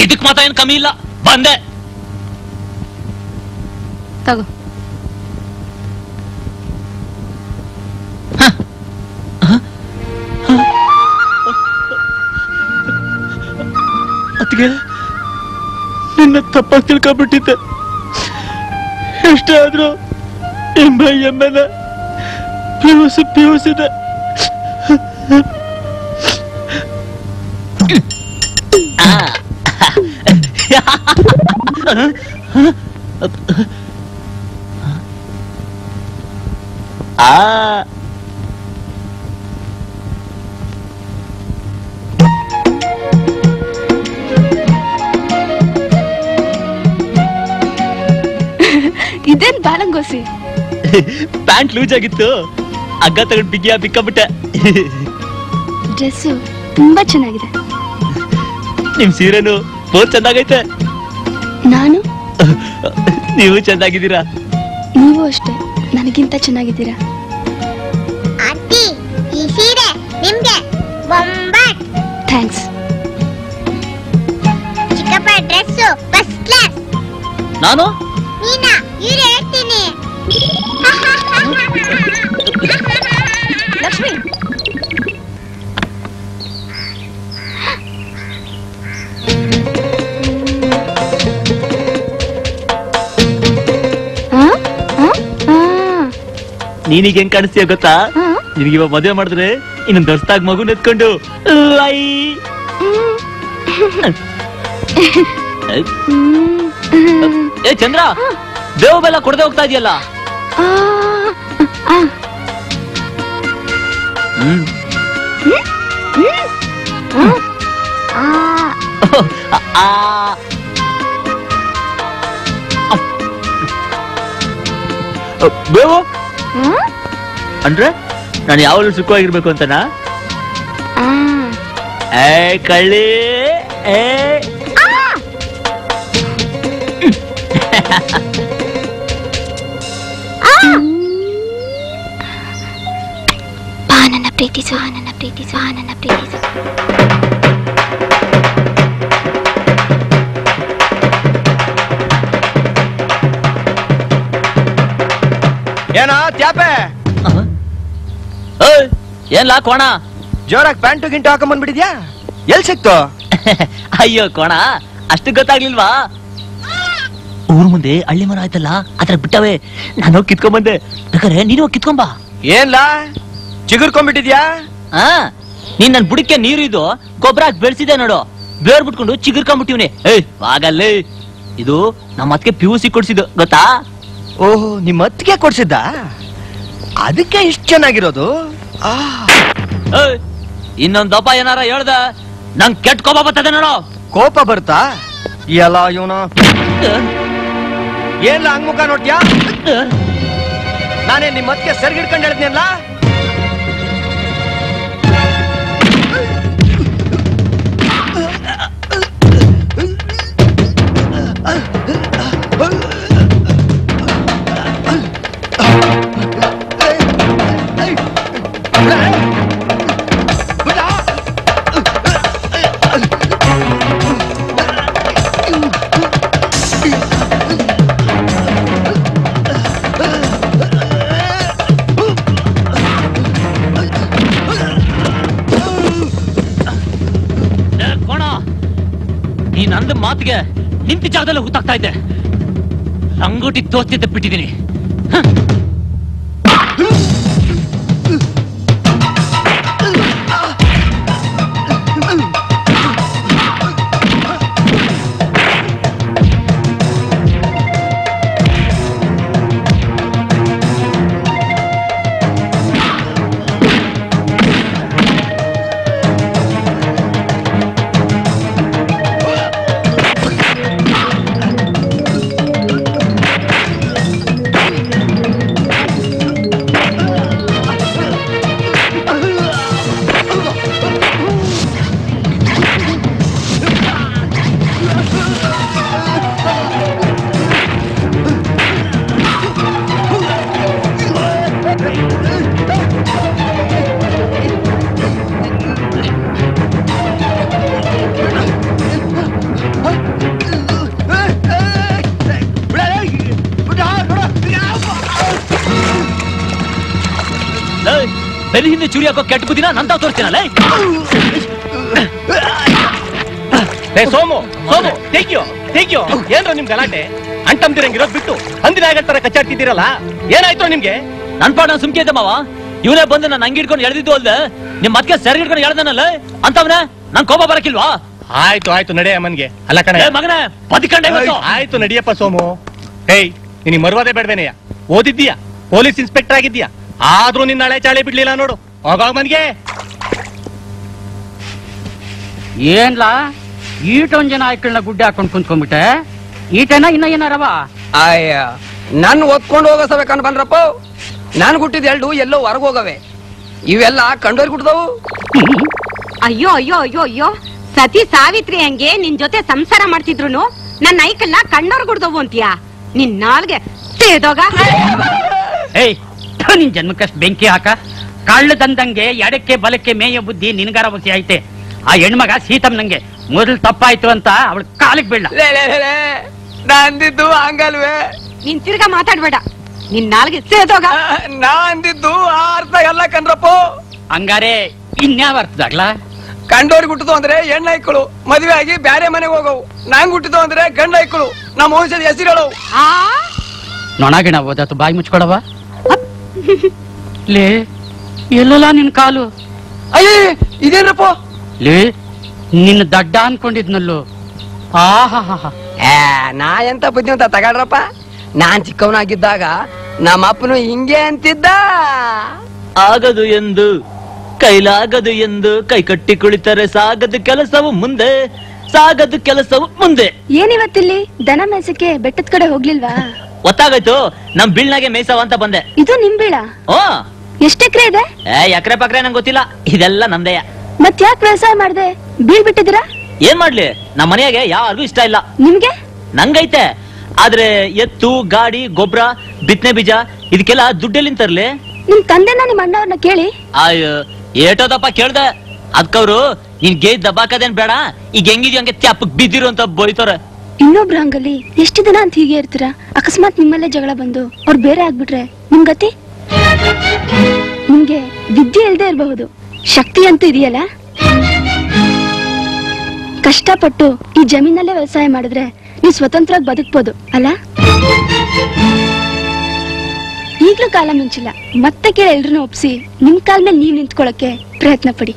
ಇದಕ್ ಮಾತ್ರ ಏನ್ ಕಮ್ಮಿ ಇಲ್ಲ. ಬಂದೆ. ತಗೋ ಅತ್ಗೆ ನಿನ್ನ ತಪ್ಪಾಗಿ ತಿಳ್ಕೊಂಡ್ಬಿಟ್ಟಿದ್ದೆ ಎಷ್ಟೇ ಆದ್ರೂ ಎಮ್ಮೆ ಎಮ್ಮೆನ ಪಿಯುಸಿ ಪಿಯುಸಿದೆ ಆ ಇದೇನ್ ಬಾಲಂಗೋಸಿ? ಪ್ಯಾಂಟ್ ಲೂಸ್ ಆಗಿತ್ತು. ಹಗ್ಗ ತಗೊಂಡ್ ಬಿಗಿಯ ಬಿಕ್ಕಬಿಟ್ಟೆ. ಡ್ರೆಸ್ ತುಂಬಾ ಚೆನ್ನಾಗಿದೆ. ನಿಮ್ ಸೀರೆನು ಬಹುತ್ ಚೆನ್ನಾಗೈತೆ. ನಾನು? ನೀವು ಚೆನ್ನಾಗಿದ್ದೀರಾ? ನೀವು ಅಷ್ಟೇ ನನಗಿಂತ ಚೆನ್ನಾಗಿದ್ದೀರಾ? ಅತ್ತಿ ಈ ಸೀರೆ ನಿಮ್ಗೆ ಬೊಂಬಾಟ್. ಥ್ಯಾಂಕ್ಸ್. ಚಿಕ್ಕಪ್ಪ ಡ್ರೆಸ್ ಫಸ್ಟ್ ಕ್ಲಾಸ್ ನಾನು? ನೀನಾ ಇವ್ರು ನೀನೀಗ ಹೆಂಗ್ ಕಾಣಿಸ್ತೀಯ ಗೊತ್ತಾ? ನಿನಗೆ ಇವಾಗ ಮದುವೆ ಮಾಡಿದ್ರೆ ಇನ್ನ ದರ್ಸ್ತಾಗ ಮಗು ನೆತ್ಕೊಂಡು ಲೈ. ಏ ಚಂದ್ರ ಬೇವು ಬೆಲ್ಲ ಕೊಡದೆ ಹೋಗ್ತಾ ಇದೆಯಲ್ಲ. ಹ್ಮ್. ಆ. ಆ. ಅ, ಬೇವು? ಅಂದ್ರೆ ನಾನು ಯಾವಾಗಲೂ ಸುಖವಾಗಿರ್ಬೇಕು ಅಂತನಾ ಆ. ಏ ಕಳ್ಳಿ ಏ ಬಾ ನನ್ನ ಪ್ರೀತಿಸು ಆ ನನ್ನ ಪ್ರೀತಿಸು ಆ ನನ್ನ ಪ್ರೀತಿಸು ಏನಾ ತ್ಯಾಪೆ? ಏನ್ ಲಾ ಕೋಣ? ಜೋರಾಗಿ ಪ್ಯಾಂಟು ಗಿಂಟು ಹಾಕೊಂಡ್ ಬಂದ್ಬಿಟ್ಟಿದ್ಯಾ? ಎಲ್ ಸಿಕ್ತು? ಅಯ್ಯೋ ಕೋಣ ಅಷ್ಟು ಗೊತ್ತಾಗ್ಲಿಲ್ವಾ? ಊರ್ ಮುಂದೆ ಹಳ್ಳಿ ಮರ ಆಯ್ತಲ್ಲ ಅದ್ರ ಬಿಟ್ಟವೆ. ನಾನು ಹೋಗಿ ಕಿತ್ಕೊಂಡ್ ಬಂದೆ ಬೇಕಾದ್ರೆ ನೀನು ಕಿತ್ಕೊಂಬಾ. ಏನ್ಲಾ ಚಿಗುರ್ಕೊಂಡ್ಬಿಟ್ಟಿದ್ಯಾ? ಆ ನೀನ್ ನನ್ ಬುಡಕ್ಕೆ ನೀರು ಇದು ಗೊಬ್ಬರ ಹಾಕಿ ಬೆಳೆಸಿದೆ ನೋಡು. ಬೇರ್ ಬಿಟ್ಕೊಂಡು ಚಿಗುರ್ಕೊಂಡ್ಬಿಟ್ಟಿವ್ನಿ. ಏಯ್ ಆಗಲ್ಲೇ. ಇದು ನಮ್ಮ ಅತ್ತಿಗೆ ಪಿ ಯು ಸಿ ಕೊಡ್ಸಿದ್ದು ಗೊತ್ತಾ? ಓಹೋ ನಿಮ್ಮ ಅತ್ತಿಗೆ ಕೊಡ್ಸಿದ್ದ? ಅದಕ್ಕೆ ಇಷ್ಟು ಚೆನ್ನಾಗಿರೋದು? ಆ. ಏಯ್, ಇನ್ನೊಂದ್ ದಪ್ಪ ಏನಾರ ಹೇಳ್ದ? ನಂಗೆ ಕೆಟ್ಟ ಕೋಪ ಬರ್ತದೆ ನೋಡು. ಕೋಪ ಬರ್ತಾ ಎಲ್ಲ ಇವನು. ಏನ್ಲ ಹಂಗ್ ಮುಖ ನೋಡ್ತ್ಯಾ? ನಾನೇ ನಿಮ್ಮ ಅತ್ತಿಗೆ ಸರಿಗಿಡ್ಕೊಂಡು ಹೇಳ್ತೀನಲ್ಲ ಮಾತಿಗೆ ನಿಂತ ಜಾಗದಲ್ಲೇ ಹುತ್ತಾಗ್ತಾ ಇದ್ದೆ. ಅಂಗೋಟಿ ದೋಸ್ತಿದ್ದ ಬಿಟ್ಟಿದ್ದೀನಿ. ಹಾಕೋ ಕೆಟ್ಟ ಬುದ್ಧಿನ? ನಂತ ತೋರಿಸ್ತೀನಲ್ಲ ಏ ಸೋಮು ಸೋಮು ತೆಗಿಯೋ ತೆಗಿಯೋ ಏನ್ರ ನಿಮ್ ಗಲಾಟೆ? ಅಂಟಮ್ದಿರಂಗಿರೋದ್ ಬಿಟ್ಟು ಅಂದಿನ ತರ ಕಚ್ಚಾಡ್ತಿದ್ದೀರಲ್ಲ ಏನಾಯ್ತು ನಿಮ್ಗೆ? ನನ್ ಪಾಡ ಸುಮ್ಕೆ ಇದ್ದ ಮಾವ. ಇವನೇ ಬಂದು ನಾನು ಅಂಗಿ ಹಿಡ್ಕೊಂಡು ಎಳ್ದಿದ್ದು ಅಲ್ಲ ನಿಮ್ ಮತ್ತೆ ಸರಿ ಹಿಡ್ಕೊಂಡು ಎಳ್ದನಲ್ಲ ಅಂತವನ ನನ್ ಕೋಪ ಬರಕಿಲ್ವಾ? ಆಯ್ತು ಆಯ್ತು ನಡೆ ಅಮ್ಮನ್ಗೆ. ಅಲ್ಲ ಕಣ. ಮಗನ ಬದಿಕಂಡೆ. ಆಯ್ತು ನಡಿಯಪ್ಪ ಸೋಮು. ಏಯ್ ನಿನಗೆ ಮರುವಾದೆ ಬೇಡವೇನೆಯ ಓದಿದ್ದೀಯಾ? Police inspector ಆಗಿದ್ದೀಯಾ? ಆದ್ರೂ ನಿನ್ನ ಹಳೆ ಚಾಳಿ ಬಿಡ್ಲಿಲ್ಲ ನೋಡು. ಹೋಗೋಗ ಮನ್ಗೆ ಏನ್ಲಾ? ಈಟೊಂದ್ ಜನ ಆಯ್ಕಳನ್ನ ಗುಡ್ಡೆ ಹಾಕೊಂಡ್ ಕುಂತ್ಕೊಂಡ್ಬಿಟ್ಟೆ ಈಟನ ಇನ್ನ ಏನಾರವ ಅಯ್ಯ ನನ್ ಒತ್ಕೊಂಡು ಹೋಗೋ ಸಬೇಕನ್ ಬಂದ್ರಪ್ಪ. ನಾನು ಹುಟ್ಟಿದ ಎಲ್ಡು ಎಲ್ಲೋ ಹೊರಗ್ ಹೋಗವೆ. ಇವೆಲ್ಲ ಕಂಡೋರ್ ಗುಡ್ದವು ಅಯ್ಯೋ ಅಯ್ಯೋ ಅಯ್ಯೋ ಅಯ್ಯೋ. ಸತಿ ಸಾವಿತ್ರಿ ಹಂಗೆ ನಿನ್ ಜೊತೆ ಸಂಸಾರ ಮಾಡ್ತಿದ್ರು ನನ್ನ ಐಕಲ್ನ ಕಂಡೋರ್ ಗುಡ್ದವು ಅಂತೀಯಾ? ನಿನ್ನ ನಾಲ್ಗೆ ತೇದೋಗ. ಏಯ್ ನಿನ್ ಜನ್ಮಕ್ಕಷ್ಟು ಬೆಂಕಿ ಹಾಕ. ಕಳ್ಳದಂದಂಗೆ ಎಡಕ್ಕೆ ಬಲಕ್ಕೆ ಮೇಯ ಬುದ್ಧಿ ನಿನ್ಗಾರ ಬುದ್ಧಿ ಐತೆ ಆ ಹೆಣ್ಮಗ ಸೀತಮ್ ನಂಗೆ ಮೊದಲು ತಪ್ಪಾಯ್ತು ಅಂತ ಅವಳು ಕಾಲಿಗೆ ಬೀಳ ಲೇ, ಲೇ, ಲೇ, ಲೇ. ನಾ ಅಂದಿದ್ದು ಹಂಗಲ್ವೇ? ನೀನ್ ತಿರ್ಗಾ ಮಾತಾಡ್ಬೇಡ. ನಿನ್ ನಾಲ್ಗೆ ಸೇದೋಗ ನಾ ಅಂದಿದ್ದು ಆ ಅರ್ಥ ಎಲ್ಲ ಕಣ್ರಪ್ಪ. ಹಂಗಾರೆ ಇನ್ಯಾವ ಅರ್ಥದಾಗ್ಲ? ಕಂಡೋರ್ಗ್ ಹುಟ್ಟಿತು ಅಂದ್ರೆ ಹೆಣ್ಣ ಐಕ್ಕಳು ಮದುವೆ ಆಗಿ ಬ್ಯಾರೆ ಮನೆಗೆ ಹೋಗವು. ನಂಗ್ ಹುಟ್ಟಿದು ಅಂದ್ರೆ ಗಂಡ ಐಕ್ಕಳು ನಮ್ಮ ವಂಶದ ಹೆಸರು ನೊಣಗಿಣ ಓದಾತು ಬಾಯಿ ಮುಚ್ಕೊಳವ? ಲೇ ಎಲ್ಲಲ್ಲ ನಿನ್ ಕಾಲು? ಅಯ್ಯ ಇದೇನಪ್ಪ? ಲೇ ನಿನ್ನ ದಡ್ಡ ಅನ್ಕೊಂಡಿದ್ನಲ್ಲೋ. ಆಹಾ ಏ ನಾ ಎಂತ ಬುದ್ಧಿವಂತ ತಗಾಡ್ರಪ್ಪ? ನಾನ್ ಚಿಕ್ಕವನಾಗಿದ್ದಾಗ ನಮ್ಮ ಅಪ್ಪನು ಹಿಂಗೆ ಅಂತಿದ್ದ. ಆಗದು ಎಂದು ಕೈಲಾಗದು ಎಂದು ಕೈ ಕಟ್ಟಿ ಕುಳಿತರೆ ಸಾಗದು ಕೆಲಸವು ಮುಂದೆ ಸಾಗದು ಕೆಲಸವು ಮುಂದೆ. ಏನಿವತ್ತಿಲ್ಲಿ? ದನ ಮೇಸಕ್ಕೆ ಬೆಟ್ಟದ ಕಡೆ ಹೋಗ್ಲಿಲ್ವಾ? ಗೊತ್ತಾಗೋಯ್ತು ನಮ್ ಬೀಳ್ನಾಗೆ ಮೇಯ್ಸವ ಅಂತ ಬಂದೆ. ಇದು ನಿಮ್ ಬೀಳ? ಓ ಎಷ್ಟ್ ಎಕರೆ ಇದೆ? ಏ ಎಕರೆ ಪಕ್ರೆ ನಂಗೆ ಗೊತ್ತಿಲ್ಲ. ಇದೆಲ್ಲ ನಮ್ದೆಯ ಮತ್ ಯಾಕೆ ವ್ಯವಸಾಯ ಮಾಡ್ದೆ? ಬೀಳ್ ಬಿಟ್ಟಿದ್ದೀರಾ? ಏನ್ ಮಾಡ್ಲಿ? ನಮ್ಮ ಮನೆಯಾಗೆ ಯಾರಿಗೂ ಇಷ್ಟ ಇಲ್ಲ. ನಿಮ್ಗೆ? ನಂಗೈತೆ. ಆದ್ರೆ ಎತ್ತು ಗಾಡಿ ಗೊಬ್ಬರ ಬಿತ್ತನೆ ಬೀಜ ಇದಕ್ಕೆಲ್ಲ ದುಡ್ಡೆಲ್ಲಿಂದ ತರ್ಲಿ? ನಿಮ್ ತಂದೆನ ನಿಮ್ ಅಣ್ಣವ್ರನ್ನ ಕೇಳಿ. ಅಯ್ಯೋ ಏಟೋದಪ್ಪ ಕೇಳ್ದೆ. ಅದ್ಕವ್ರು ನೀನ್ ಗೇ ದಬ್ಬಾಕದೇನ್ ಬೇಡ. ಈಗ ಹೆಂಗಿದ್ಯೋ ಹಂಗೆ ತ್ಯಾಪಕ್ ಬಿದ್ದಿರು ಅಂತ ಬೈತಾರೆ ಇನ್ನೊಬ್ರ ಹಂಗಲ್ಲಿ ಎಷ್ಟು ದಿನ ಅಂತ ಹೀಗೆ ಇರ್ತೀರಾ? ಅಕಸ್ಮಾತ್ ನಿಮ್ಮಲ್ಲೇ ಜಗಳ ಬಂದು ಅವ್ರು ಬೇರೆ ಆಗ್ಬಿಟ್ರೆ ನಿಮ್ ಗತಿ ನಿಮ್ಗೆ ವಿದ್ಯೆ ಇಲ್ದೇ ಇರಬಹುದು. ಶಕ್ತಿ ಅಂತೂ ಇದೆಯಲ್ಲ? ಕಷ್ಟಪಟ್ಟು ಈ ಜಮೀನಲ್ಲೇ ವ್ಯವಸಾಯ ಮಾಡಿದ್ರೆ ನೀವು ಸ್ವತಂತ್ರವಾಗಿ ಬದುಕ್ಬೋದು, ಅಲ್ಲ? ಈಗಲೂ ಕಾಲ ಮುಂಚಿಲ್ಲ. ಮತ್ತೆ ಕೇಳಿ ಎಲ್ರನ್ನೂ ಒಪ್ಸಿ ನಿಮ್ ಕಾಲ ಮೇಲೆ ನೀವ್ ನಿಂತ್ಕೊಳ್ಳೋಕೆ ಪ್ರಯತ್ನ ಪಡಿ.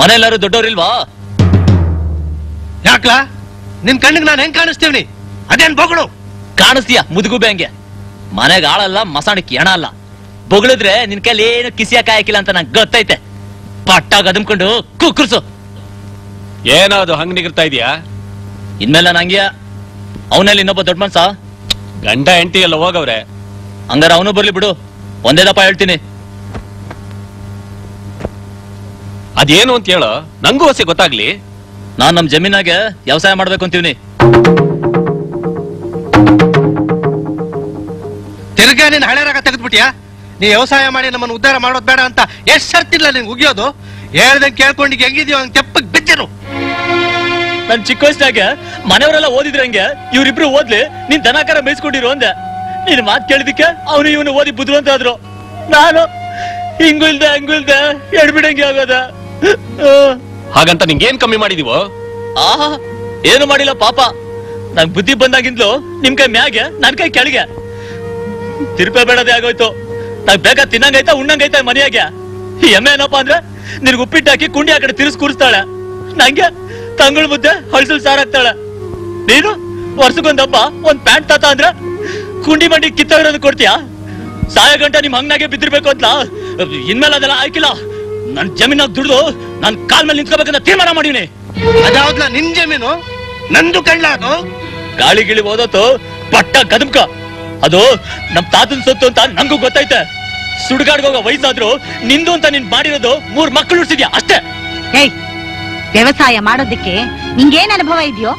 ಮನೆಯಲ್ಲಾರು ದೊಡ್ಡವ್ರಿಲ್ವಾ ಯಾಕ್ಲಾ? ನಿನ್ ಕಣ್ಣಿಗೆ ನಾನು ಹೆಂಗ್ ಕಾಣಿಸ್ತೀವಿ ಅದೇನ್ ಬೊಗಳು? ಕಾಣಿಸ್ತೀಯ ಮುದುಗುಬೆ ಹಂಗೆ? ಮನೆಗೆ ಆಳಲ್ಲ ಮಸಾಣಕ್ಕೆ ಎಣ ಅಲ್ಲ. ಬೊಗಳಿದ್ರೆ ನಿನ್ ಕೈಲಿ ಏನು ಕಿಸಿಯಕ್ ಹಾಕಿಲ್ಲ ಅಂತ ನಂಗೆ ಗೊತ್ತೈತೆ. ಪಟ್ಟಾಗ ಅದಮ್ಕೊಂಡು ಕುಕ್ಕರ್ಸು. ಏನೋ ಅದು ಹಂಗ್ ನಿಗಿರ್ತಾ ಇದೀಯಾ? ಇನ್ಮೇಲೆ ನಂಗೆ ಅವನಲ್ಲಿ ಇನ್ನೊಬ್ಬ ದೊಡ್ಡ ಮನ್ಸ? ಗಂಡ ಹೆಂಡತಿ ಎಲ್ಲ ಹೋಗವ್ರೆ. ಹಂಗಾರ ಅವನು ಬರ್ಲಿ ಬಿಡು. ಒಂದೇ ದಪ್ಪ ಹೇಳ್ತೀನಿ. ಅದೇನು ಅಂತ ಹೇಳೋ. ನಂಗೂ ಹೊಸ ಗೊತ್ತಾಗ್ಲಿ. ನಾನ್ ನಮ್ ಜಮೀನಾಗ ವ್ಯವಸಾಯ ಮಾಡ್ಬೇಕು ಅಂತೀವ್ನಿ ತಿರ್ಗಾ ನೀನ್ ಹಳೆ ರಾಗ ತೆಗೆದ್ಬಿಟ್ಯಾ? ನೀ ವ್ಯವಸಾಯ ಮಾಡಿ ನಮ್ಮನ್ನ ಉದ್ಧಾರ ಮಾಡೋದ್ ಬೇಡ ಅಂತ ಎಷ್ಟ್ ಸರ್ತಿಲ್ಲ ನಿಂಗೆ ಉಗಿಯೋದು? ಹೇಳ್ದಂಗೆ ಕೇಳ್ಕೊಂಡು ಹೆಂಗಿದ್ಯೋ ಹಂಗ್ ತೆಪ್ಪಗ್ ಬಿದ್ದಿರು. ನನ್ ಚಿಕ್ಕ ವಯಸ್ಸಾಗ ಮನೆಯವರೆಲ್ಲ ಓದಿದ್ರಂಗೆ ಇವ್ರಿಬ್ರು ಓದ್ಲಿ ನೀನ್ ದನಕರ ಮೇಯಿಸ್ಕೊಂಡಿರು ಅಂದೆ. ನೀನ್ ಮಾತ್ ಕೇಳಿದಕ್ಕೆ ಅವನು ಇವನು ಓದಿ ಬುದ್ಧಿವಂತ ಆದ್ರು ನಾನು ಹಿಂಗು ಇಲ್ದೆ ಹಂಗು ಇಲ್ದೆ ಎಡ್ಬಿಡಂಗೆ ಆಗೋದ. ಹಾಗಂತ ನಿಂಗೇನ್ ಕಮ್ಮಿ ಮಾಡಿದೀವೋ? ಆಹಾ ಏನು ಮಾಡಿಲ್ಲ ಪಾಪ. ನಂಗ್ ಬುದ್ಧಿ ಬಂದಾಗಿಂದ್ಲು ನಿಮ್ ಕೈ ಮ್ಯಾಗೆ, ನನ್ ಕೈ ಕೆಳಗೆ. ತಿರುಪೆ ಬೇಡದೆ ಆಗೋಯ್ತು. ನಂಗ್ ಬೇಗ ತಿನ್ನಂಗೈತ, ಉಣ್ಣಂಗೈತ ಮನೆಯಾಗೆ. ಈ ಎಮ್ಮೆ ಏನಪ್ಪಾ ಅಂದ್ರೆ ನಿನ್ಗೆ ಉಪ್ಪಿಟ್ಟು ಹಾಕಿ ಕುಂಡಿ ಆ ಕಡೆ ತಿರ್ಸ್ ಕೂರಿಸ್ತಾಳೆ. ನಂಗೆ ತಂಗಳ ಮುದ್ದೆ ಹಳ್ಸಲ್ ಸಾರಾಗ್ತಾಳೆ ನೀನು ವರ್ಷಕ್ಕೊಂದಪ್ಪ ಒಂದ್ ಪ್ಯಾಂಟ್ ತಾತ ಅಂದ್ರೆ ಕುಂಡಿ ಮಂಡಿ ಕಿತ್ತೋಗಿರೋದು ಕೊಡ್ತೀಯಾ? ಸಾಯ ಗಂಟೆ ನಿಮ್ ಹಂಗಾಗೆ ಬಿದ್ದಿರ್ಬೇಕು ಅಂತ ಇನ್ಮೇಲೆ ಅದೆಲ್ಲ ಆಯ್ಕಿಲ್ಲ ನನ್ ಜಮೀನ ದುಡ್ದು ನನ್ ಕಾಲ್ ಮೇಲೆ ನಿಂತ್ಕೋಬೇಕಂತ ತೀರ್ಮಾನ ಮಾಡೀನಿ. ಅದಾವ್ಲ ನಿನ್ ಜಮೀನು ನಂದು ಕಳ್ಳ ಅದು ಗಾಳಿ ಗಿಳಿ ಓದೋತು ಪಟ್ಟ ಕದಮ್ಕ ಅದು ನಮ್ ತಾತನ್ ಸೊತ್ತು ಅಂತ ನಂಗೂ ಗೊತ್ತೈತೆ. ಸುಡ್ಗಾಡ್ಗೋಗ ಹೋಗೋ ವಯಸ್ಸಾದ್ರು ನಿಂದು ಅಂತ ನಿನ್ ಮಾಡಿರೋದು ಮೂರ್ ಮಕ್ಕಳು ಉಡ್ಸಿದ್ಯಾ ಅಷ್ಟೇ. ಏಯ್ ವ್ಯವಸಾಯ ಮಾಡೋದಕ್ಕೆ ನಿಂಗೇನ್ ಅನುಭವ ಇದೆಯೋ?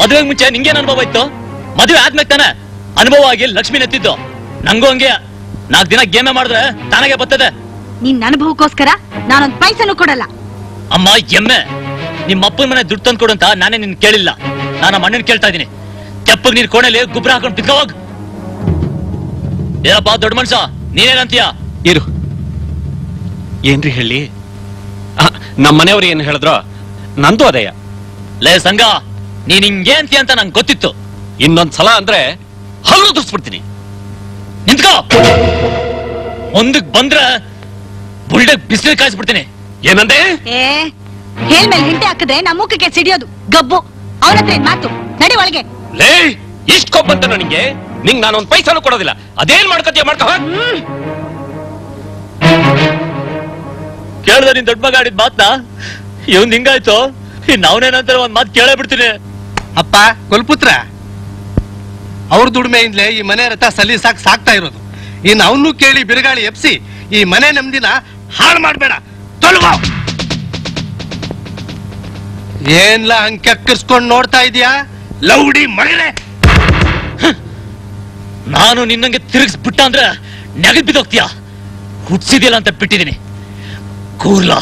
ಮದುವೆ ಮುಂಚೆ ನಿಂಗೇನ್ ಅನುಭವ ಇತ್ತು? ಮದುವೆ ಆದ್ಮೇಲೆ ತಾನೆ ಅನುಭವ ಆಗಿ ಲಕ್ಷ್ಮಿ ನೆತ್ತಿದ್ದು ನಂಗೂ ಹಂಗೆ. ನಾಲ್ಕು ದಿನ ಗೇಮೆ ಮಾಡಿದ್ರೆ ತಾನಾಗೆ ಬರ್ತದೆ. ನಿನ್ ಅನುಭವಕ್ಕೋಸ್ಕರ ನಾನೊಂದ್ ಪೈಸನು ಕೊಡಲ್ಲ. ಅಮ್ಮ ಎಮ್ಮೆ. ನಿಮ್ಮ ಅಪ್ಪನ ಮನೆ ದುಡ್ಡು ತಂದು ಕೊಡಂತ ಅಂತ ನಾನೇ ನಿನ್ ಕೇಳಿಲ್ಲ. ನಾನು ನಮ್ಮ ಅಣ್ಣನ್ ಕೇಳ್ತಾ ಇದೀನಿ ತೆಪ್ಪಗ್ ನೀನ್ ಕೋಣೆಲಿ ಗೊಬ್ಬರ ಹಾಕೊಂಡು ಬಿತ್ಕೋವಾಗ ಏನಪ್ಪ ದೊಡ್ಡ ಮನುಷ್ಯ? ನೀನೇನಂತೀಯ? ಇರು. ಏನ್ರಿ ಹೇಳಿ? ನಮ್ಮ ಮನೆಯವ್ರು ಏನ್ ಹೇಳಿದ್ರು ನಂದು ಅದೇಯ ಲೇ ಸಂಘ ನೀನ್ ಹಿಂಗೆ ಅಂತೀಯ ಅಂತ ನಂಗೆ ಗೊತ್ತಿತ್ತು. ಇನ್ನೊಂದ್ ಸಲ ಅಂದ್ರೆ ಹಲ್ಲು ದುರ್ಸ್ಬಿಡ್ತೀನಿ ನಿಂತ್ಕೋ. ಮುಂದಕ್ ಬಂದ್ರೆ ಬುಲ್ಡೆ ಬಿಸಿಲು ಕಾಯಿಸ್ಬಿಡ್ತೀನಿ. ಏನಂದೆ? ಏ ಹೇಳ್ ಮೇಲೆ ಹಿಂಟೆ ಹಾಕಿದ್ರೆ ನಮ್ಮ ಮುಖಕ್ಕೆ ಸಿಡಿಯೋದು ಗಬ್ಬು. ಅವನ ಹತ್ರ ಮಾತು. ನಡಿ ಒಳಗೆ. ಲೇ ಇಷ್ಟ ಕೊಬ್ಬಂತ ನನಗೆ. ನಿಂಗ್ ನಾನೊಂದ್ ಪೈಸಾನು ಕೊಡೋದಿಲ್ಲ. ಅದೇನ್ ಮಾಡ್ಕೋತೀಯ ಮಾಡ್ಕೋ ಹೋಗ್. ಕೇಳ್ದ ನಿನ್ ದೊಡ್ಡ ಮಗ ಆಡಿದ್ ಮಾತ್ನ? ಇವನ್ ಹಿಂಗಾಯ್ತು? ನಾವನೇನಂತ ಒಂದ್ ಮಾತ್ ಕೇಳೇ ಬಿಡ್ತೀನಿ. ಅಪ್ಪ ಕೊಲ್ಪುತ್ರ. ಅವ್ರ ದುಡಿಮೆಯಿಂದಲೇ ಈ ಮನೆ ರಥ ಸಲೀಸಾಕ್ ಸಾಕ್ತಾ ಇರೋದು. ಇನ್ನು ಅವನು ಕೇಳಿ ಬಿರುಗಾಳಿ ಎಪ್ಸಿ ಈ ಮನೆ ನೆಮ್ಮದಿನ ಹಾಳು ಮಾಡಬೇಡ. ತೊಲಗೋ. ಏನ್ಲ ಹಂಗ್ ಕೆಕ್ಕಿಸ್ಕೊಂಡು ನೋಡ್ತಾ ಇದೀಯಾ? ಲೌಡಿ ಮಗಳೇ ನಾನು ನಿನ್ನಂಗೆ ತಿರುಗಿಸ್ಬಿಟ್ಟ ಅಂದ್ರೆ ನೆಗದ್ ಬಿದ್ದೋಗ್ತೀಯ? ಹುಟ್ಸಿದಿಲ್ಲ ಅಂತ ಬಿಟ್ಟಿದ್ದೀನಿ. ಕೂರ್ಲ.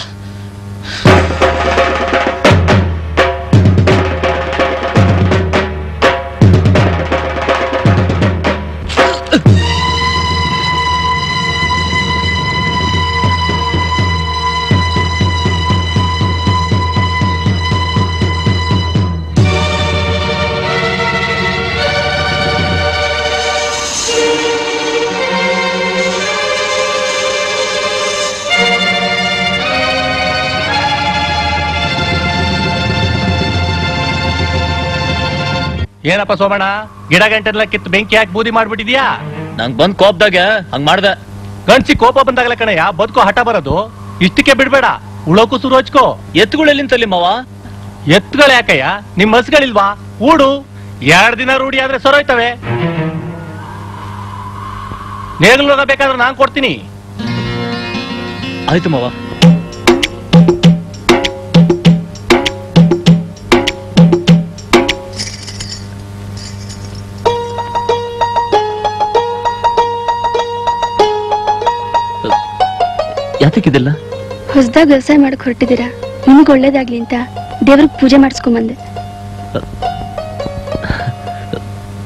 ಏನಪ್ಪ ಸೋಮಣ್ಣ ಗಿಡ ಗಂಟೆಲ್ಲ ಕಿತ್ತು ಬೆಂಕಿ ಹಾಕಿ ಬೂದಿ ಮಾಡ್ಬಿಟ್ಟಿದ್ಯಾ? ನಂಗ್ ಬಂದ್ ಕೋಪದಾಗ ಹಂಗ್ ಮಾಡ್ದೆ. ಕಣ್ಸಿ ಕೋಪ ಬಂದಾಗಲ ಕಣಯ್ಯ ಬದುಕೋ ಹಠ ಬರೋದು. ಇಷ್ಟಕ್ಕೆ ಬಿಡ್ಬೇಡ ಉಳೋಕು ಸುರು ಹಚ್ಕೋ ಎತ್ತುಗಳೆಲ್ಲಿಂತಲ್ಲಿ ಮಾವ? ಎತ್ತುಗಳು ಯಾಕಯ್ಯ? ನಿಮ್ ಹಸ್ಗಳಿಲ್ವಾ ಊಡು. ಎರಡ್ ದಿನ ರೂಢಿ ಆದ್ರೆ ಸರೋಯ್ತವೆ. ನೇಗಲ್ ಬೇಕಾದ್ರೆ ನಾನ್ ಕೊಡ್ತೀನಿ. ಆಯ್ತು ಮಾವ. ಯಾತಕ್ಕಿದೆಲ್ಲ ಹೊಸದಾಗ ವ್ಯವಸಾಯ ಮಾಡಕ್ ಹೊರಟಿದ್ದೀರಾ? ನಿಮ್ಗೆ ಒಳ್ಳೇದಾಗ್ಲಿ ಅಂತ ದೇವ್ರಿಗೆ ಪೂಜೆ ಮಾಡಿಸ್ಕೊಂಬಂದೆ.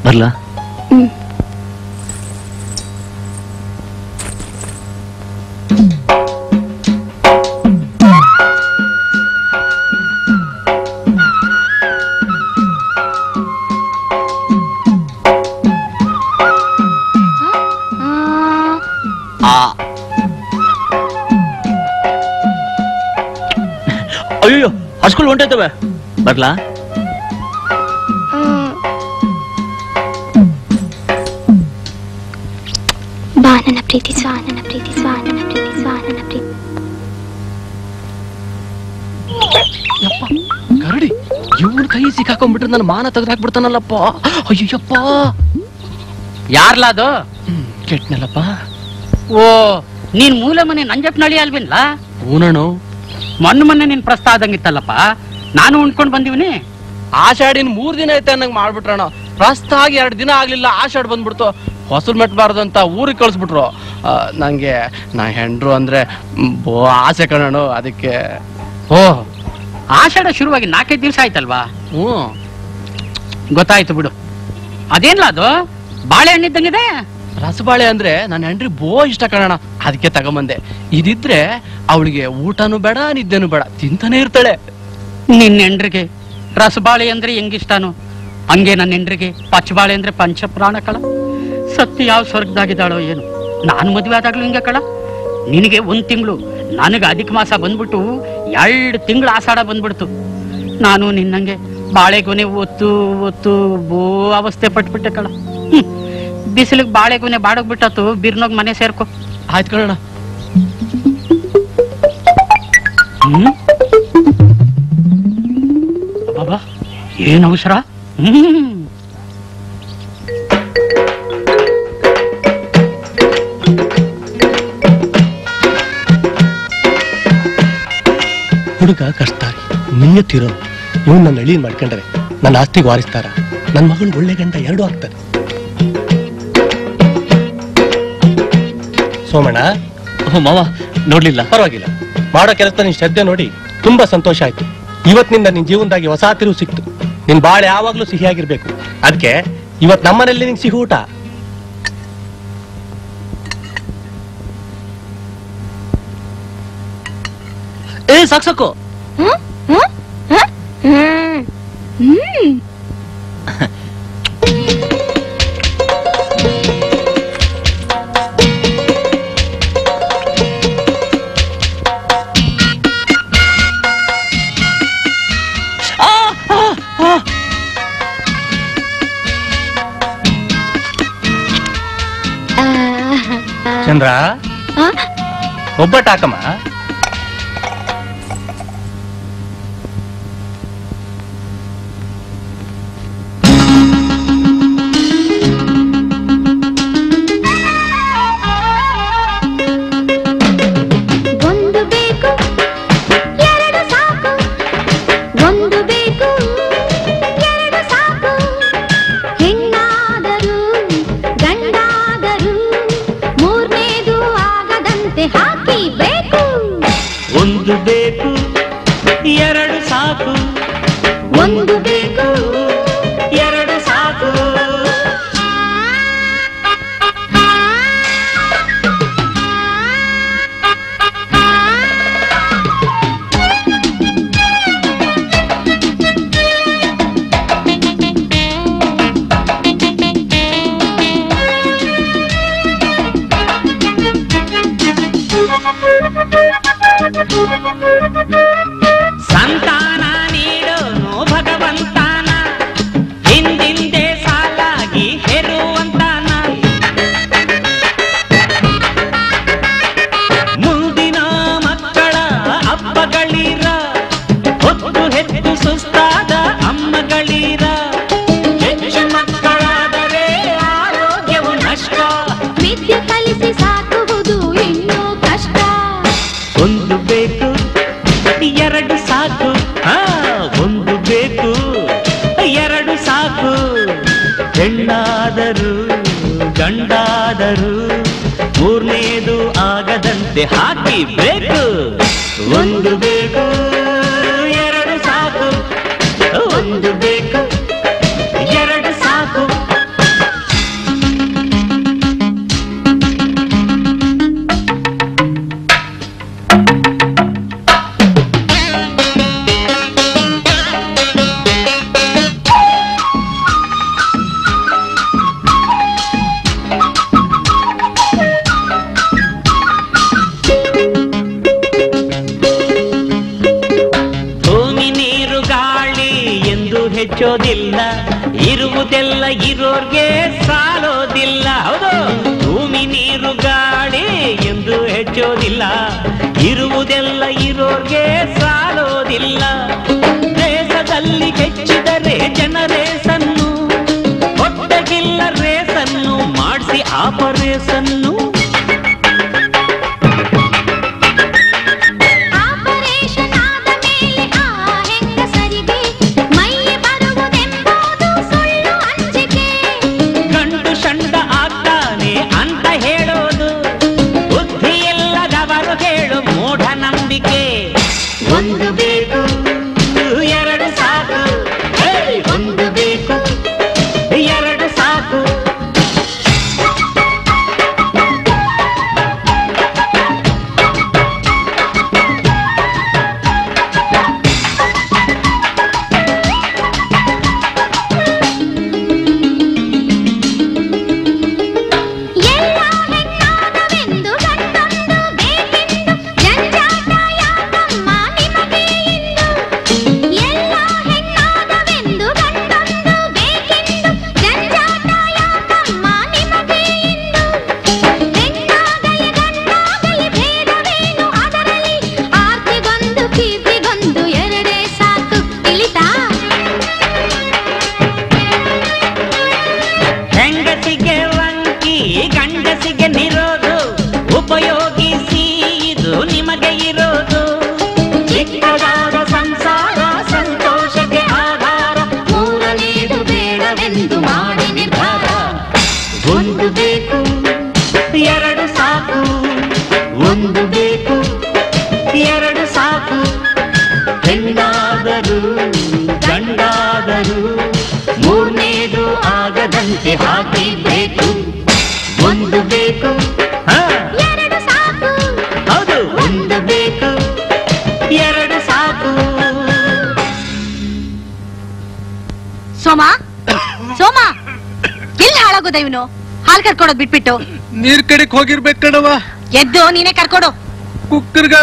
ಬರ್ಲಾ? ಹಸ್ಗಳು ಹೊಂಟೈತವೆ ಬರ್ಲಾ ಬಾ ನನ್ನ ಪ್ರೀತಿ ಸ್ವಾ ನನ್ನ ಪ್ರೀತಿ ಸ್ವಾ ನನ್ನ ಪ್ರೀತಿ ಸ್ವಾ ನನ್ನ ಪ್ರೀತಿ ಕರಡಿ ಇವನ್ ಕೈ ಸಿಕ್ಕಾಕೊಂಡ್ಬಿಟ್ರೆ ನನ್ನ ಮಾನ ತೆಗೆದಾಕ್ಬಿಡ್ತಾನಲ್ಲಪ್ಪ ಅಯ್ಯಪ್ಪ ಯಾರ್ಲ ಅದು ಕೆಟ್ನಲ್ಲಪ್ಪ ಓ ನೀನ್ ಮೂಲ ಮನೆ ನಂಜಪ್ನಳ್ಳಿ ಅಲ್ವೇನ್ಲ ಹೂನಣ್ಣು ಮೊನ್ನೆ ಮೊನ್ನೆ ನಿನ್ ಪ್ರಸ್ತಾವ ಆದಂಗಿತ್ತಲ್ಲಪ್ಪ ನಾನು ಉಣ್ಕೊಂಡ್ ಬಂದಿವ್ನಿ. ಆಷಾಢಿನ ಮೂರ್ ದಿನ ಐತೆ ಅನ್ನಂಗ್ ಮಾಡ್ಬಿಟ್ರಣ ರಸ್ತ ಆಗಿ ಎರಡ್ ದಿನ ಆಗ್ಲಿಲ್ಲ ಶಾಡ್ ಬಂದ್ಬಿಡ್ತು. ಹೊಸಲ್ ಮೆಟ್ಬಾರ್ದು ಅಂತ ಊರಿಗೆ ಕಳ್ಸ್ಬಿಟ್ರು. ನಂಗೆ ನಾ ಹೆಂಡ್ರು ಅಂದ್ರೆ ಬೋ ಆಸೆ ಕಣನು ಅದಕ್ಕೆ. ಓ ಆಷಾಢ ಶುರುವಾಗಿ ನಾಲ್ಕೈದು ದಿವಸ ಆಯ್ತಲ್ವಾ? ಹ್ಞೂ. ಗೊತ್ತಾಯ್ತು ಬಿಡು. ಅದೇನ್ಲ ಅದು? ಬಾಳೆಹಣ್ಣಿದ್ದಂಗಿದೆ ರಸಬಾಳೆ ಅಂದ್ರೆ ನನ್ನ ಹೆಂಡ್ರಿ ಬೋ ಇಷ್ಟ ಕಣಣ ಅದಕ್ಕೆ ತಗೊಂಬಂದೆ. ಇದಿದ್ರೆ ಅವಳಿಗೆ ಊಟನೂ ಬೇಡ ನಿದ್ದೆನೂ ಬೇಡ ತಿಂತಾನೆ ಇರ್ತಾಳೆ. ನಿನ್ನ ಹೆಂಡ್ರಿಗೆ ರಸಬಾಳೆ ಅಂದ್ರೆ ಹೆಂಗಿಷ್ಟಾನು ಹಂಗೆ ನನ್ನ ಹೆಂಡ್ರಿಗೆ ಪಚ್ಚಬಾಳೆ ಅಂದ್ರೆ ಪಂಚ ಪ್ರಾಣ ಕಳ. ಸತ್ಯ ಯಾವ ಸ್ವರ್ಗದಾಗಿದ್ದಾಳೋ ಏನು? ನಾನು ಮದುವೆ ಆದಾಗ್ಲೂ ಹಿಂಗೆ ಕಳ. ನಿನಗೆ ಒಂದು ತಿಂಗಳು ನನಗೆ ಅಧಿಕ ಮಾಸ ಬಂದ್ಬಿಟ್ಟು ಎರಡು ತಿಂಗಳು ಆಸಾಡ ಬಂದ್ಬಿಡ್ತು. ನಾನು ನಿನ್ನಂಗೆ ಬಾಳೆಗೊನೆ ಒತ್ತು ಒತ್ತು ಬೋ ಅವಸ್ಥೆ ಪಟ್ಬಿಟ್ಟೆ ಕಳ. ಬಿಸಿಲಿಗೆ ಬಾಳೆಗೊನೆ ಬಾಡೋಗ್ಬಿಟ್ಟತು ಬಿರ್ನೋಗಿ ಮನೆ ಸೇರ್ಕೊ. ಆಯ್ತು ಕಣಣ ಏನ್ ಅವಸರ? ಹ್ಮ್ ಹುಡುಗ ಕಷ್ಟಾರಿ ನಿಯತ್ತಿರೋ ಇವನ್ ನನ್ನ ಅಳಿ ಮಾಡ್ಕೊಂಡ್ರೆ. ನನ್ನ ಆಸ್ತಿಗೆ ವಾರಿಸ್ತಾರ. ನನ್ನ ಮಗಳು ಒಳ್ಳೆ ಗಂಡ ಎರಡು ಆಗ್ತಾರೆ. ಸೋಮಣ್ಣ? ಮಾವ ನೋಡ್ಲಿಲ್ಲ. ಪರವಾಗಿಲ್ಲ. ಮಾಡೋ ಕೆಲಸ ನಿನ್ ಶ್ರದ್ಧೆ ನೋಡಿ ತುಂಬಾ ಸಂತೋಷ ಆಯ್ತು. ಇವತ್ತಿನಿಂದ ನಿನ್ ಜೀವನದಾಗಿ ಹೊಸ ತಿರುವು ಸಿಕ್ತು. ನಿನ್ ಬಾಳೆ ಯಾವಾಗ್ಲೂ ಸಿಹಿಯಾಗಿರ್ಬೇಕು. ಅದಕ್ಕೆ ಇವತ್ ನಮ್ಮನೆಯಲ್ಲಿ ನಿಂಗೆ ಸಿಹಿ ಊಟ. ಏ ಸಾಕು ಸಾಕು. ಒಬ್ಬಟ್ಟಾಕಮ್ಮ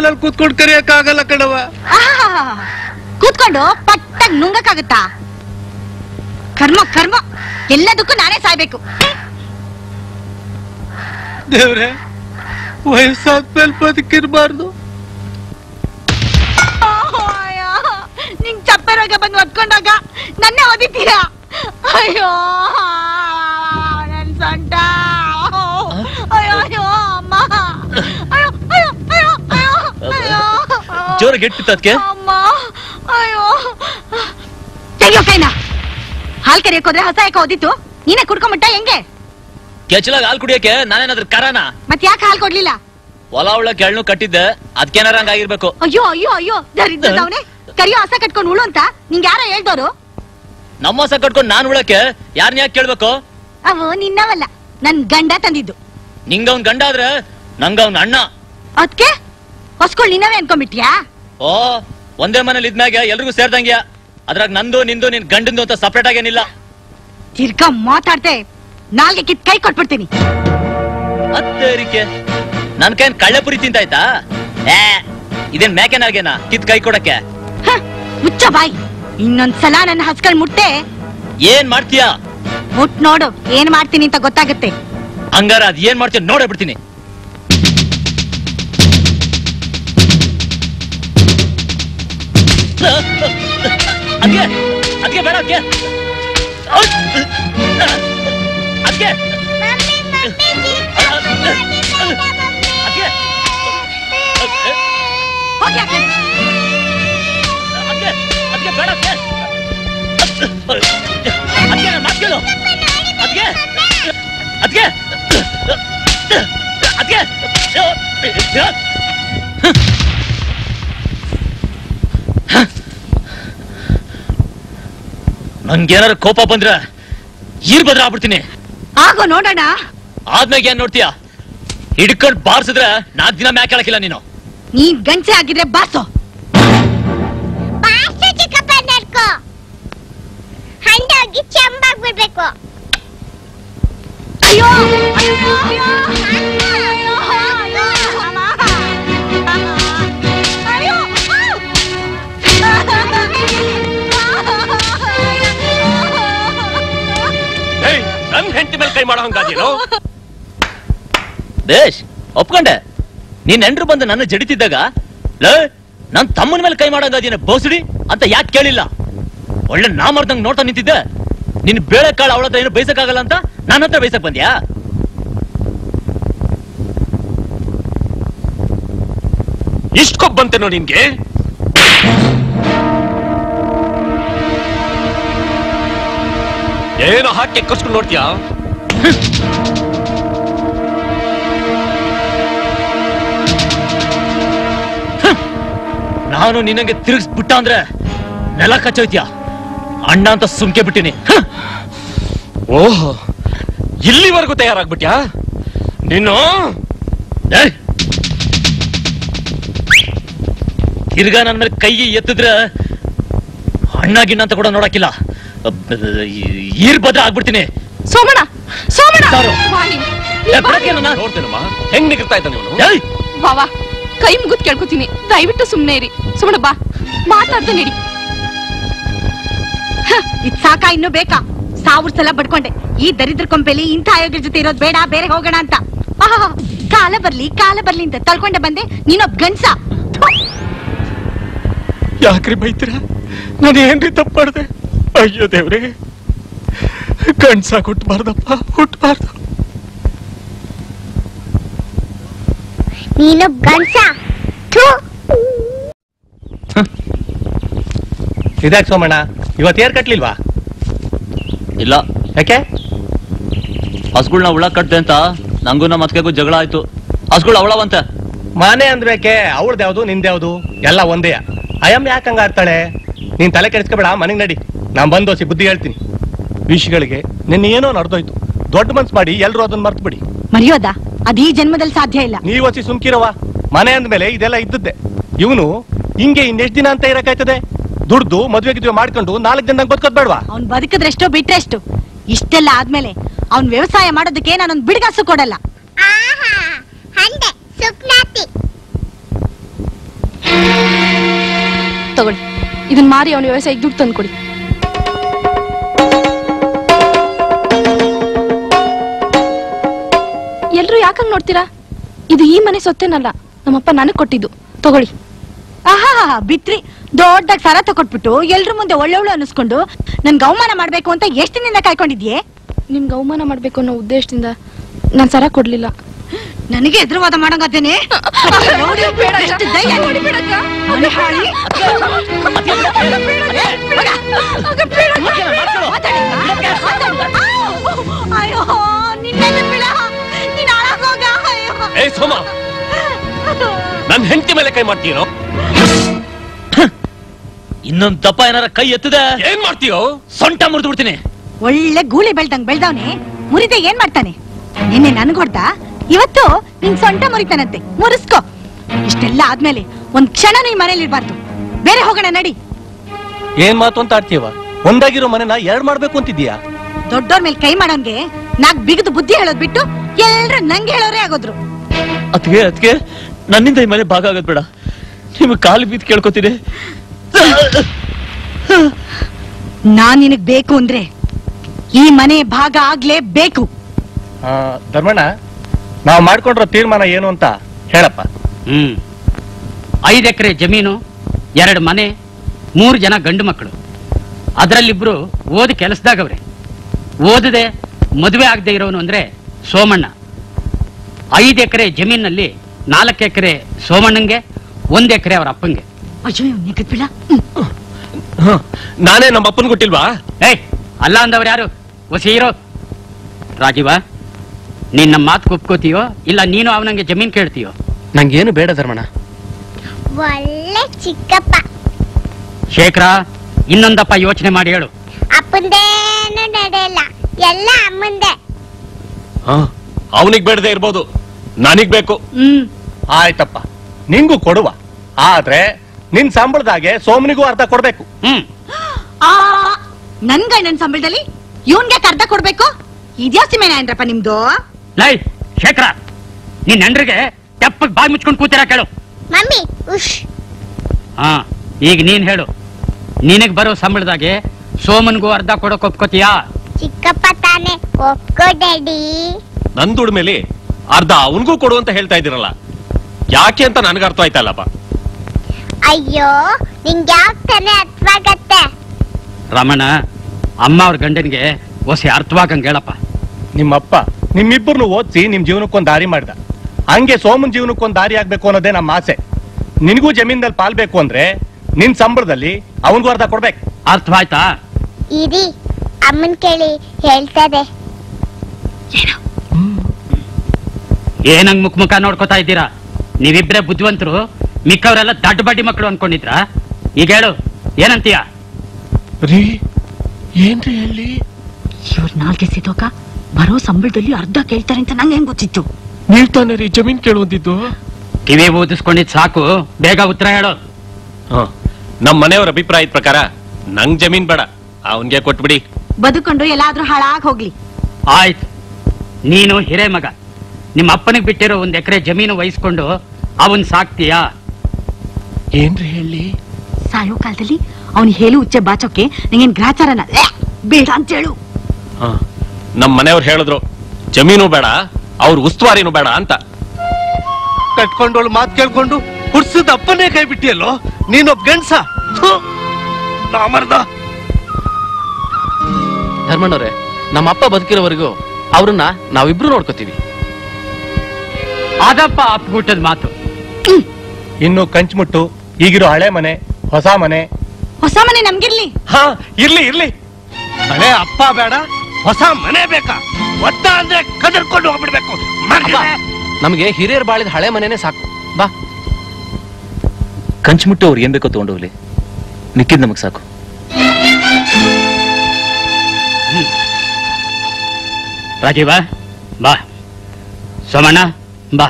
ಹಾಲಲ್ಲಿ ಕೂತ್ಕೊಂಡು ಕರಿಯಕ್ ಆಗಲ್ಲ ಕಣವ ಕೂತ್ಕೊಂಡು ಪಟ್ಟಾಗಿ ನುಂಗಕ್ಕಾಗುತ್ತಾ? ಕರ್ಮ ಕರ್ಮ. ಎಲ್ಲದಕ್ಕೂ ನಾನೇ ಸಾಯ್ಬೇಕು. ದೇವ್ರೆ ವಯಸ್ಸಾದ್ಮೇಲೆ ಬದುಕಿರ್ಬಾರ್ದು. ಜೋರ ಗೆಟ್ಟಿತ್ತು ಅದಕ್ಕೆ ತೆಗಿಯೋ ಕೈನ. ಹಾಲ್ ಕರಿಯಕ್ ಹೋದ್ರೆ ಹೊಸ ಯಾಕೆ ಓದಿತ್ತು ನೀನೇ ಕುಡ್ಕೊಂಬಿಟ್ಟ ಹೆಂಗೆ? ಕೆಚ್ಚಲಾಗ ಹಾಲ್ ಕುಡಿಯಕ್ಕೆ ನಾನೇನಾದ್ರೂ ಕರಾನ ಮತ್ ಯಾಕೆ ಹಾಲ್ ಕೊಡ್ಲಿಲ್ಲ? ಹೊಲ ಉಳ್ಳ ಕೆಳ್ನು ಕಟ್ಟಿದ್ದೆ ಅದ್ಕೇನಾರ ಹಂಗಾಗಿರ್ಬೇಕು ಅಯ್ಯೋ ಅಯ್ಯೋ ಅಯ್ಯೋ ಅವನೇ ಕರಿಯೋ ಹಸ ಕಟ್ಕೊಂಡು ಉಳು ಅಂತ. ನಿಂಗೆ ಯಾರೋ ಹೇಳ್ದೋರು? ನಮ್ಮ ಹೊಸ ಕಟ್ಕೊಂಡು ನಾನ್ ಉಳಕ್ಕೆ ಯಾರನ್ನ ಯಾಕೆ ಕೇಳ್ಬೇಕು? ಅವು ನಿನ್ನವಲ್ಲ. ನನ್ ಗಂಡ ತಂದಿದ್ದು. ನಿಂಗ ಅವ್ನ್ ಗಂಡ ಆದ್ರೆ ನಂಗ ಅವ್ನ ಅಣ್ಣ. ಅದ್ಕೆ? ಹೊಸ್ಕೊಳ್ ನೀನವೇ ಅನ್ಕೊಂಡ್ಬಿಟ್ಯಾ? ಓ ಒಂದೇ ಮನೇಲಿ ಇದ್ಮ್ಯಾಗ ಎಲ್ರಿಗೂ ಸೇರ್ದಂಗ್ಯ? ಅದ್ರಾಗ ನಂದು ನಿಂದು ನಿನ್ ಗಂಡಂದು ಅಂತ ಸಪ್ರೇಟ್ ಆಗೇನಿಲ್ಲ ತಿರ್ಗಾ ಮಾತಾಡ್ದೆ ನಾಲ್ಗೆ ಕಿತ್ ಕೈ ಕೊಟ್ಬಿಡ್ತೀನಿ. ಅತ್ತೇರಿಕೆ. ನನ್ ಕೈನ್ ಕಳ್ಳೆಪುರಿ ತಿಂತಾಯ್ತಾ ಏ ಇದೇನ್ ಮೇಕೆನಾಗೇನಾ ಕಿತ್ ಕೈ ಕೊಡಕ್ಕೆ. ಮುಚ್ಚ ಬಾಯಿ. ಇನ್ನೊಂದ್ಸಲ ನನ್ನ ಹಸ್ಕಲ್ ಮುಟ್ಟೆ ಏನ್ ಮಾಡ್ತೀಯಾ? ಮುಟ್ ನೋಡು ಏನ್ ಮಾಡ್ತೀನಿ ಅಂತ ಗೊತ್ತಾಗುತ್ತೆ. ಹಂಗಾರ ಅದ್ ಏನ್ ಮಾಡ್ತೀಯ ನೋಡೇ ಬಿಡ್ತೀನಿ. ಅದ್ಕೆ ಅದ್ಕೆ ಬೇಡ ಅದ್ಕೆ ಅದ್ಕೆ ಹೋಗಿ ಆ ಕಡೆ. ಅದ್ಕೆ ಅದ್ಕೆ ಬೇಡ ಅದ್ಕೆ ಅದ್ಕೆ ನನ್ ಮಾತ್ ಕೇಳು ಅದ್ಕೆ ಅದ್ಕೆ ಅದ್ಕೆ ನನ್ಗೇನಾರ ಕೋಪ ಬಂದ್ರ ಈರ್ ಬದ್ರ ಆಗ್ಬಿಡ್ತೀನಿ. ಆಗೋ ನೋಡೋಣ. ಆದ್ಮೇಲೆ ಏನ್ ನೋಡ್ತೀಯ? ಹಿಡ್ಕೊಂಡ್ ಬಾರ್ಸಿದ್ರೆ ನಾಲ್ಕು ದಿನ ಮ್ಯಾಕ್ ಹೇಳಕ್ಕಿಲ್ಲ ನೀನು. ನೀ ಗಂಚೆ ಆಗಿದ್ರೆ ಬಾಸೋ ಅಯ್ಯೋ. ಕೈ ಮಾಡೋ ಹಂಗಾದೇನೋ ದೇಶ್ ಒಪ್ಕೊಂಡೆ. ನೀನ್ ನೆಂಟ್ರು ಬಂದು ನನ್ನ ಜಡಿತಿದ್ದಾಗ ಲೇ ನನ್ ತಮ್ಮನ ಮೇಲೆ ಕೈ ಮಾಡಂಗಾದೀನ ಬೋಸಡಿ ಅಂತ ಯಾಕೆ ಕೇಳಿಲ್ಲ? ಒಳ್ಳೆ ನಾ ಮಾಡ್ದಂಗ್ ನೋಡ್ತಾ ನಿಂತಿದ್ದೆ. ನಿನ್ ಬೇಳೆ ಕಾಳು ಅವಳ ಹತ್ರ ಏನು ಬೈಸಕ್ಕಾಗಲ್ಲ ಅಂತ ನನ್ನ ಹತ್ರ ಬೈಸಕ್ ಬಂದ್ಯಾ? ಇಷ್ಟ ಕೊಬ್ಬ ಬಂತೇನೋ ನಿನ್ಗೆ. ಏನೋ ಹಾಕಿ ಕರ್ಸ್ಕೊಂಡು ನೋಡ್ತೀಯಾ? ನಾನು ನಿನ್ನಂಗೆ ತಿರುಗಿಸ್ಬಿಟ್ಟ ಅಂದ್ರೆ ನೆಲ ಕಚ್ಚೋಯ್ತ್ಯಾ ಅಣ್ಣ ಅಂತ ಸುಮ್ಕೆ ಬಿಟ್ಟಿನಿ. ಓಹ್ ಇಲ್ಲಿವರೆಗೂ ತಯಾರಾಗ್ಬಿಟ್ಯಾ? ನೀನು! ತಿರ್ಗಾ ನನ್ನ ಮೇಲೆ ಕೈ ಎತ್ತಿದ್ರೆ ಅಣ್ಣ ಗಿಣ್ಣ ಅಂತ ಕೂಡ ನೋಡಕ್ಕಿಲ್ಲ. ಅಬ್ಬ್, ಈ- ಈರ್ ಭದ್ರ ಆಗ್ಬಿಡ್ತೀನಿ. ಸೋಮಣ್ಣ ಸೋಮಣ್ಣ! ಸಾರು. ನನ್ನ? ನೋಡ್ತೇನಮ್ಮ. ಹೆಂಗ್ ನಿಗಿರ್ತಾ ಇದ್ದ ಇವನು? ಏಯ್! ಬಾವಾ ಕೈ ಮುಗಿದ್ ಕೇಳ್ಕೊತೀನಿ. ದಯವಿಟ್ಟು ಸುಮ್ನೆ ಇರಿ. ಸುಮ್ಮನೆ ಬಾ. ಮಾತಾಡ್ದೆ ನಡಿ. ಇದ್ ಸಾಕಾ ಇನ್ನು ಬೇಕಾ? ಸಾವಿರ ಸಲ ಬಡ್ಕೊಂಡೆ. ಈ ದರಿದ್ರ ಕೊಂಪೆಲಿ ಇಂಥ ಆಯೋಗ್ಯರ ಜೊತೆ ಇರೋದ್ ಬೇಡ ಬೇರೆ ಹೋಗೋಣ ಅಂತ. ಆಹಾ, ಕಾಲ ಬರ್ಲಿ ಕಾಲ ಬರ್ಲಿ ಅಂತ ತಳ್ಕೊಂಡೆ ಬಂದೆ. ನೀನೊಬ್ ಗಂಡ್ಸ. ಯಾಕ್ರಿ ಬೈತೀರ ನಾನು ಏನ್ರಿ ತಪ್ಪಾಡ್ದೆ ಅಯ್ಯೋ ದೇವ್ರೆ. ಗಂಡ್ಸ ಹುಟ್ಟಬಾರ್ದಪ್ಪ ಹುಟ್ಟಬಾರ್ದು ನೀನು ಗಂಡ್ಸ? ಇದಾಕ್ ಸೋಮಣ್ಣ ಇವತ್ತು ಏರ್ ಕಟ್ಲಿಲ್ವಾ? ಇಲ್ಲ. ಯಾಕೆ? ಹಸ್ಗಳ್ನ ಉಳ ಕಟ್ದೆ ಅಂತ ನಂಗೂ ನಮ್ಮ ಅತ್ಕೆಗೂ ಜಗಳ ಆಯ್ತು. ಹಸ್ಗಳು ಅವಳವಂತೆ. ಮನೆ ಅಂದ್ರೆ ಯಾಕೆ? ಅವಳದ್ ಯಾವ್ದು ನಿಂದ ಯಾವ್ದು? ಎಲ್ಲ ಒಂದೇ. ಅಯ್ಯಮ್ ಯಾಕೆ ಹಂಗ ಆಡ್ತಾಳೆ ನೀನ್ ತಲೆ ಕೆಡಿಸ್ಕೊಬೇಡ ಮನೆಗ್ ನಡಿ. ನಾನ್ ಬಂದು ಬುದ್ಧಿ ಹೇಳ್ತೀನಿ. ವಿಷಯಗಳಿಗೆ ನಿನ್ನ ಏನೋ ನಡೆದೋಯ್ತು. ದೊಡ್ಡ ಮನ್ಸ್ ಮಾಡಿ ಎಲ್ರು ಅದನ್ನ ಮರ್ತು ಬಿಡಿ ಮರೆಯೋದ? ಅದ್ ಈ ಜನ್ಮದಲ್ಲಿ ಸಾಧ್ಯ ಇಲ್ಲ. ನೀವು ಹೊಸಿ ಸುಮ್ಕಿರವ ಮನೆ ಅಂದ್ಮೇಲೆ ಇದೆಲ್ಲ ಇದ್ದದ್ದೆ. ಇವನು ಹಿಂಗೆ ಇನ್ನೆಷ್ಟ್ ದಿನ ಅಂತ ಇರಕಾಯ್ತದೆ ದುಡ್ದು ಮದ್ವೆ ಗಿದ್ವೆ ಮಾಡ್ಕೊಂಡು ನಾಲ್ಕು ದಿನ ಬದುಕೋದ್ ಬೇಡವಾ ಅವ್ನ್ ಬದುಕಿದ್ರೆಷ್ಟೋ ಬಿಟ್ರೆಷ್ಟು. ಇಷ್ಟೆಲ್ಲ ಆದ್ಮೇಲೆ ಅವ್ನ್ ವ್ಯವಸಾಯ ಮಾಡೋದಕ್ಕೆ ನಾನೊಂದ್ ಬಿಡ್ಗಾಸು ಕೊಡಲ್ಲ. ಆಹಾ ಹಂಡೆ ಸುಪ್ನಾತಿ ತಗೊಳ್ಳಿ. ಇದನ್ನ ಮಾರಿ ಅವನ ವ್ಯವಸಾಯಕ್ಕೆ ದುಡ್ಡು ತಂದ್ಕೊಡಿ. ಯಾಕಂಗ್ ನೋಡ್ತೀರಾ ಇದು ಈ ಮನೆ ಸೊತ್ತೇನಲ್ಲ ನಮ್ಮಪ್ಪ ನನಗ್ ಕೊಟ್ಟಿದ್ದು ತಗೊಳ್ಳಿ ಆಹಾ ಬಿತ್ರಿ ದೊಡ್ಡ ಸರ ತಕೊಟ್ಬಿಟ್ಟು ಎಲ್ರ ಮುಂದೆ ಒಳ್ಳೆವಳು ಅನಿಸ್ಕೊಂಡು ನನ್ ಗೌಮಾನ ಮಾಡ್ಬೇಕು ಅಂತ ಎಷ್ಟು ದಿನದಿಂದ ಕಾಯ್ಕೊಂಡಿದ್ಯೆ ನಿಮ್ಗೆ ಅವಮಾನ ಮಾಡ್ಬೇಕು ಅನ್ನೋ ಉದ್ದೇಶದಿಂದ ನಾನ್ ಸರ ಕೊಡ್ಲಿಲ್ಲ ನನಗೆ ಎದುರುವಾದ ಮಾಡಂಗತ್ತೇನೆ. ಅಯ್ಯೋ ನಿನ್ನೆ ಏ ಸೋಮ. ನನ್ನ ಹೆಂಡತಿ ಮೇಲೆ ಕೈ ಮಾಡ್ತೀನೋ ಇನ್ನೊಂದ್ ದಪ್ಪ ಏನಾರ ಕೈ ಎತ್ತದೆ? ಏನ್ ಮಾಡ್ತೀಯೋ? ಸೊಂಟ ಮುರಿದು ಬಿಡ್ತೀನಿ. ಒಳ್ಳೆ ಗೂಳಿ ಬೆಳ್ದಂಗ್ ಬೆಳ್ದವ್ನೆ ಮುರಿದೆ ಏನ್ ಮಾಡ್ತಾನೆ? ನಿನ್ನೆ ನನ್ಗೊಡ್ದ ಇವತ್ತು ನಿನ್ ಸೊಂಟ ಮುರಿತಾನಂತೆ ಮುರಿಸ್ಕೋ. ಇಷ್ಟೆಲ್ಲ ಆದ್ಮೇಲೆ ಒಂದ್ ಕ್ಷಣನೂ ಈ ಮನೇಲಿ ಇರ್ಬಾರ್ದು. ಬೇರೆ ಹೋಗೋಣ ನಡಿ. ಏನ್ ಮಾತು ಅಂತ ಆಡ್ತೀವ ಒಂದಾಗಿರೋ ಮನೆನ ಎರಡ್ ಮಾಡ್ಬೇಕು ಅಂತಿದ್ಯಾ ದೊಡ್ಡೋರ್ ಮೇಲೆ ಕೈ ಮಾಡಂಗೆ ನಾಕ್ ಬಿಗದು ಬುದ್ಧಿ ಹೇಳೋದ್ ಬಿಟ್ಟು ಎಲ್ರು ನಂಗೆ ಹೇಳೋರೇ ಆಗೋದ್ರು. ಅದ್ಗೆ ಅದಕ್ಕೆ ನನ್ನಿಂದ ಈ ಮನೆ ಭಾಗ ಆಗದ್ ಬೇಡ. ನಿಮ್ಗೆ ಕಾಲು ಬೀದ್ ಕೇಳ್ಕೊತೀನಿ. ನಾನ್ ನಿನಗ್ ಬೇಕು ಅಂದ್ರೆ ಈ ಮನೆ ಭಾಗ ಆಗ್ಲೇ ಬೇಕು ಧರ್ಮಣ್ಣ ನಾವು ಮಾಡ್ಕೊಂಡ್ರ ತೀರ್ಮಾನ ಏನು ಅಂತ ಹೇಳಪ್ಪ. ಹ್ಮ್. ಐದ್ ಎಕರೆ ಜಮೀನು ಎರಡು ಮನೆ ಮೂರು ಜನ ಗಂಡು ಮಕ್ಕಳು. ಅದರಲ್ಲಿಬ್ರು ಓದಿ ಕೆಲಸದಾಗವ್ರೆ ಓದದೆ ಮದುವೆ ಆಗದೆ ಇರೋನು ಅಂದ್ರೆ ಸೋಮಣ್ಣ. ಐದು ಎಕರೆ ಜಮೀನಲ್ಲಿ ನಾಲ್ಕು ಎಕರೆ ಸೋಮಣ್ಣಂಗೆ ಒಂದ್ ಎಕರೆ ಅವ್ರ ಅಪ್ಪಂಗೆ. ಅಯ್ಯೋ ನಿಗದ್ಬಿಡ ನಾನೇ ನಮ್ಮ ಅಪ್ಪನ್ ಕೊಟ್ಟಿಲ್ವಾ? ಏಯ್ ಅಲ್ಲ ಅಂದವ್ರು ಯಾರು? ವಸೀರೋ ರಾಜೀವ ನೀನ್ ನಮ್ಮ ಮಾತು ಒಪ್ಕೋತೀಯೋ ಇಲ್ಲ ನೀನು ಅವನಂಗೆ ಜಮೀನ್ ಕೇಳ್ತೀಯೋ? ನಂಗೇನು ಬೇಡ ಧರ್ಮಣ ಒಳ್ಳೆ ಚಿಕ್ಕಪ್ಪ. ಶೇಖರ ಇನ್ನೊಂದಪ್ಪ ಯೋಚನೆ ಮಾಡಿ ಹೇಳು. ಅಪ್ಪಂದೇನು ನಡೆಯಲ್ಲ ಎಲ್ಲ ಅಮ್ಮಂದೆ. ಅವನಿಗ್ ಬೇಡದೆ ಇರ್ಬೋದು. ನನಗ್ ಬೇಕು. ಹ್ಮ್. ಆಯ್ತಪ್ಪ. ನಿಂಗೂ ಕೊಡುವ. ಆದ್ರೆ ನಿನ್ ಸಂಬಳದಾಗೆ ಸೋಮನಿಗೂ ಅರ್ಧ ಕೊಡ್ಬೇಕು. ಹ್ಮ್. ಆ ನನ್ ಗಂಡನ್ ಸಂಬಳದಲ್ಲಿ? ಇವನ್ಗೆ ಅರ್ಧ ಕೊಡ್ಬೇಕು? ಇದ್ಯಾ ಸಿಮೇನ ಏನ್ರಪ್ಪ ನಿಮ್ದು? ಲೈ ಶೇಖರ ನಿನ್ ಹೆಂಡ್ರಿಗೆ ತೆಪ್ಪಗ್ ಬಾಯಿ ಮುಚ್ಕೊಂಡು ಕೂತಿರ ಕೇಳು. ಮಮ್ಮಿ ಉಶ್. ಹಾ ಈಗ ನೀನ್ ಹೇಳು. ನಿನಗ್ ಬರೋ ಸಂಬಳದಾಗೆ ಸೋಮನ್ಗೂ ಅರ್ಧ ಕೊಡಕ್ ಒಪ್ಕೋತೀಯಾ? ಚಿಕ್ಕಪ್ಪ ತಾನೆ ಒಪ್ಕೋ ಡ್ಯಾಡಿ ನನ್ ದುಡ್ಮೇಲೆ ಅರ್ಧ ಅವನಿಗೂ ಕೊಡು ಅಂತ ಹೇಳ್ತಾ ಇದ್ದೀರಲ್ಲ. ಯಾಕೆ ಅಂತ ನನಗೆ ಅರ್ಥ ಆಯ್ತಲ್ಲಪ್ಪ ಅಯ್ಯೋ ನಿಂಗೆ ಯಾಕೆ ತಾನೆ ಅರ್ಥವಾಗತ್ತೆ ರಮಣ ಅಮ್ಮ ಅವ್ರ ಗಂಡನಿಗೆ ಹೊಸ ಅರ್ಥವಾಗಂಗ್ ಹೇಳಪ್ಪ. ನಿಮ್ಮಪ್ಪ ನಿಮ್ಮಿಬ್ಬರನ್ನು ಓದಿಸಿ ನಿಮ್ ಜೀವನಕ್ಕೊಂದ್ ದಾರಿ ಮಾಡ್ದ. ಹಂಗೆ ಸೋಮನ್ ಜೀವನಕ್ಕೊಂದ್ ದಾರಿ ಆಗ್ಬೇಕು ಅನ್ನೋದೇ ನಮ್ಮ ಆಸೆ. ನಿನಗೂ ಜಮೀನ್ದಲ್ಲಿ ಪಾಲ್ಬೇಕು ಅಂದ್ರೆ ನಿನ್ ಸಂಬಳದಲ್ಲಿ ಅವನಿಗೂ ಅರ್ಧ ಕೊಡ್ಬೇಕು. ಅರ್ಥವಾಯ್ತಾ ಇರಿ ಅಮ್ಮನ್ ಕೇಳಿ ಹೇಳ್ತಾರೆ ಏನಂಗ್ ಮುಖ ಮುಖ ನೋಡ್ಕೋತಾ ಇದ್ದೀರಾ? ನೀವಿಬ್ರೆ ಬುದ್ಧಿವಂತರು ಮಿಕ್ಕವರೆಲ್ಲ ದಡ್ಡ ಬಡ್ಡಿ ಮಕ್ಕಳು ಅನ್ಕೊಂಡಿದ್ರ? ಈಗ ಹೇಳು ಏನಂತೀಯ? ರೀ ಏನ್ರಿ ಹೇಳಿ? ಇವ್ರ ನಾಲ್ಕೆ ಸಿದೋಕ ಬರೋ ಸಂಬಳದಲ್ಲಿ ಅರ್ಧ ಕೇಳ್ತಾರೆ ಅಂತ ನಂಗೆ ಹೆಂಗ್ ಗೊತ್ತಿತ್ತು? ನೀಳ್ತಾನೆ ತಾನೇ ರೀ ಜಮೀನ್ ಕೇಳುವಂತಿದ್ದು. ಕಿವಿ ಓದಿಸ್ಕೊಂಡಿದ್ ಸಾಕು ಬೇಗ ಉತ್ತರ ಹೇಳು. ನಮ್ಮ ಮನೆಯವರ ಅಭಿಪ್ರಾಯದ ಪ್ರಕಾರ ನಂಗ್ ಜಮೀನ್ ಬೇಡ ಅವನ್ಗೆ ಕೊಟ್ಬಿಡಿ. ಬದುಕೊಂಡು ಎಲ್ಲಾದ್ರೂ ಹಾಳಾಗ್ ಹೋಗ್ಲಿ. ಆಯ್ತು ನೀನು ಹಿರೇ ಮಗ ನಿಮ್ಮ ಅಪ್ಪನಿಗೆ ಬಿಟ್ಟಿರೋ ಒಂದ್ ಎಕರೆ ಜಮೀನು ವಹಿಸ್ಕೊಂಡು ಅವನ್ ಸಾಕ್ತೀಯಾ? ಏನ್ರಿ ಹೇಳಿ? ಸಾಯೋ ಕಾಲದಲ್ಲಿ ಅವನು ಹೇಳು ಉಚ್ಚೆ ಬಾಚೋಕೆ ನಂಗೇನ್ ಗ್ರಾಚಾರನ? ಏ, ಬೇಡ ಅಂತ ಹೇಳು. ನಮ್ಮ ಮನೆಯವ್ರು ಹೇಳಿದ್ರು ಜಮೀನು ಬೇಡ ಅವ್ರ ಉಸ್ತುವಾರಿನೂ ಬೇಡ ಅಂತ. ಕಟ್ಕೊಂಡೋಳು ಮಾತು ಕೇಳ್ಕೊಂಡು ಹುಡ್ಸದ ಅಪ್ಪನೇ ಕೈ ಬಿಟ್ಟಿಯಲ್ಲೋ? ನೀನೊಬ್ಬ ಗಂಡ್ಸ? ನಾಮರ್ದ ಧರ್ಮಣ್ಣವ್ರೆ ನಮ್ಮ ಅಪ್ಪ ಬದುಕಿರೋವರೆಗೂ ಅವ್ರನ್ನ ನಾವಿಬ್ರು ನೋಡ್ಕೋತೀವಿ. ಅದಪ್ಪ ಅಪ್ಪುಗುಟ್ಟದ ಮಾತು. ಇನ್ನು ಕಂಚ್ಮುಟ್ಟು ಈಗಿರೋ ಹಳೆ ಮನೆ ಹೊಸ ಮನೆ. ಹೊಸ ಮನೆ ನಮ್ಗಿರ್ಲಿ. ಹಾ ಇರ್ಲಿ ಇರ್ಲಿ. ಹಳೆ ಅಪ್ಪ ಬೇಡ ಹೊಸ ಮನೆ ಬೇಕಾ? ಒದ್ದ ಅಂದ್ರೆ ಕದರ್ಕೊಂಡು ಹೋಗ್ಬಿಡ್ಬೇಕು. ನಮ್ಗೆ ನಮಗೆ ಹಿರಿಯರ್ ಬಾಳಿದ ಹಳೆ ಮನೆನೇ ಸಾಕು. ಬಾ. ಕಂಚ್ಮುಟ್ಟು ಅವ್ರು ಏನ್ ಬೇಕೋ ತಗೊಂಡೋಗ್ಲಿ ನಿಕ್ಕಿದ್ ನಮಗ್ ಸಾಕು. ರಾಜೀವ ಬಾ. ಸೋಮಣ್ಣ ಬಾ.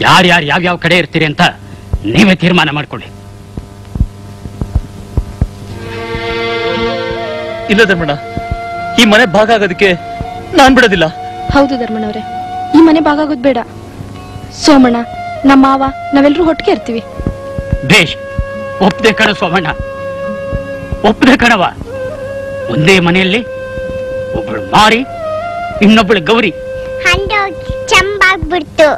ಯಾರ್ಯಾರು ಯಾವ್ಯಾವ ಕಡೆ ಇರ್ತೀರಿ ಅಂತ ನೀವೇ ತೀರ್ಮಾನ ಮಾಡ್ಕೊಳ್ಳಿ. ಇಲ್ಲ ಧರ್ಮಣ್ಣ ಈ ಮನೆ ಭಾಗ ಆಗೋದಕ್ಕೆ ನಾನ್ ಬಿಡೋದಿಲ್ಲ. ಹೌದು ಧರ್ಮಣ್ಣವ್ರೆ ಈ ಮನೆ ಭಾಗಾಗೋದ್ ಬೇಡ. ಸೋಮಣ್ಣ ನಮ್ಮ ಮಾವ ನಾವೆಲ್ಲರೂ ಒಟ್ಟಿಗೆ ಇರ್ತೀವಿ. ಬೇಷ್ ಒಪ್ಪದೆ ಕಣ ಸೋಮಣ್ಣ. ಒಪ್ಪದೆ ಕಣವ. ಒಂದೇ ಮನೆಯಲ್ಲಿ ಒಬ್ಬಳು ಮಾರಿ ಇನ್ನೊಬ್ಬಳು ಗೌರಿ. ಚಮ್ಮ. ಆಗ್ಬಿಡ್ತು.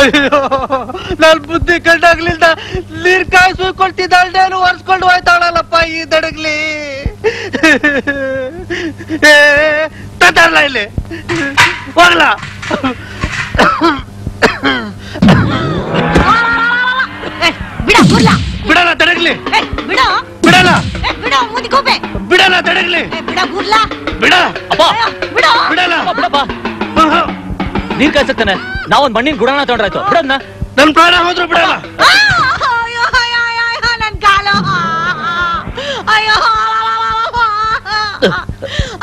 ಅಯ್ಯೋ ನನ್ ಬುದ್ಧಿ ಕಂಡಾಗ್ಲಿಲ್ಲ ನೀರ್ ಕಾಯಿ ಸುಯ್ಕೊಳ್ತಿದ್ದಾಳ್ನೇನು ಒರ್ಸ್ಕೊಂಡು ಹೋಯ್ತಾಳಲ್ಲಪ್ಪ ಈ ದಡಗ್ಲಿ. ಏ, ತತ್ತಾರ್ಲ ಇಲ್ಲಿ? ಹೋಗ್ಲಾ? ತಡಗ್ಲಿ ಬಿಡ ಬಿಡಲ್ಲ ಬಿಡ ಮುದಿಗೋಬೆ ಬಿಡಲ್ಲ ತಡಗ್ಲಿ ಬಿಡ ಬುರ್ಲ ಬಿಡ ಅಪ್ಪ ಬಿಡ ಬಿಡಲ್ಲ ಬಿಡಪ್ಪ ನೀರ್ ಕಾಯ್ಸಕ್ತಾನೆ ನಾವೊಂದ್ ಮಣ್ಣಿನ ಗುಡನ ತಗೊಂಡ್ರಾಯ್ತು ಬಿಡದ್ನ ನನ್ ಪ್ರಾಣ ಹೋದ್ರು ಬಿಡಲ್ಲ ನನ್ ಕಾಲು ಅಯ್ಯೋ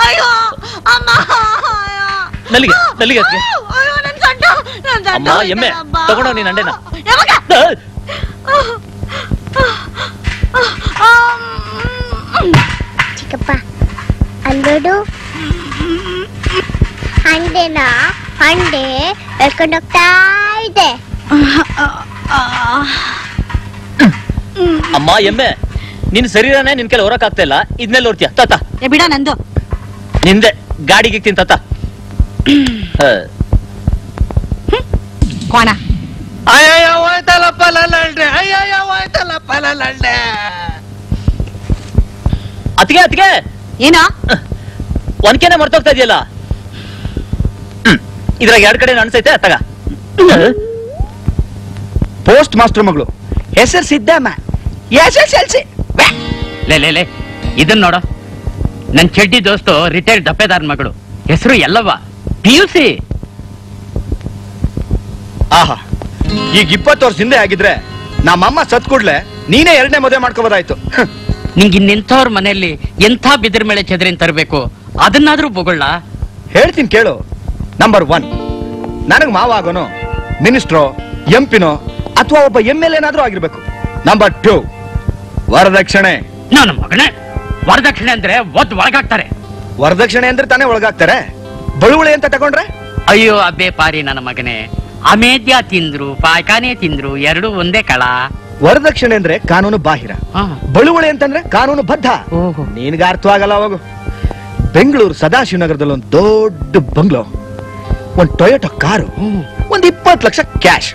ಅಯ್ಯೋ ಅಮ್ಮ. ನಲ್ಲಿಗೆ ನಲ್ಲಿಗೆ ಅಮ್ಮ ಎಮ್ಮೆ. ತಗೊಂಡವ್ ನೀನ್ ಅಂಡೆನ ಯಾವಾಗ? ಚಿಕ್ಕಪ್ಪ ಅಲ್ಲೋಡು ಹಂಡೆನ? ಹಂಡೆ ಎಳ್ಕೊಂಡು ಹೋಗ್ತಾ ಇದೆ. ಅಮ್ಮ ಎಮ್ಮೆ ನಿನ್ ಶರೀರನೇ ನಿನ್ ಕೆಲ ಹೊರಕ್ ಆಗ್ತಾ ಇಲ್ಲ. ಇದ್ನೆಲ್ಲ ನೋಡ್ತೀಯ. ತಾತ ಏ ಬಿಡ ನಂದು. ನಿಂದೆ ಗಾಡಿಗೆ ತಿನ್ ತಾತ ಹ. ಕೋಣ. ಅಯ್ಯಯ್ಯೋ ಹೋಯ್ತಲ್ಲಪ್ಪ ಲಲ್ಲಂಡೆ ಅಯ್ಯಯ್ಯೋ ಹೋಯ್ತಲ್ಲಪ್ಪ ಲಲ್ಲಂಡೆ ಅತ್ಗೆ ಅತ್ಗೆ ಏನ? ಒನ್ಕೆನೆ ಮರ್ತೋಗ್ತಾ ಇದೆಯಲ್ಲ? ಇದ್ರಾಗ ಎರಡ್ ಕಡೆ ಅನ್ಸೈತೆ ಅತ್ತಗ ಪೋಸ್ಟ್ ಮಾಸ್ಟರ್ ಮಗಳು. ಹೆಸರು Siddamma. S S L C. ಲೇ ಲೇ ಲೇ. ಇದನ್ ನೋಡು. ನನ್ ಚೆಡ್ಡಿ ದೋಸ್ತು ರಿಟೈರ್ಡ್ ದಪ್ಪೆದಾರ್ ಮಗಳು. ಹೆಸರು ಎಲ್ಲವ್ವ ಪಿ ಯು ಸಿ. ಆಹಾ. ಈಗ ಇಪ್ಪತ್ತು ವರ್ಷ ಹಿಂದೆ ಆಗಿದ್ರೆ ನಮ್ಮಮ್ಮ ಸತ್ ಕೂಡ್ಲೆ ನೀನೇ ಎರಡನೇ ಮದುವೆ ಮಾಡ್ಕೋಬೋದಾಯ್ತು. ನಿಂಗೆ ಇನ್ನೆಂಥವ್ರ ಮನೆಯಲ್ಲಿ ಎಂಥ ಬಿದಿರ ಮೇಲೆ ಚೆದರಿನ್ ತರಬೇಕು? ಅದನ್ನಾದ್ರೂ ಬೊಗಳ ಹೇಳ್ತೀನಿ ಕೇಳು. ನಂಬರ್ ಒನ್ ನನಗೆ ಮಾವ ಆಗೋನು ಮಿನಿಸ್ಟ್ರೋ ಎಂಪಿನೋ ಅಥವಾ ಒಬ್ಬ ಎಂ ಎಲ್ ಏನಾದ್ರೂ ಆಗಿರ್ಬೇಕು. ನಂಬರ್ ಟೂ ವರದಕ್ಷಿಣೆ. ನನ್ನ ಮಗನೇ. ವರದಕ್ಷಿಣೆ ಅಂದ್ರೆ ಒದ್ ಒಳಗಾಗ್ತಾರೆ. ವರದಕ್ಷಿಣೆ ಅಂದ್ರೆ ತಾನೇ ಒಳಗಾಗ್ತಾರೆ. ಬಳುವಳಿ ಅಂತ ತಗೊಂಡ್ರೆ? ಅಯ್ಯೋ ಅಬ್ಬೆ ಪಾರಿ ನನ್ನ ಮಗನೇ. ಅಮೇದ್ಯ ತಿಂದ್ರು ಪಾಯ್ಕಾನೆ ತಿಂದ್ರು ಎರಡು ಒಂದೇ ಕಳ. ವರದಕ್ಷಿಣೆ ಅಂದ್ರೆ ಕಾನೂನು ಬಾಹಿರ. ಬಳುವಳಿ ಅಂತಂದ್ರೆ ಕಾನೂನು ಬದ್ಧ. ಓಹೋ. ಅರ್ಥ ಆಗಲ್ಲ ಅವಾಗ ಬೆಂಗಳೂರು ಸದಾಶಿವನಗರದಲ್ಲಿ ಒಂದು ದೊಡ್ಡ ಬಂಗ್ಲೋ. ಒಂದ್ ಟೊಯೋಟೋ ಕಾರು. ಒಂದ್ ಇಪ್ಪತ್ತು ಲಕ್ಷ ಕ್ಯಾಶ್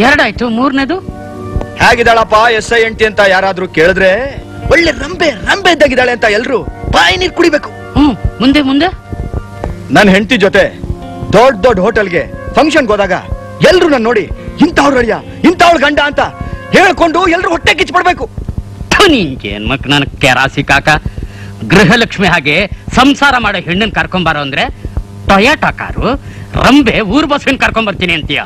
ಎರಡಾಯ್ತು ಮೂರನೇದು? ಹೇಗಿದ್ದಾಳಪ್ಪ ಎಸ್ ಐ ಎಂಟಿ ಅಂತ ಯಾರಾದ್ರೂ ಕೇಳಿದ್ರೆ ಒಳ್ಳೆ ರಂಬೆ ರಂಬೆ ಇದ್ದಾಗಿದ್ದಾಳೆ ಅಂತ ಎಲ್ರು ಬಾಯಿ ನೀರು ಕುಡಿಬೇಕು. ಮುಂದೆ ಮುಂದೆ? ನನ್ನ ಹೆಂಡತಿ ಜೊತೆ ದೊಡ್ಡ ದೊಡ್ಡ ಹೋಟೆಲ್ಗೆ ಫಂಕ್ಷನ್ಗೆ ಹೋದಾಗ ಎಲ್ರು ನನ್ನ ನೋಡಿ ಇಂಥವ್ರ ಅಳಿಯ ಇಂಥವ್ಳು ಗಂಡ ಅಂತ ಹೇಳ್ಕೊಂಡು ಎಲ್ರು ಹೊಟ್ಟೆ ಕಿಚ್ಚಿಬಿಡ್ಬೇಕು. ನಿಂಗೇನ್ ಮಕ್ ನನ್ ಕೆರಾಸಿ ಕಾಕ. ಗೃಹಲಕ್ಷ್ಮಿ ಹಾಗೆ ಸಂಸಾರ ಮಾಡೋ ಹೆಣ್ಣನ್ ಕರ್ಕೊಂಬಾರೋ ಅಂದ್ರೆ ಟೊಯಾಟಾ ಕಾರು ರಂಬೆ ಊರ್ ಬಸ್ಸಿನ ಕರ್ಕೊಂಬರ್ತೀನಿ ಅಂತೀಯ.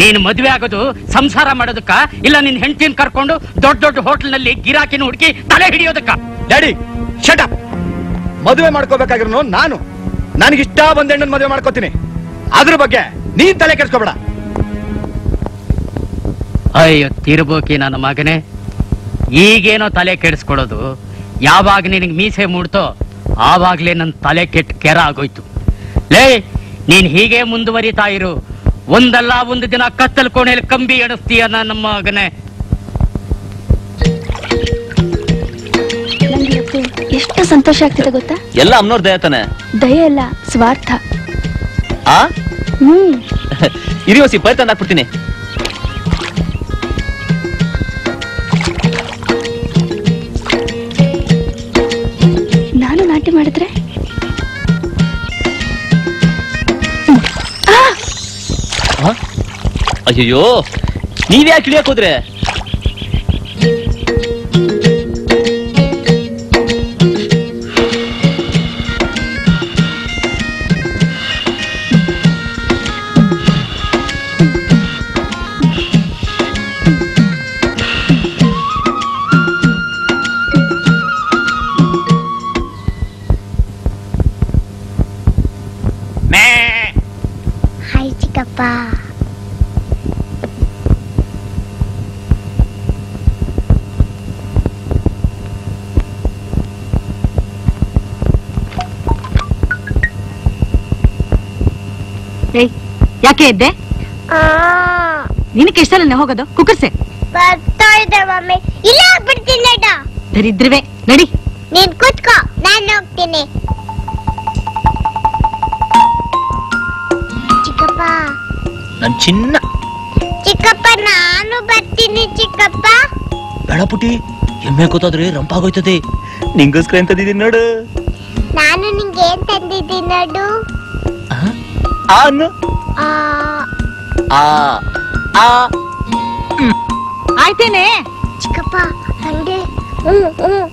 ನೀನ್ ಮದ್ವೆ ಆಗೋದು ಸಂಸಾರ ಮಾಡೋದಕ್ಕ ಇಲ್ಲ ನಿನ್ ಹೆಂಡತಿನ ಕರ್ಕೊಂಡು ದೊಡ್ಡ ದೊಡ್ಡ ಹೋಟ್ಲ್ನಲ್ಲಿ ಗಿರಾಕಿನ ಹುಡುಕಿ ತಲೆ ಹಿಡಿಯೋದಕ್ಕ. ಡ್ಯಾಡಿ ಶಟ್ ಅಪ್ ಮದುವೆ ಮಾಡ್ಕೋಬೇಕಾಗಿರೋ ನಾನು. ನನಗಿಷ್ಟ ಬಂದ ಹೆಣ್ಣನ್ ಮದುವೆ ಮಾಡ್ಕೋತೀನಿ. ಅದ್ರ ಬಗ್ಗೆ ನೀನ್ ತಲೆ ಕೆಡ್ಸ್ಕೊಬೇಡ. ಅಯ್ಯೋ ತಿರುಬೋಕಿ ನನ್ನ ಮಗನೇ. ಈಗೇನೋ ತಲೆ ಕೆಡಿಸ್ಕೊಡೋದು ಯಾವಾಗ ನಿನಗೆ ಮೀಸೆ ಮೂಡ್ತೋ ಆವಾಗಲೇ ನನ್ನ ತಲೆ ಕೆಟ್ಟ ಕೆರ ಆಗೋಯ್ತು. ಲೇ ನೀನ್ ಹೀಗೆ ಮುಂದುವರಿತಾ ಇರು. ಒಂದಲ್ಲ ಒಂದು ದಿನ ಕತ್ತಲ್ ಕೋಣೆಯಲ್ಲಿ ಕಂಬಿ ಎಣಿಸ್ತೀಯ ನನ್ನ ಮಗನೇ. ಎಷ್ಟು ಸಂತೋಷ ಆಗ್ತಿದೆ ಗೊತ್ತಾ? ಎಲ್ಲ ಅಮ್ನೋರ್ ದಯ ತಾನೆ? ದಯ ಅಲ್ಲ ಸ್ವಾರ್ಥ. ಆ? ಇರಿ ಹೊಸಿ ಪೈ ತಂದು ಹಾಕ್ಬಿಡ್ತೀನಿ ನಾನು ನಾಟಿ ಮಾಡಿದ್ರೆ? ಅಯ್ಯೋ ನೀವ್ಯಾಕೆ ಇಳಿಯಕ್ ಹೋದ್ರೆ? ಕುಕ್ಕೆ ಇದ್ದೆ? ನಿನಕ್ಕೆ ಎಷ್ಟಲ್ಲ ಹೋಗೋದು? ಕುಕ್ಕರ್ಸೆ. ಬರ್ತಾ ಮಮ್ಮಿ. ಇಲ್ಲ ದರಿದ್ರವೆ ನಡಿ. ನೀನ್ ಕೂತ್ಕೋ ನಾನು ಹೋಗ್ತೀನಿ. ಚಿಕ್ಕಪ್ಪ. ನನ್ ಚಿನ್ನ. ಚಿಕ್ಕಪ್ಪ ನಾನು ಬರ್ತೀನಿ ಚಿಕ್ಕಪ್ಪ. ಬೇಡ ಪುಟಿ ಎಮ್ಮೆ ಕೂತಾದ್ರೆ ರಂಪಾಗೋಯ್ತದೆ ನಿಂಗೋಸ್ಕರ ಏನ್ ತಂದಿದ್ದೀನಿ ನೋಡು. ನಾನು ನಿಂಗೆ ಏನ್ ತಂದಿದ್ದೀನಿ ನೋಡು. ಆ? ಆ ಆ ಆ ಆಯ್ತೇನೆ. ಚಿಕ್ಕಪ್ಪ ಹಂಗೆ ಹ್ಮ್ ಹ್ಮ್.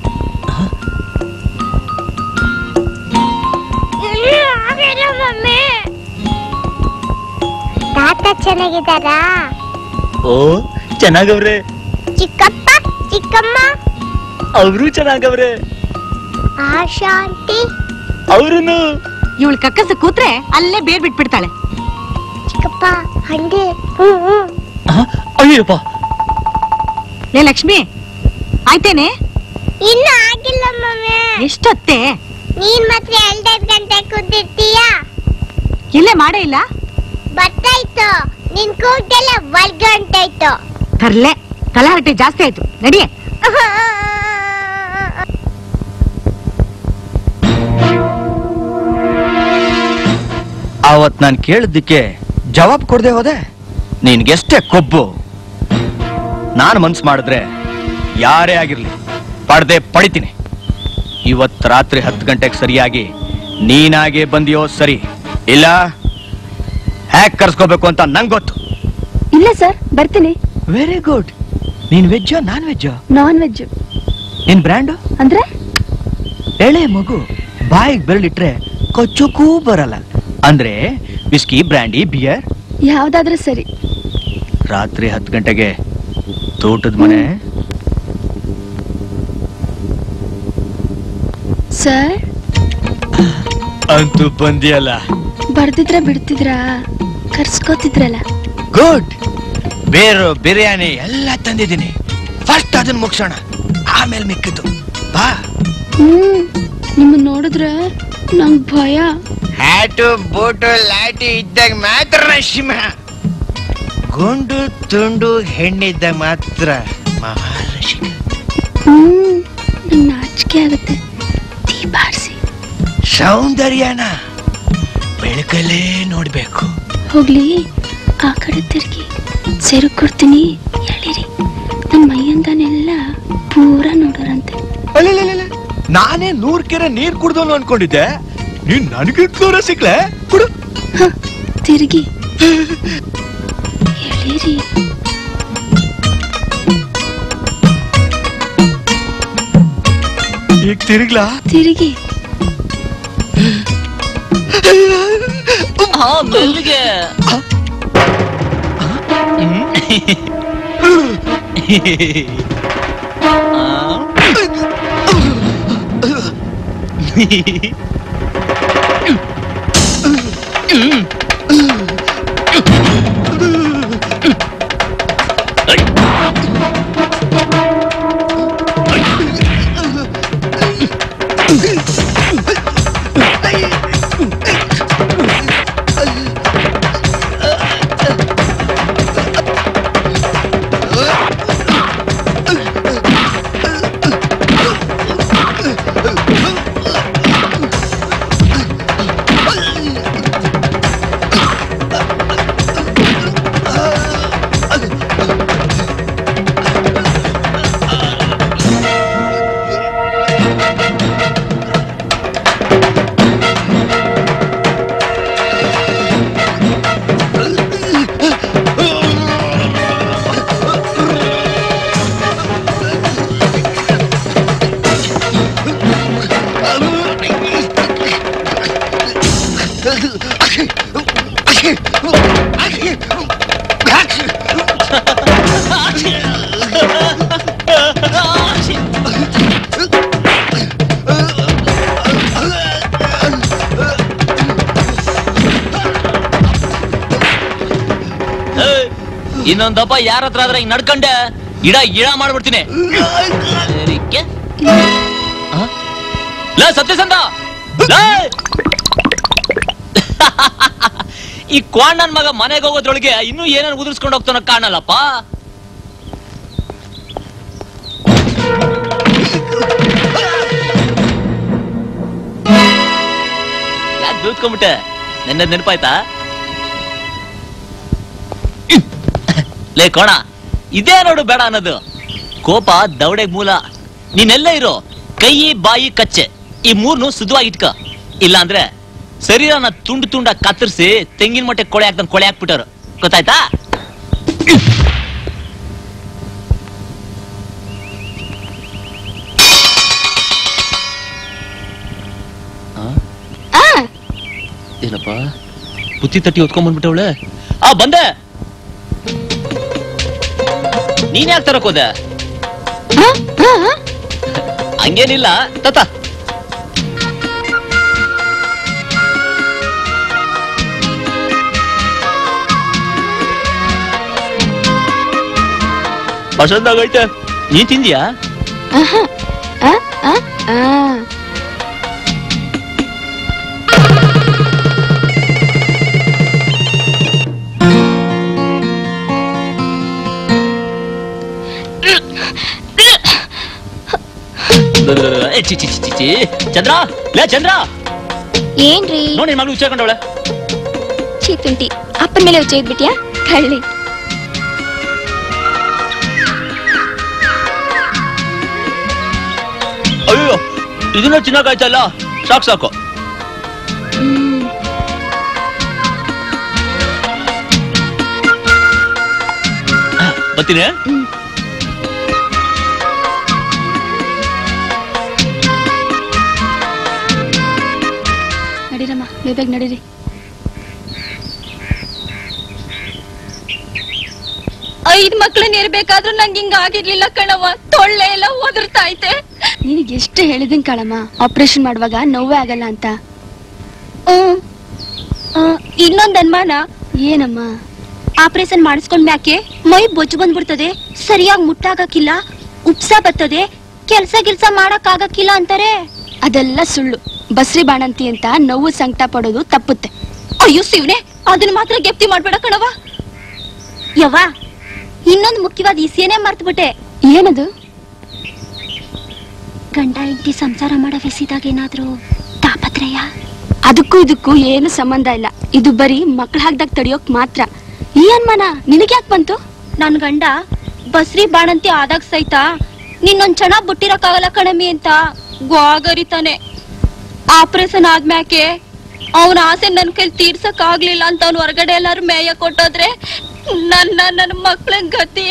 ಮಮ್ಮಿ? ತಾತ ಚೆನ್ನಾಗಿದ್ದಾರಾ? ಓ ಚೆನ್ನಾಗವ್ರೆ. ಚಿಕ್ಕಪ್ಪ ಚಿಕ್ಕಮ್ಮ? ಅವರು ಚೆನ್ನಾಗವ್ರೆ. ಆಶಾಂತಿ ಆಂಟಿ ಅವ್ರುನು. ಇವಳು ಕಕ್ಕಸ ಕೂತ್ರೆ ಅಲ್ಲೇ ಬೇರ್ ಬಿಟ್ಬಿಡ್ತಾಳೆ ಚಿಕ್ಕಪ್ಪ ಹ್ಮ್ ಅಯ್ಯಪ್ಪ ಲೇ ಲಕ್ಷ್ಮಿ ಆಯ್ತೇನೆ? ಇನ್ನು ಆಗಿಲ್ಲ ಮಮ್ಮಿ ಎಷ್ಟೊತ್ತೆ? ನೀನ್ ಮಾತ್ರ ಎರಡೈದು ಗಂಟೆ ಕೂತಿರ್ತೀಯಾ ಇಲ್ಲೇ ಮಾಡೇ ಇಲ್ಲ? ಬರ್ತಾಯ್ತು ನಿನ್ ಕೂಟೆಲ್ಲ ವರ್ಗ ಆಯ್ತು ತರ್ಲೆ ತಲಹರಟೆ ಜಾಸ್ತಿ ಆಯ್ತು. ನಡಿಯೇ. ಅವತ್ ನಾನು ಕೇಳಿದ್ದಕ್ಕೆ ಜವಾಬ್ ಕೊಡದೆ ಹೋದೆ? ನಿನ್ಗೆಷ್ಟೇ ಕೊಬ್ಬು. ನಾನು ಮನ್ಸು ಮಾಡಿದ್ರೆ ಯಾರೇ ಆಗಿರ್ಲಿ ಪಡ್ದೆ ಪಡಿತೀನಿ. ಇವತ್ತು ರಾತ್ರಿ ಹತ್ತು ಗಂಟೆಗೆ ಸರಿಯಾಗಿ ನೀನಾಗೆ ಬಂದಿಯೋ ಸರಿ. ಇಲ್ಲ ಹ್ಯಾಕ್ ಕರ್ಸ್ಕೋಬೇಕು ಅಂತ ನಂಗೆ ಗೊತ್ತು. ಇಲ್ಲ ಸರ್ ಬರ್ತೀನಿ. ವೆರಿ ಗುಡ್ ನೀನ್ ವೆಜ್ಜೋ ನಾನ್ ವೆಜ್ಜೋ? ನಾನ್ ವೆಜ್ ನಿನ್ ಬ್ರ್ಯಾಂಡು? ಅಂದ್ರೆ? ಎಳೆ ಮಗು ಬಾಯಿಗೆ ಬೆರಳಿಟ್ರೆ ಕೊಚ್ಚೋಕೂ ಬರಲ್ಲ. ಅಂದ್ರೆ ವಿಸ್ಕಿ ಬ್ರ್ಯಾಂಡಿ ಬಿಯರ್ ಯಾವ್ದಾದ್ರೂ ಸರಿ. ರಾತ್ರಿ ಹತ್ತು ಗಂಟೆಗೆ ತೋಟದ ಮನೆ? ಸರ್? ಅಂತೂ ಬಂದಿಯಲ್ಲ. ಬರ್ದಿದ್ರ ಬಿಡ್ತಿದ್ರ? ಕರ್ಸ್ಕೋತಿದ್ರಲ್ಲ. ಗುಡ್ ಬೇರು ಬಿರಿಯಾನಿ ಎಲ್ಲ ತಂದಿದ್ದೀನಿ. ಫಸ್ಟ್ ಅದನ್ನ ಮುಗಿಸೋಣ. ಆಮೇಲೆ ಮಿಕ್ಕಿದ್ದು. ಬಾ. ಹ್ಮ್ ನಿಮ್ಮನ್ನ ನೋಡಿದ್ರೆ ನಂಗೆ ಭಯ. ಹ್ಯಾಟು ಬೋಟು ಲಾಟಿ ಇದ್ದಾಗ ಮಾತ್ರ ನಶಿಮ ಗುಂಡು ತುಂಡು ಹೆಣ್ಣಿದ್ದಾಗ ಮಾತ್ರ ಮಹಾಲಕ್ಷ್ಮಿ. ಹ್ಮ್ ನಂಗ್ ನಾಚಿಕೆ ಆಗುತ್ತೆ. ದೀಪ ಆರ್ಸಿ ಸೌಂದರ್ಯನ ಬೆಳಕಲ್ಲೇ ನೋಡ್ಬೇಕು. ಹೋಗ್ಲಿ ಆ ಕಡೆ ತಿರ್ಗಿ. ಸೆರು ಕೊಡ್ತೀನಿ ಹೇಳಿರಿ ನನ್ ಮೈಯಂದನೆಲ್ಲ ಪೂರ ನೋಡೋರಂತೆ. ನಾನೇ ನೂರ್ ಕೆರೆ ನೀರ್ ಕುಡ್ದೋನು ಅನ್ಕೊಂಡಿದ್ದೆ. ನೀನ್ ನನಗೆ ಕ್ಲೋರ ಸಿಕ್ಲೆ ಕುಡು ತಿರುಗಿ ಹೇಳಿರಿ ಈಗ ತಿರುಗ್ಲಾ ತಿರುಗಿ ಹಾ ಮೆಲ್ಲಿಗೆ ಇನ್ನೊಂದಪ್ಪ ಯಾರ ಹತ್ರ ಆದ್ರೆ ಹಿಂಗ್ ನಡ್ಕಂಡೆ? ಇಡ ಇಡ ಮಾಡ್ಬಿಡ್ತೀನಿ. ಸತ್ಯಸಂದ! ಈ ಕ್ವಾಂಡನ್ ಮಗ ಮನೆಗೆ ಹೋಗೋದ್ರೊಳಗೆ ಇನ್ನೂ ಏನೇನು ಉದುರಿಸ್ಕೊಂಡು ಹೋಗ್ತಾನ ಕಾಣಲ್ಲಪ್ಪ. ಯಾಕೆ ದೂತ್ಕೊಂಡ್ಬಿಟ್ಟೆ? ನೆನ್ನೆ ನೆನಪಾಯ್ತಾ? ಲೇ ಕೋಣ ಇದೇ ನೋಡು ಬೇಡ ಅನ್ನೋದು. ಕೋಪ ದೌಡೆಗ್ ಮೂಲ. ನೀನೆಲ್ಲ ಇರೋ ಕೈ ಬಾಯಿ ಕಚ್ಚೆ. ಈ ಮೂರ್ನು ಇಟ್ಕ. ಇಲ್ಲ ಅಂದ್ರೆ ಶರೀರನ ತುಂಡು ತುಂಡ ಕತ್ತರಿಸಿ ತೆಂಗಿನ ಮೊಟ್ಟೆ ಕೊಳೆ ಹಾಕ್ದಂಗ್ ಕೊಳೆ ಹಾಕ್ಬಿಟ್ಟರು ಗೊತ್ತಾಯ್ತಾ? ಏನಪ್ಪ? ಬುತ್ತಿ ತಟ್ಟಿ ಹೊತ್ಕೊಂಡ್ ಬಂದ್ಬಿಟ್ಟವಳೆ? ಆ ಬಂದೆ! ನೀನ್ ಯಾಕೆ ತರಕ್ ಹೋದೆ? ಹಂಗೇನಿಲ್ಲ. ತತ. ಪಸಂದಾಗೈತೆ ನೀ ತಿಂದ್ಯಾ? ಚಿ ಚಿ ಚಿ, ಚಿ ಚಿ ಚಂದ್ರ? ಲೇ ಚಂದ್ರ? ಏನ್ರಿ? ನೋಡಿ ಮಗಳು ಉಚ್ಚಾಕೊಂಡವಳೆ ಚೀತುಂಟಿ ಅಪ್ಪನ ಮೇಲೆ ಉಚ್ಚ ಇದ್ಬಿಟ್ಯಾ ಕಳ್ಳಿ ಅಯ್ಯೋ ಇದನ್ನ ಚೆನ್ನಾಗಾಯ್ತಲ್ಲ ಸಾಕು ಸಾಕು. ಬರ್ತೀನಿ? ಬೇಗ ನಡೀರಿ. ಐದ್ ಮಕ್ಳನ್ನ ಇರ್ಬೇಕಾದ್ರೂ ನಂಗೆ ಹಿಂಗ ಆಗಿರ್ಲಿಲ್ಲ ಕಣವ ತೊಳ್ಳೆ ಎಲ್ಲ ಒದರ್ತಾ ಐತೆ. ನಿನಗೆ ಎಷ್ಟು ಹೇಳಿದನ್ ಕಣಮ್ಮ ಆಪರೇಷನ್ ಮಾಡುವಾಗ ನೋವೇ ಆಗಲ್ಲ ಅಂತ. ಇನ್ನೊಂದ್ ಅನ್ಮಾನ. ಏನಮ್ಮ? ಆಪರೇಷನ್ ಮಾಡಿಸ್ಕೊಂಡ್ ಮ್ಯಾಕೆ ಮೈ ಬೊಜ್ಜು ಬಂದ್ಬಿಡ್ತದೆ ಸರಿಯಾಗಿ ಮುಟ್ಟಾಗಕ್ಕಿಲ್ಲ ಉಪ್ಸ ಬರ್ತದೆ ಕೆಲ್ಸ ಗಿಲ್ಸ ಮಾಡಕ್ ಆಗಕ್ಕಿಲ್ಲ ಅಂತಾರೆ. ಅದೆಲ್ಲ ಸುಳ್ಳು. ಬಸ್ರಿ ಬಾಣಂತಿ ಅಂತ ನೋವು ಸಂಕಟ ಪಡೋದು ತಪ್ಪುತ್ತೆ. ಅಯ್ಯೋ ಸಿವ್ನೆ ಅದನ್ನ ಮಾತ್ರ ಗೆಪ್ತಿ ಮಾಡ್ಬೇಡ ಕಣವ ಯವ್ವ, ಇನ್ನೊಂದು ಮುಖ್ಯವಾದ ಇಸಿಯೇನೆ ಮರ್ತ್ಬಿಟ್ಟೆ. ಏನದು? ಗಂಡ ಹೆಂಡತಿ ಸಂಸಾರ ಮಾಡೋ ವಿಸಿದಾಗ ಏನಾದ್ರೂ ತಾಪತ್ರಯ? ಅದಕ್ಕೂ ಇದಕ್ಕೂ ಏನು ಸಂಬಂಧ ಇಲ್ಲ. ಇದು ಬರೀ ಮಕ್ಳು ಹಾಕ್ದಾಗ ತಡಿಯೋಕ್ ಮಾತ್ರ. ಈ ಅನ್ಮಾನ ನಿನಗೆ ಯಾಕೆ ಬಂತು? ನನ್ ಗಂಡ ಬಸ್ರಿ ಬಾಣಂತಿ ಆದಾಗ ಸಹಿತ ನಿನ್ನೊಂದ್ ಚೆನ್ನಾಗ್ ಬುಟ್ಟಿರಕ್ಕಾಗಲ್ಲ ಕಣಮಿ ಅಂತ ಗೋಗರಿತಾನೆ ಆಪರೇಷನ್ ಆದ್ಮ್ಯಾಕೆ? ಅವನ ಆಸೆ ನನ್ ಕೈಲಿ ತೀರ್ಸಕ್ ಆಗ್ಲಿಲ್ಲ ಅಂತ ಅವ್ನ ಹೊರಗಡೆ ಎಲ್ಲಾರು ಮೇಯ ಕೊಟ್ಟೋದ್ರೆ ನನ್ನ ನನ್ನ ಮಕ್ಳ ಗತಿ.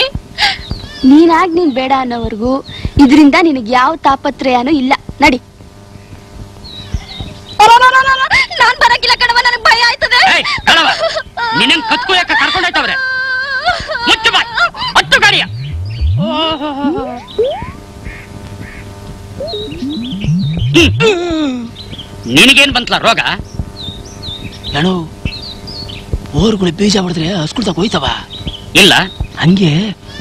ನೀನಾಗ್ ನೀನ್ ಬೇಡ ಅನ್ನೋವರೆಗೂ ಇದರಿಂದ ನಿನಗೆ ಯಾವ ತಾಪತ್ರಯನೂ ಇಲ್ಲ. ನಡಿ. ನಾನ್ ಬರಕಿಲ್ಲ ಕಣವ ನನಗ್ ಭಯ ಆಯ್ತದೆ. ನಿನ್ನ ಕತ್ಕೊಳಕ ಕರ್ಕೊಂಡೋಯ್ತವ್ರೆ ಮುಚ್ಚು ಬಾಯ್ ಹತ್ತು ಗಾಡಿಯ ನಿನಗೇನ್ ಬಂತಲ್ಲ ರೋಗ? ಹೇಳು ಓರ್ಗಳು ಬೀಜ ಹೊಡೆದ್ರೆ ಹಸ್ಕೊಳ್ತಾ ಹೋಯ್ತವ. ಇಲ್ಲ. ಹಂಗೆ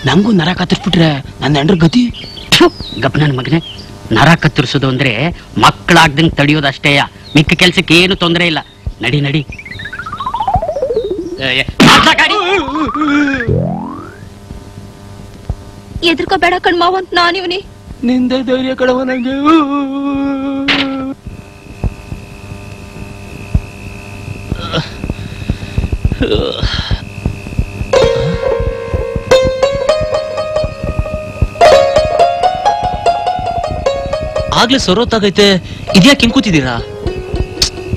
ನಂಗೂ ನರ ಕತ್ತರಿಸ್ಬಿಟ್ರೆ ನನ್ನ ಹೆಂಡ್ರ ಗತಿ? ಗಪ್ ನನ್ನ ಮಗನೇ. ನರ ಕತ್ತರಿಸೋದು ಅಂದ್ರೆ ತಡಿಯೋದು ಅಷ್ಟೇಯ ಮಿಕ್ಕ ಕೆಲಸಕ್ಕೆ ಏನು ತೊಂದರೆ ಇಲ್ಲ. ನಡಿ ನಡಿ. ಎದ್ರಕೋ ಬೇಡ ಮಾಡ್ಲಾ ನಾನಿವನಿ ಎದ್ರಕೋಬೇಡ ಕಣ್ಮಾವ ನಾನಿವ್ನಿ ನಿಂದೆ ಧೈರ್ಯ ಕಳವ ನಂಗೆ. ಆಗ್ಲೇ ಸೊರೋತಾಗೈತೆ ಇದ್ಯಾಕೆ ಹಿಂಗ್ ಕೂತಿದ್ದೀರಾ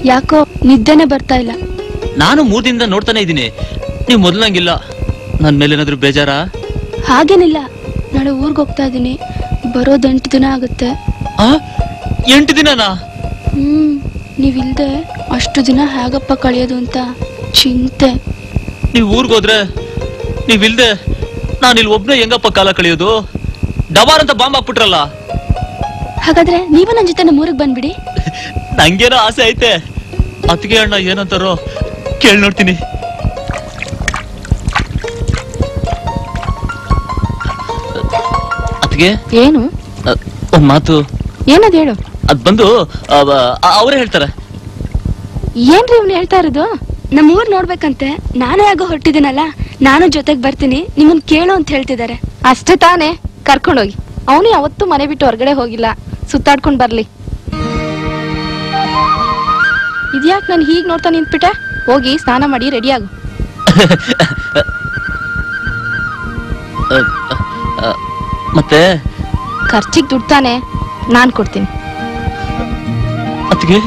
ಯಾಕೋ ನಿದ್ದೆನೆ ಬರ್ತಾ ಇಲ್ಲ. ನಾನು ಮೂರ್ ದಿನದ ನೋಡ್ತಾನೆ ಇದ್ದೀನಿ. ನೀವು ಮೊದ್ಲಂಗಿಲ್ಲ. ನನ್ ಮೇಲೆ ಏನಾದ್ರು ಬೇಜಾರಾ? ಹಾಗೇನಿಲ್ಲ. ನಾಳೆ ಊರ್ಗ್ ಹೋಗ್ತಾ ಇದ್ದೀನಿ. ಬರೋದ್ ಎಂಟು ದಿನ ಆಗುತ್ತೆ. ಆ? ಎಂಟು ದಿನನಾ? ಹ್ಮ್ ನೀವಿಲ್ದೆ ಅಷ್ಟು ದಿನ ಹೇಗಪ್ಪ ಕಳೆಯೋದು ಅಂತ. ಚಿಂತೆ. ನೀವ್ ಊರ್ಗೋದ್ರೆ ನೀವಿಲ್ದೆ ನಾನು ಇಲ್ಲಿ ಒಬ್ನೇ ಹೆಂಗಪ್ಪ ಕಾಲ ಕಳೆಯೋದು? ಡಬಾರ್ ಅಂತ ಬಾಂಬ್ ಹಾಕ್ಬಿಟ್ರಲ್ಲ. ಹಾಗಾದ್ರೆ ನೀವು ನನ್ನ ಜೊತೆ ನಮ್ಮ ಊರಿಗೆ ಬಂದ್ಬಿಡಿ. ನಂಗೇನೋ ಆಸೆ ಐತೆ. ಅತ್ತಿಗೆ ಅಣ್ಣ ಏನಂತಾರೋ ಕೇಳಿ ನೋಡ್ತೀನಿ. ಅತ್ತಿಗೆ? ಏನು? ಒಂದ್ ಮಾತು. ಏನದ್ ಹೇಳು. ಅದ್ ಬಂದು ಅವರೇ ಹೇಳ್ತಾರೆ. ಏನ್ರಿ ಇವ್ನು ಹೇಳ್ತಾ ಇರೋದು? ನಮ್ಮ ಊರ್ ನೋಡ್ಬೇಕಂತೆ ನಾನು ಆಗೋ ಹೊರಟಿದ್ದೀನಲ್ಲ ನಾನು ಜೊತೆಗ್ ಬರ್ತೀನಿ ನಿಮ್ಮನ್ ಕೇಳು ಅಂತ ಹೇಳ್ತಿದ್ದಾರೆ. ಅಷ್ಟೇ ತಾನೇ ಕರ್ಕೊಂಡೋಗಿ. ಅವನು ಯಾವತ್ತೂ ಮನೆ ಬಿಟ್ಟು ಹೊರಗಡೆ ಹೋಗಿಲ್ಲ. ಸುತ್ತಾಡ್ಕೊಂಡ್ ಬರ್ಲಿ. ಇದ್ಯಾಕ್ ನಾನು ಹೀಗ್ ನೋಡ್ತಾ ನಿಂತ್ಬಿಟ್ಟೆ? ಹೋಗಿ ಸ್ನಾನ ಮಾಡಿ ರೆಡಿ ಆಗು. ಮತ್ತೆ? ಖರ್ಚಿಗೆ ದುಡ್ತಾನೆ ನಾನ್ ಕೊಡ್ತೀನಿ. ಅತ್ತಿಗೆ?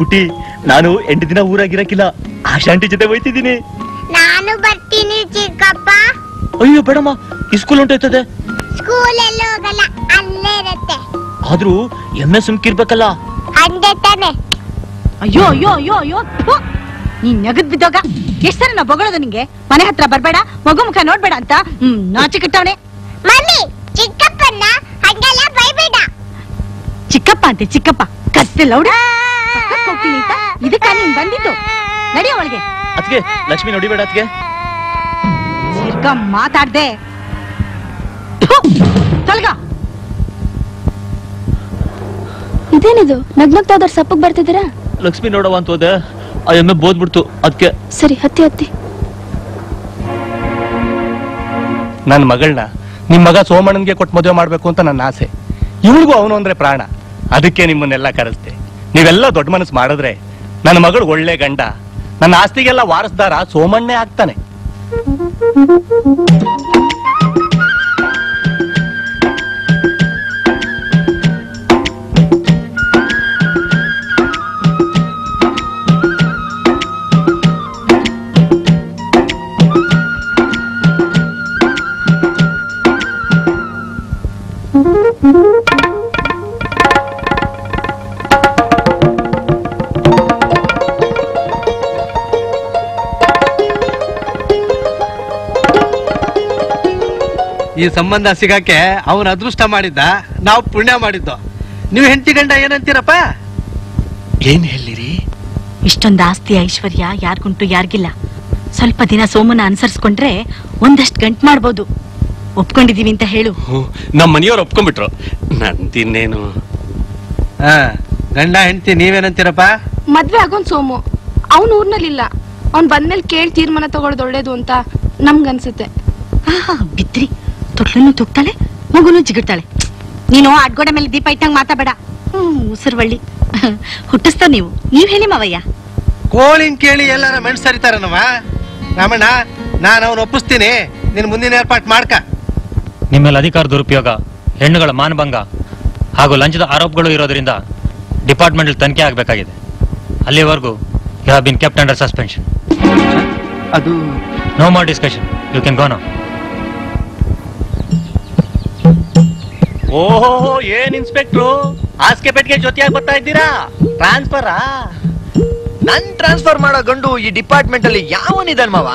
ಪುಟಿ ನಾನು ಎಂಟು ದಿನ ಊರಾಗಿರಕ್ಕಿಲ್ಲ. ಆಶಾಂಟಿ ಜೊತೆ ಹೋಯ್ತಿದ್ದೀನಿ. ನಾನು ಬರ್ತೀನಿ ಚಿಕ್ಕಪ್ಪ. ಅಯ್ಯೋ ಬೇಡಮ್ಮ ಈ ಸ್ಕೂಲ್ ಹೊಂಟೋಯ್ತದೆ ಎಲ್ಲ ಹೋಗಲ್ಲ ಅಲ್ಲೇ ಇರುತ್ತೆ. ಆದ್ರೂ ಎಮ್ಮೆ ಸುಮ್ಕಿರ್ಬೇಕಲ್ಲ. ಅಂದೆ ತಾನೆ. ಅಯ್ಯೋ ಅಯ್ಯೋ ಅಯ್ಯೋ ಅಯ್ಯೋ. ಥು. ನೀನ್ ನಗದ್ ಬಿದ್ದೋಗ. ಎಷ್ಟ್ ಸಲ ನಾ ಬೊಗಳೋದು ನಿಂಗೆ? ಮನೆ ಹತ್ರ ಬರ್ಬೇಡ ಮಗು ಮುಖ ನೋಡ್ಬೇಡ ಅಂತ. ಹ್ಮ್ ನಾಚಿಕಿಟ್ಟವನೆ. ಮಮ್ಮಿ ಚಿಕ್ಕಪ್ಪನ್ನ ಹಂಗೆಲ್ಲ ಬೈಬೇಡ. ಚಿಕ್ಕಪ್ಪ ಅಂತೆ ಚಿಕ್ಕಪ್ಪ. ಕತ್ತೆ ಲೌಡ ಹೋಗ್ತೀನಿ ಅಂತ ಇದಕ್ಕ ನೀನ್ ಬಂದಿದ್ದು ನಡಿಯ ಅವಳಿಗೆ. ಅದ್ಕೆ ಲಕ್ಷ್ಮಿ ನೋಡಿಬೇಡ ಅದ್ಕೆ ಸಿರ್ಕ ಮಾತಾಡ್ದೆ. ಇದೇನಿದು? ನಗ್ನಗ್ತಾವ್ದಾರ್ ಸಪ್ಪಗ್ ಬರ್ತಿದ್ದೀರಾ? ಲಕ್ಷ್ಮಿ ನೋಡವ ಅಂತ ಹೋದೆ. ಆ ಎಮ್ಮೆ ಬೋದ್ಬಿಡ್ತು ಅದಕ್ಕೆ ಸರಿ ಹತ್ತಿ ಹತ್ತಿ. ನನ್ನ ಮಗಳನ್ನ ನಿಮ್ಮ ಮಗ ಸೋಮಣ್ಣನ್ಗೆ ಕೊಟ್ಟು ಮದುವೆ ಮಾಡಬೇಕು ಅಂತ ನನ್ನ ಆಸೆ. ಇವಳಿಗೂ ಅವನು ಅಂದ್ರೆ ಪ್ರಾಣ. ಅದಕ್ಕೆ ನಿಮ್ಮನ್ನೆಲ್ಲ ಕರೆಸ್ತೆ ನೀವೆಲ್ಲ ದೊಡ್ಡ ಮನಸ್ಸು ಮಾಡಿದ್ರೆ ನನ್ನ ಮಗಳು ಒಳ್ಳೆ ಗಂಡ. ನನ್ನ ಆಸ್ತಿಗೆಲ್ಲ ವಾರಸ್ದಾರ ಸೋಮಣ್ಣೆ ಆಗ್ತಾನೆ. ಸಂಬಂಧ ಸಿಗಕ್ಕೆ ಅವನ ಅದೃಷ್ಟ ಮಾಡಿದ್ದ ನಾವು ಪುಣ್ಯ ಮಾಡಿದ್ದು. ನೀವು ಹೆಂಡತಿ ಗಂಡ ಏನಂತೀರಪ್ಪ? ಏನ್ ಹೇಳಿರಿ? ಇಷ್ಟೊಂದು ಆಸ್ತಿ ಐಶ್ವರ್ಯ ಯಾರ್ಗುಂಟು ಯಾರಿಗಿಲ್ಲ. ಸ್ವಲ್ಪ ದಿನ ಸೋಮನ ಅನುಸರಿಸ್ಕೊಂಡ್ರೆ ಒಂದಷ್ಟು ಗಂಟ್ ಮಾಡ್ಬೋದು. ಒಪ್ಕೊಂಡಿದೀವಿ ಅಂತ ಹೇಳು. ನಮ್ಮ ಮನೆಯವ್ರು ಒಪ್ಕೊಂಡ್ಬಿಟ್ರು. ನಂದಿನ್ನೇನು? ಆ ಗಂಡ ಹೆಂಡತಿ ನೀವೇನಂತೀರಪ್ಪ? ಮದ್ವೆ ಆಗೋನ್ ಸೋಮು. ಅವ್ನ್ ಊರ್ನಲ್ಲಿಲ್ಲ. ಅವ್ನ್ ಬಂದ್ಮೇಲೆ ಕೇಳಿ ತೀರ್ಮಾನ ತಗೊಳ್ಳೋದು ಒಳ್ಳೇದು ಅಂತ ನಮ್ಗನ್ಸುತ್ತೆ. ಆಹಾ ತುಕ್ತಾಳೆ ಮಗುನು ಜಿಗಿಡ್ತಾಳೆ. ನೀನು ಅಡ್ಗೋಡೆ ಮೇಲೆ ದೀಪ ಇಟ್ಟಂಗ್ ಮಾತಾಬೇಡ ಹ್ಮ್ ಉಸಿರುವಳ್ಳಿ. ಹುಟ್ಟಿಸ್ತಾವ್ ನೀವು. ನೀವ್ ಹೇಳಿ ಮಾವಯ್ಯ. ಕೋಳಿನ್ ಕೇಳಿ ಎಲ್ಲಾರ ಮೆಣಸು ಸರಿತಾರನವ ರಾಮಣ್ಣ ನಾನು ಅವನು ಒಪ್ಪಿಸ್ತೀನಿ. ನಿನ್ ಮುಂದಿನ ಏರ್ಪಾಟ್ ಮಾಡ್ಕ. ನಿಮ್ಮೇಲೆ ಅಧಿಕಾರ ದುರುಪಯೋಗ ಹೆಣ್ಣುಗಳ ಮಾನಭಂಗ ಹಾಗೂ ಲಂಚದ ಆರೋಪಗಳು ಇರೋದ್ರಿಂದ ಡಿಪಾರ್ಟ್ಮೆಂಟ್ ತನಿಖೆ ಆಗಬೇಕಾಗಿದೆ. ಅಲ್ಲಿವರೆಗೂ you have been kept under suspension. ಅದು no more discussion. You can go now. ಓಹೋ ಏನ್ ಇನ್ಸ್ಪೆಕ್ಟ್ರು? ಹಾಸಿಗೆ ಪೆಟ್ಟಿಗೆ ಜೊತೆಯಾಗಿ ಬರ್ತಾ ಇದ್ದೀರಾ? ಟ್ರಾನ್ಸ್ಫರಾ ನನ್ ಟ್ರಾನ್ಸ್ಫರ್ ಮಾಡೋ ಗಂಡು ಈ ಡಿಪಾರ್ಟ್ಮೆಂಟ್ ಅಲ್ಲಿ ಯಾವನಿದನ್ ಮಾವ?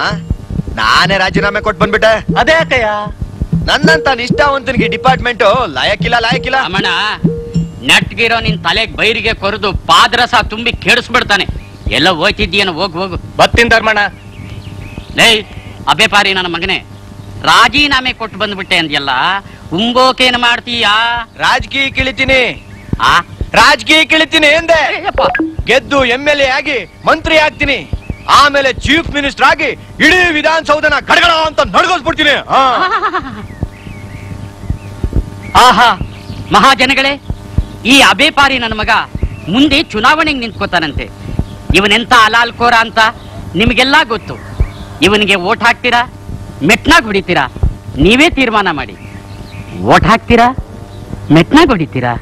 ನಾನೇ ರಾಜೀನಾಮೆ ಕೊಟ್ಟು ಬಂದ್ಬಿಟ್ಟೆ. ಅದೇ ಅಕ್ಕಯ್ಯ ನನ್ನಂತ ನಿಷ್ಠಾವಂತನಿಗೆ ಡಿಪಾರ್ಟ್ಮೆಂಟ್ ಲಾಯಕ್ಕಿಲ್ಲ ಲಾಯಕ್ಕಿಲ್ಲ. ಅಮ್ಮಣ್ಣ ನೆಟ್ಗಿರೋ ನಿನ್ ತಲೆಗೆ ಬೈರಿಗೆ ಕೊರೆದು ಪಾದ್ರಸ ತುಂಬಿ ಕೆಡಿಸ್ಬಿಡ್ತಾನೆ. ಎಲ್ಲ ಹೋಗ್ತಿದ್ಯೇನು ಹೋಗ್ ಹೋಗು. ಬತ್ತಿನ ಧರ್ಮಣ್ಣ. ಲೇ ಅಬೆ ಪಾರಿ ನನ್ನ ಮಗನೇ. ರಾಜೀನಾಮೆ ಕೊಟ್ಟು ಬಂದ್ಬಿಟ್ಟೆ ಅಂದ್ಯಲ್ಲ ಉಂಬೋಕೇನು ಮಾಡ್ತೀಯಾ? ರಾಜಕೀಯ ಕಿಳಿತೀನಿ. ಆ? ರಾಜಕೀಯ ಕಿಳಿತೀನಿ ಎಂದೆ. ಗೆದ್ದು ಎಂ ಎಲ್ ಎ ಆಗಿ ಮಂತ್ರಿ ಆಗ್ತೀನಿ. ಆಮೇಲೆ ಚೀಫ್ ಮಿನಿಸ್ಟರ್ ಆಗಿ ಇಡೀ ವಿಧಾನಸೌಧನ ಗಡಗಡ ಅಂತ ನಡ್ಗೋಸ್ಬಿಡ್ತೀನಿ. ಆಹಾ. ಮಹಾಜನಗಳೇ ಈ ಅಬೇಪಾರಿ ನನ್ನ ಮಗ ಮುಂದೆ ಚುನಾವಣೆಗೆ ನಿಂತ್ಕೋತಾನಂತೆ? ಇವನೆಂತ ಅಲಾಲ್ಕೋರ ಅಂತ ನಿಮಗೆಲ್ಲ ಗೊತ್ತು. ಇವನಿಗೆ ಓಟ್ ಹಾಕ್ತೀರಾ? ಮೆಟ್ನಾಗ್ ಹೊಡಿತೀರಾ? ನೀವೇ ತೀರ್ಮಾನ ಮಾಡಿ. ಓಟ್ ಹಾಕ್ತೀರಾ? ಮೆಟ್ನಾಗ್ ಹೊಡಿತೀರಾ?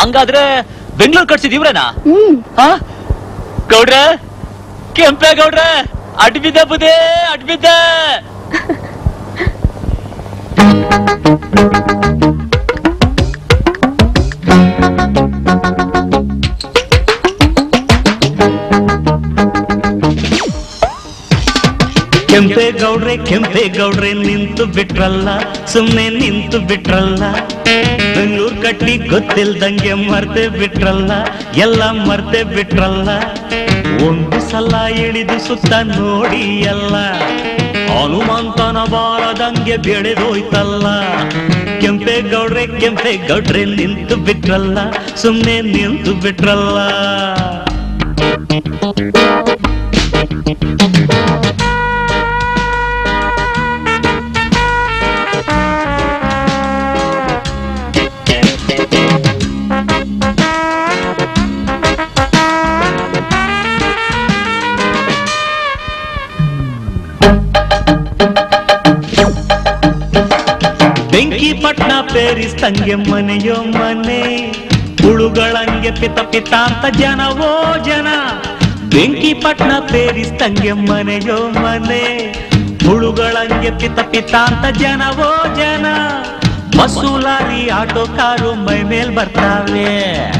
ಹಂಗಾದ್ರೆ ಬೆಂಗಳೂರು ಕಟ್ಸಿದ್ ಇವ್ರೇನಾ? ಹ್ಮ್. ಹಾ? ಗೌಡ್ರ? ಕೆಂಪೆ ಗೌಡ್ರ? ಅಡ್ಬಿದ್ದ ಬುದೇ ಅಡ್ಬಿದ್ದೆ. ಕೆಂಪೇಗೌಡ್ರೆ ಕೆಂಪೇಗೌಡ್ರೆ ನಿಂತು ಬಿಟ್ರಲ್ಲ ಸುಮ್ಮನೆ ನಿಂತು ಬಿಟ್ರಲ್ಲ. ಬೆಂಗಳೂರು ಕಟ್ಟಿ ಗೊತ್ತಿಲ್ದಂಗೆ ಮರ್ತೆ ಬಿಟ್ರಲ್ಲ, ಎಲ್ಲ ಮರ್ತೆ ಬಿಟ್ರಲ್ಲ. ಒಂದು ಸಲ ಇಳಿದು ಸುತ್ತ ನೋಡಿ ಎಲ್ಲ ಹನುಮಂತನ ಬಾರದಂಗೆ ಬೆಳೆದೋಯ್ತಲ್ಲ. ಕೆಂಪೇಗೌಡ್ರೆ ಕೆಂಪೇಗೌಡ್ರೆ ನಿಂತು ಬಿಟ್ರಲ್ಲ ಸುಮ್ಮನೆ ನಿಂತು ಬಿಟ್ರಲ್ಲ. ಪಟ್ನ ಪೇರಿಸ್ತಂಗೆ ಮನೆಯೋ ಮನೆ. ಹುಳುಗಳಂಗೆ ಪಿತ ಪಿತ ಅಂತ ಜನವೋ ಜನ. ಬೆಂಕಿ ಪಟ್ನ ಪೇರಿಸ್ತಂಗೆ ಮನೆಯೋ ಮನೆ. ಹುಳುಗಳಂಗೆ ಪಿತ ಪಿತ ಅಂತ ಜನವೋ ಜನ. ಬಸ್ಸು ಲಾರಿ ಆಟೋ ಕಾರು ಮೈ ಮೇಲ್ ಬರ್ತಾವೆ.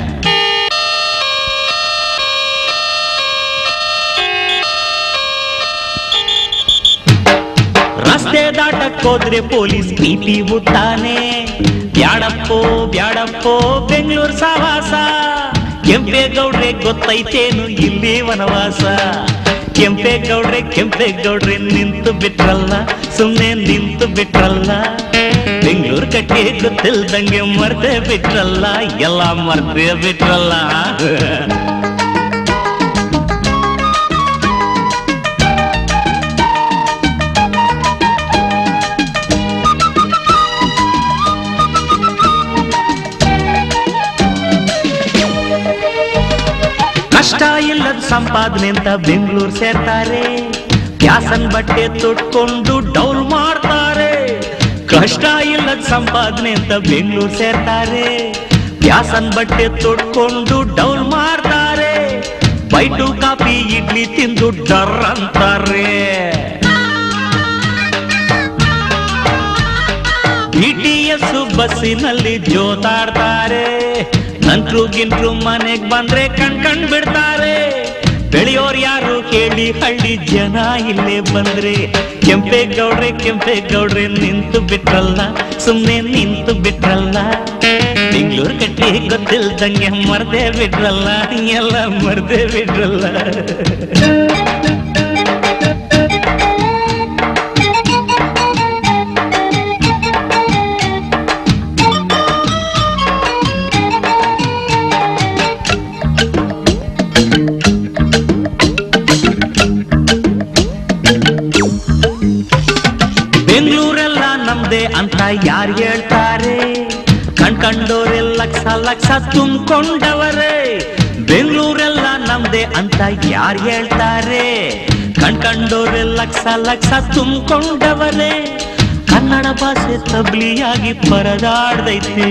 ರಸ್ತೆ ದಾಟಕ್ಕೋದ್ರೆ ಪೊಲೀಸ್ ಪ್ರೀತಿ ಉತ್ತಾನೆ ಬ್ಯಾಡಪ್ಪೋ ಬ್ಯಾಡಪ್ಪೋ, ಬೆಂಗಳೂರು ಸವಾಸ. ಕೆಂಪೇಗೌಡ್ರೆ ಗೊತ್ತೈತೇನು ಇಲ್ಲಿ ವನವಾಸ. ಕೆಂಪೇಗೌಡ್ರೆ ಕೆಂಪೇಗೌಡ್ರೆ ನಿಂತು ಬಿಟ್ರಲ್ಲ ಸುಮ್ಮನೆ ನಿಂತು ಬಿಟ್ರಲ್ಲ. ಬೆಂಗಳೂರು ಕಟ್ಟಿ ಗೊತ್ತಿಲ್ದಂಗೆ ಮರ್ತೆ ಬಿಟ್ರಲ್ಲ, ಎಲ್ಲ ಮರ್ತೆ ಬಿಟ್ರಲ್ಲ. ಸಂಪಾದನೆ ಅಂತ ಬೆಂಗಳೂರು ಸೇರ್ತಾರೆ. ಕ್ಯಾಸನ್ ಬಟ್ಟೆ ತೊಟ್ಕೊಂಡು ಡೌಲ್ ಮಾಡ್ತಾರೆ. ಕಷ್ಟ ಇಲ್ಲದ ಸಂಪಾದನೆ ಅಂತ ಬೆಂಗಳೂರು ಸೇರ್ತಾರೆ. ಕ್ಯಾಸನ್ ಬಟ್ಟೆ ತೊಟ್ಕೊಂಡು ಡೌಲ್ ಮಾಡ್ತಾರೆ. ಬೈಟು ಕಾಫಿ, ಇಡ್ಲಿ ತಿಂದು ಡರ್ ಅಂತಾರೆ. ಬಿಟಿಎಸ್ ಬಸ್ಸಿನಲ್ಲಿ ಜೋತಾಡ್ತಾರೆ. ನಂಟ್ರು ಗಿಂಟ್ರು ಮನೆಗ್ ಬಂದ್ರೆ ಕಣ್ ಕಣ್ ಬಿಡ್ತಾರೆ. ಬೆಳೆಯೋರ್ ಯಾರು ಕೇಳಿ ಹಳ್ಳಿ ಜನ ಇಲ್ಲೇ ಬಂದ್ರೆ. ಕೆಂಪೇಗೌಡ್ರೆ ಕೆಂಪೇಗೌಡ್ರೆ ನಿಂತು ಬಿಟ್ರಲ್ಲ ಸುಮ್ಮನೆ ನಿಂತು ಬಿಟ್ರಲ್ಲ. ಬೆಂಗಳೂರು ಕಟ್ಟಿ ಗೊತ್ತಿಲ್ದಂಗೆ ಮರ್ದೇ ಬಿಟ್ರಲ್ಲ, ಎಲ್ಲ ಮರ್ದೇ ಬಿಟ್ರಲ್ಲ. ಲಕ್ಷ ತುಂಬಿಕೊಂಡವರೇ. ಬೆಂಗಳೂರೆಲ್ಲ ನಮ್ದೆ ಅಂತ ಯಾರು ಹೇಳ್ತಾರೆ? ಕಣ್ ಕಂಡೋರೆ ಲಕ್ಷ ಲಕ್ಷ ತುಂಬಿಕೊಂಡವರೇ. ಕನ್ನಡ ಭಾಷೆ ತಬ್ಲಿಯಾಗಿ ಪರದಾಡ್ದೈತೆ.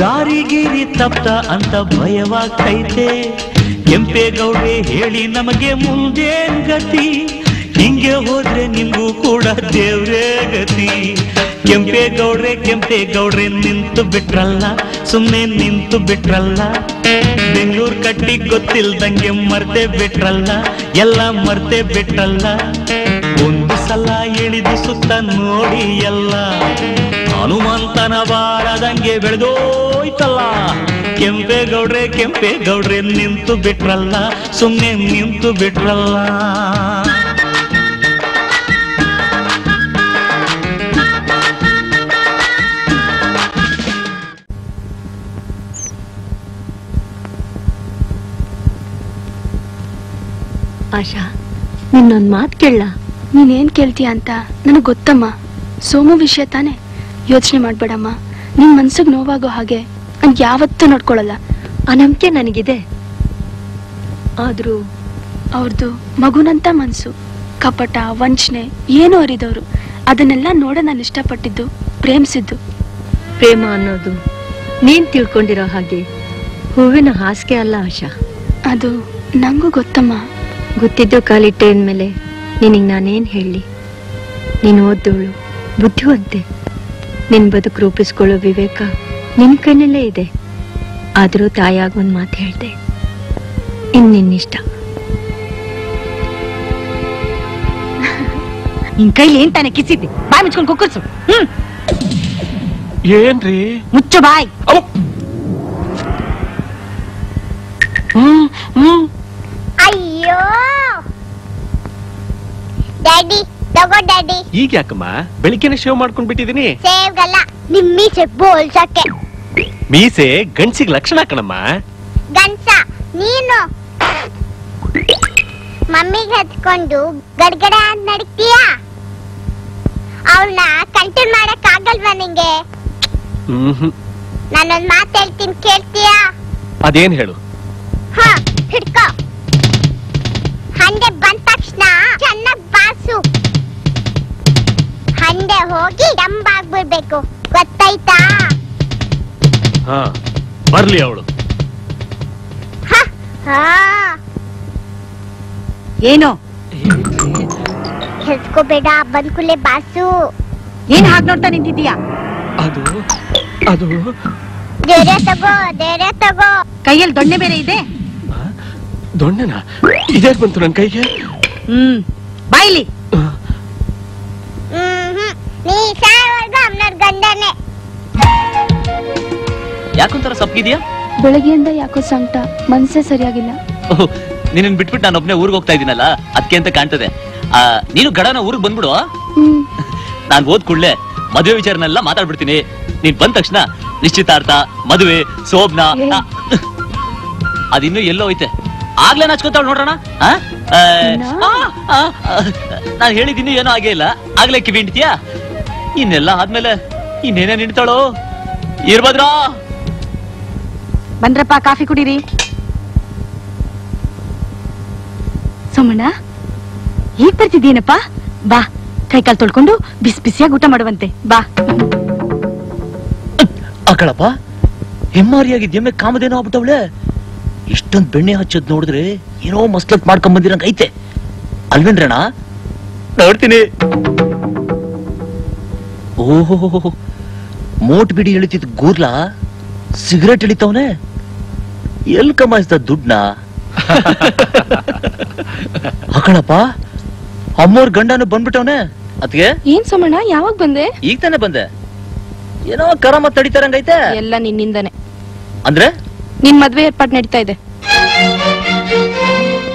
ದಾರಿಗಿರಿ ತಪ್ಪ ಅಂತ ಭಯವಾಗ್ತೈತೆ. ಕೆಂಪೇಗೌಡೇ ಹೇಳಿ ನಮಗೆ ಮುಂದೇನ್ ಗತಿ? ಹಿಂಗೆ ಹೋದ್ರೆ ನಿಮಗೂ ಕೂಡ ದೇವ್ರೇ ಗತಿ. ಕೆಂಪೇಗೌಡ್ರೆ ಕೆಂಪೇಗೌಡ್ರೆ ನಿಂತು ಬಿಟ್ರಲ್ಲ ಸುಮ್ಮನೆ ನಿಂತು ಬಿಟ್ರಲ್ಲ. ಬೆಂಗಳೂರು ಕಟ್ಟಿ ಗೊತ್ತಿಲ್ದಂಗೆ ಮರ್ತೆ ಬಿಟ್ರಲ್ಲ, ಎಲ್ಲ ಮರ್ತೆ ಬಿಟ್ರಲ್ಲ. ಒಂದು ಸಲ ಇಳಿದು ಸುತ್ತ ನೋಡಿ ಎಲ್ಲ ಹನುಮಂತನ ಬಾರದಂಗೆ ಬೆಳೆದೋಯ್ತಲ್ಲ. ಕೆಂಪೇ ಗೌಡ್ರೆ ನಿಂತು ಬಿಟ್ರಲ್ಲ ಸುಮ್ಮನೆ ನಿಂತು ಬಿಟ್ರಲ್ಲ. ನಿನ್ನೊಂದ್ ಮಾತು ಕೇಳ ನೀನೇನು ಕೇಳ್ತೀಯ ಅಂತ ನನಗೆ ಗೊತ್ತಮ್ಮ. ಸೋಮು ವಿಷಯ ತಾನೆ. ಯೋಚನೆ ಮಾಡಬೇಡಮ್ಮ. ನಿನ್ನ ಮನ್ಸಿಗೆ ನೋವಾಗೋ ಹಾಗೆ ನನಗೆ ಯಾವತ್ತೂ ನೋಡ್ಕೊಳ್ಳಲ್ಲ ಆ ನಂಬಿಕೆ ನನಗಿದೆ. ಆದರೂ ಅವ್ರದ್ದು ಮಗುನಂತ ಮನಸ್ಸು ಕಪಟ ವಂಚನೆ ಏನು ಅರಿದವರು ಅದನ್ನೆಲ್ಲ ನೋಡ ನಾನು ಇಷ್ಟಪಟ್ಟಿದ್ದು ಪ್ರೇಮಿಸಿದ್ದು. ಪ್ರೇಮ ಅನ್ನೋದು ನೀನ್ ತಿಳ್ಕೊಂಡಿರೋ ಹಾಗೆ ಹೂವಿನ ಹಾಸಿಗೆ ಅಲ್ಲ ಆಶಾ. ಅದು ನಂಗೂ ಗೊತ್ತಮ್ಮ. ಗೊತ್ತಿದ್ದು ಕಾಲಿಟ್ಟೆ ಅಂದ್ಮೇಲೆ ನಿನಗ್ ನಾನೇನ್ ಹೇಳಿ? ನೀನು ಓದ್ದೋಳು ಬುದ್ಧಿವಂತೆ. ನಿನ್ ಬದುಕು ರೂಪಿಸ್ಕೊಳ್ಳೋ ವಿವೇಕ ನಿನ್ ಕೈನಲ್ಲೇ ಇದೆ. ಆದ್ರೂ ತಾಯಾಗ ಒಂದ್ ಮಾತು ಹೇಳ್ದೆ. ಇನ್ ನಿನ್ನಿಷ್ಟ. ನಿನ್ ಕೈಲಿ ಏನ್ ತಾನೆ ಕಿಸಿದ್ದೆ? ಬಾಯ್ ಮುಚ್ಕೊಂಡು ಕುಕ್ಕರ್ಸು. ಹ್ಮ್. ಏನ್ರಿ? ಮುಚ್ಚು ಬಾಯ್. ಹ್ಮ್ ಹ್ಮ್ ಅಯ್ಯೋ ಡ್ಯಾಡಿ ತಗೋ ಡ್ಯಾಡಿ ಈಗ ಯಾಕಮ್ಮ? ಬೆಳಿಗ್ಗೆನೆ ಶೇವ್ ಮಾಡ್ಕೊಂಡ್ ಬಿಟ್ಟಿದೀನಿ. ಸೇವ್ಗಲ್ಲ ನಿಮ್ಮಿ ಮೀಸೆ ಹೋಲ್ಸಕ್ಕೆ ಮೀಸೆ ಗಂಡ್ಸಿಗ್ ಲಕ್ಷಣ ಕಣಮ್ಮ. ಗಂಡ್ಸ ನೀನು. ಮಮ್ಮಿಗೆ ಹತ್ಕೊಂಡು ಗಡ್ಗಡ ಅಂತ ನಡೀತೀಯಾ? ಅವಳನ್ನ ಕಂಟ್ರೋಲ್ ಮಾಡಕ್ ಆಗಲ್ವಾ ನಿಂಗೆ? ಹ್ಮ್ ನಾನೊಂದ್ ಮಾತು ಹೇಳ್ತೀನಿ ಕೇಳ್ತೀಯಾ? ಅದೇನ್ ಹೇಳು? ಹಾ ಹಿಡ್ಕೋ. ಹಂಡೆ ಬಾಸು ಹಂಡೆ ಹೋಗಿ ಡಂಬಾಗ್ಬಿಡ್ಬೇಕು. ಗೊತ್ತಾಯ್ತಾ? ಹಾ ಬರ್ಲಿ ಅವಳು. ಹಾ ಏನು? ಹೆಸ್ಕೋಬೇಡ ಬಂದ್ ಕೂಡ್ಲೆ ಬಾಸು ಏನ್ ಹಾಗೆ ನೋಡ್ತಾ ನಿಂತಿದ್ದೀಯಾ? ಅದು ಅದು. ಧೈರ್ಯ ತಗೋ ಧೈರ್ಯ ತಗೋ. ಕೈಯಲ್ಲಿ ದೊಣ್ಣೆ ಬೇರೆ ಇದೆ? ದೊಣ್ಣೆನಾ? ಇದೇ ಬಂತು ನನ್ ಕೈಗೆ? ಹ್ಮ್ ಬಾಯ್ಲಿ. ಹ್ಮ್ ಸಪ್ಗಿದ್ಯಾ? ಬೆಳಗ್ಗೆಯಿಂದ ಯಾಕೋ ಸಂಕಟ. ಮನ್ಸೇ ಸರಿಯಾಗಿಲ್ಲ. ನಿನ್ನ ಬಿಟ್ಬಿಟ್ಟು ನಾನು ಒಬ್ನೇ ಊರಿಗೆ ಹೋಗ್ತಾ ಇದೀನಲ್ಲ ಅದಕ್ಕೆ ಅಂತ ಕಾಣ್ತದೆ. ಆ, ನೀನು ಗಡನ ಊರಿಗೆ ಬಂದ್ಬಿಡು ನಾನು ನಾನ್ ಓದ್ ಕೂಡ್ಲೆ ಮದುವೆ ವಿಚಾರನೆಲ್ಲ ಮಾತಾಡ್ಬಿಡ್ತೀನಿ. ನೀನ್ ಬಂದ ತಕ್ಷಣ ನಿಶ್ಚಿತಾರ್ಥ ಮದುವೆ ಸೋಬ್ನ ಅದಿನ್ನೂ ಎಲ್ಲೋ ಐತೆ. ಆಗ್ಲೇ ನಾಚ್ಕೊತಾಳ ನೋಡೋಣ ನಾನು ಹೇಳಿದ್ದೀನಿ ಏನೋ ಆಗೇ ಇಲ್ಲ. ಆಗ್ಲೇ ಕಿವಿ ಹಿಂಡ್ತೀಯಾ? ಇನ್ನೆಲ್ಲ ಆದ್ಮೇಲೆ ಇನ್ನೇನೇ ನಿಂತಾಳೋ? ಇರ್ಬೋದ್ರ? ಬಂದ್ರಪ್ಪ ಕಾಫಿ ಕುಡೀರಿ. ಸೋಮಣ್ಣ ಈಗ ಬರ್ತಿದ್ದೀನಪ್ಪ? ಬಾ ಕೈ ಕಾಲ್ ತೊಳ್ಕೊಂಡು ಬಿಸಿ ಬಿಸಿಯಾಗಿ ಊಟ ಮಾಡುವಂತೆ. ಬಾ. ಅಕ್ಕಳಪ್ಪ ಹೆಮ್ಮಾರಿಯಾಗಿದ್ ಎಮ್ಮೆ ಕಾಮದೇನೋ ಆಗ್ಬಿಟ್ಟವಳೆ. ಇಷ್ಟೊಂದ್ ಬೆಣ್ಣೆ ಹಚ್ಚದ್ ನೋಡಿದ್ರೆ ಏನೋ ಮಸ್ಲತ್ ಮಾಡ್ಕೊಂಡ್ ಬಂದಿರಂಗ ಐತೆ. ಅಲ್ವೇನ್ರಣ ನೋಡ್ತೀನಿ. ಓಹೋ ಮೋಟ್ ಬಿಡಿ ಎಳಿತಿದ್ ಗೂರ್ಲಾ ಸಿಗರೇಟ್ ಎಳಿತವನೆ? ಎಲ್ ಕಮಾಯಿಸ್ದ ದುಡ್ನ? ಹಾಕಣಪ್ಪ ಅಮ್ಮೋರ್ ಗಂಡನು ಬಂದ್ಬಿಟ್ಟವನೆ. ಅದ್ಗೆ ಏನ್ ಸೋಮಣ್ಣ ಯಾವಾಗ ಬಂದೆ? ಈಗ ತಾನೇ ಬಂದೆ. ಏನೋ ಕರಾಮ ತಡಿತಾರಂಗೈತೆ ಎಲ್ಲ ನಿನ್ನಿಂದನೆ. ಅಂದ್ರೆ? ನಿನ್ ಮದ್ವೆ ಏರ್ಪಾಟ್ ನಡೀತಾ ಇದೆ.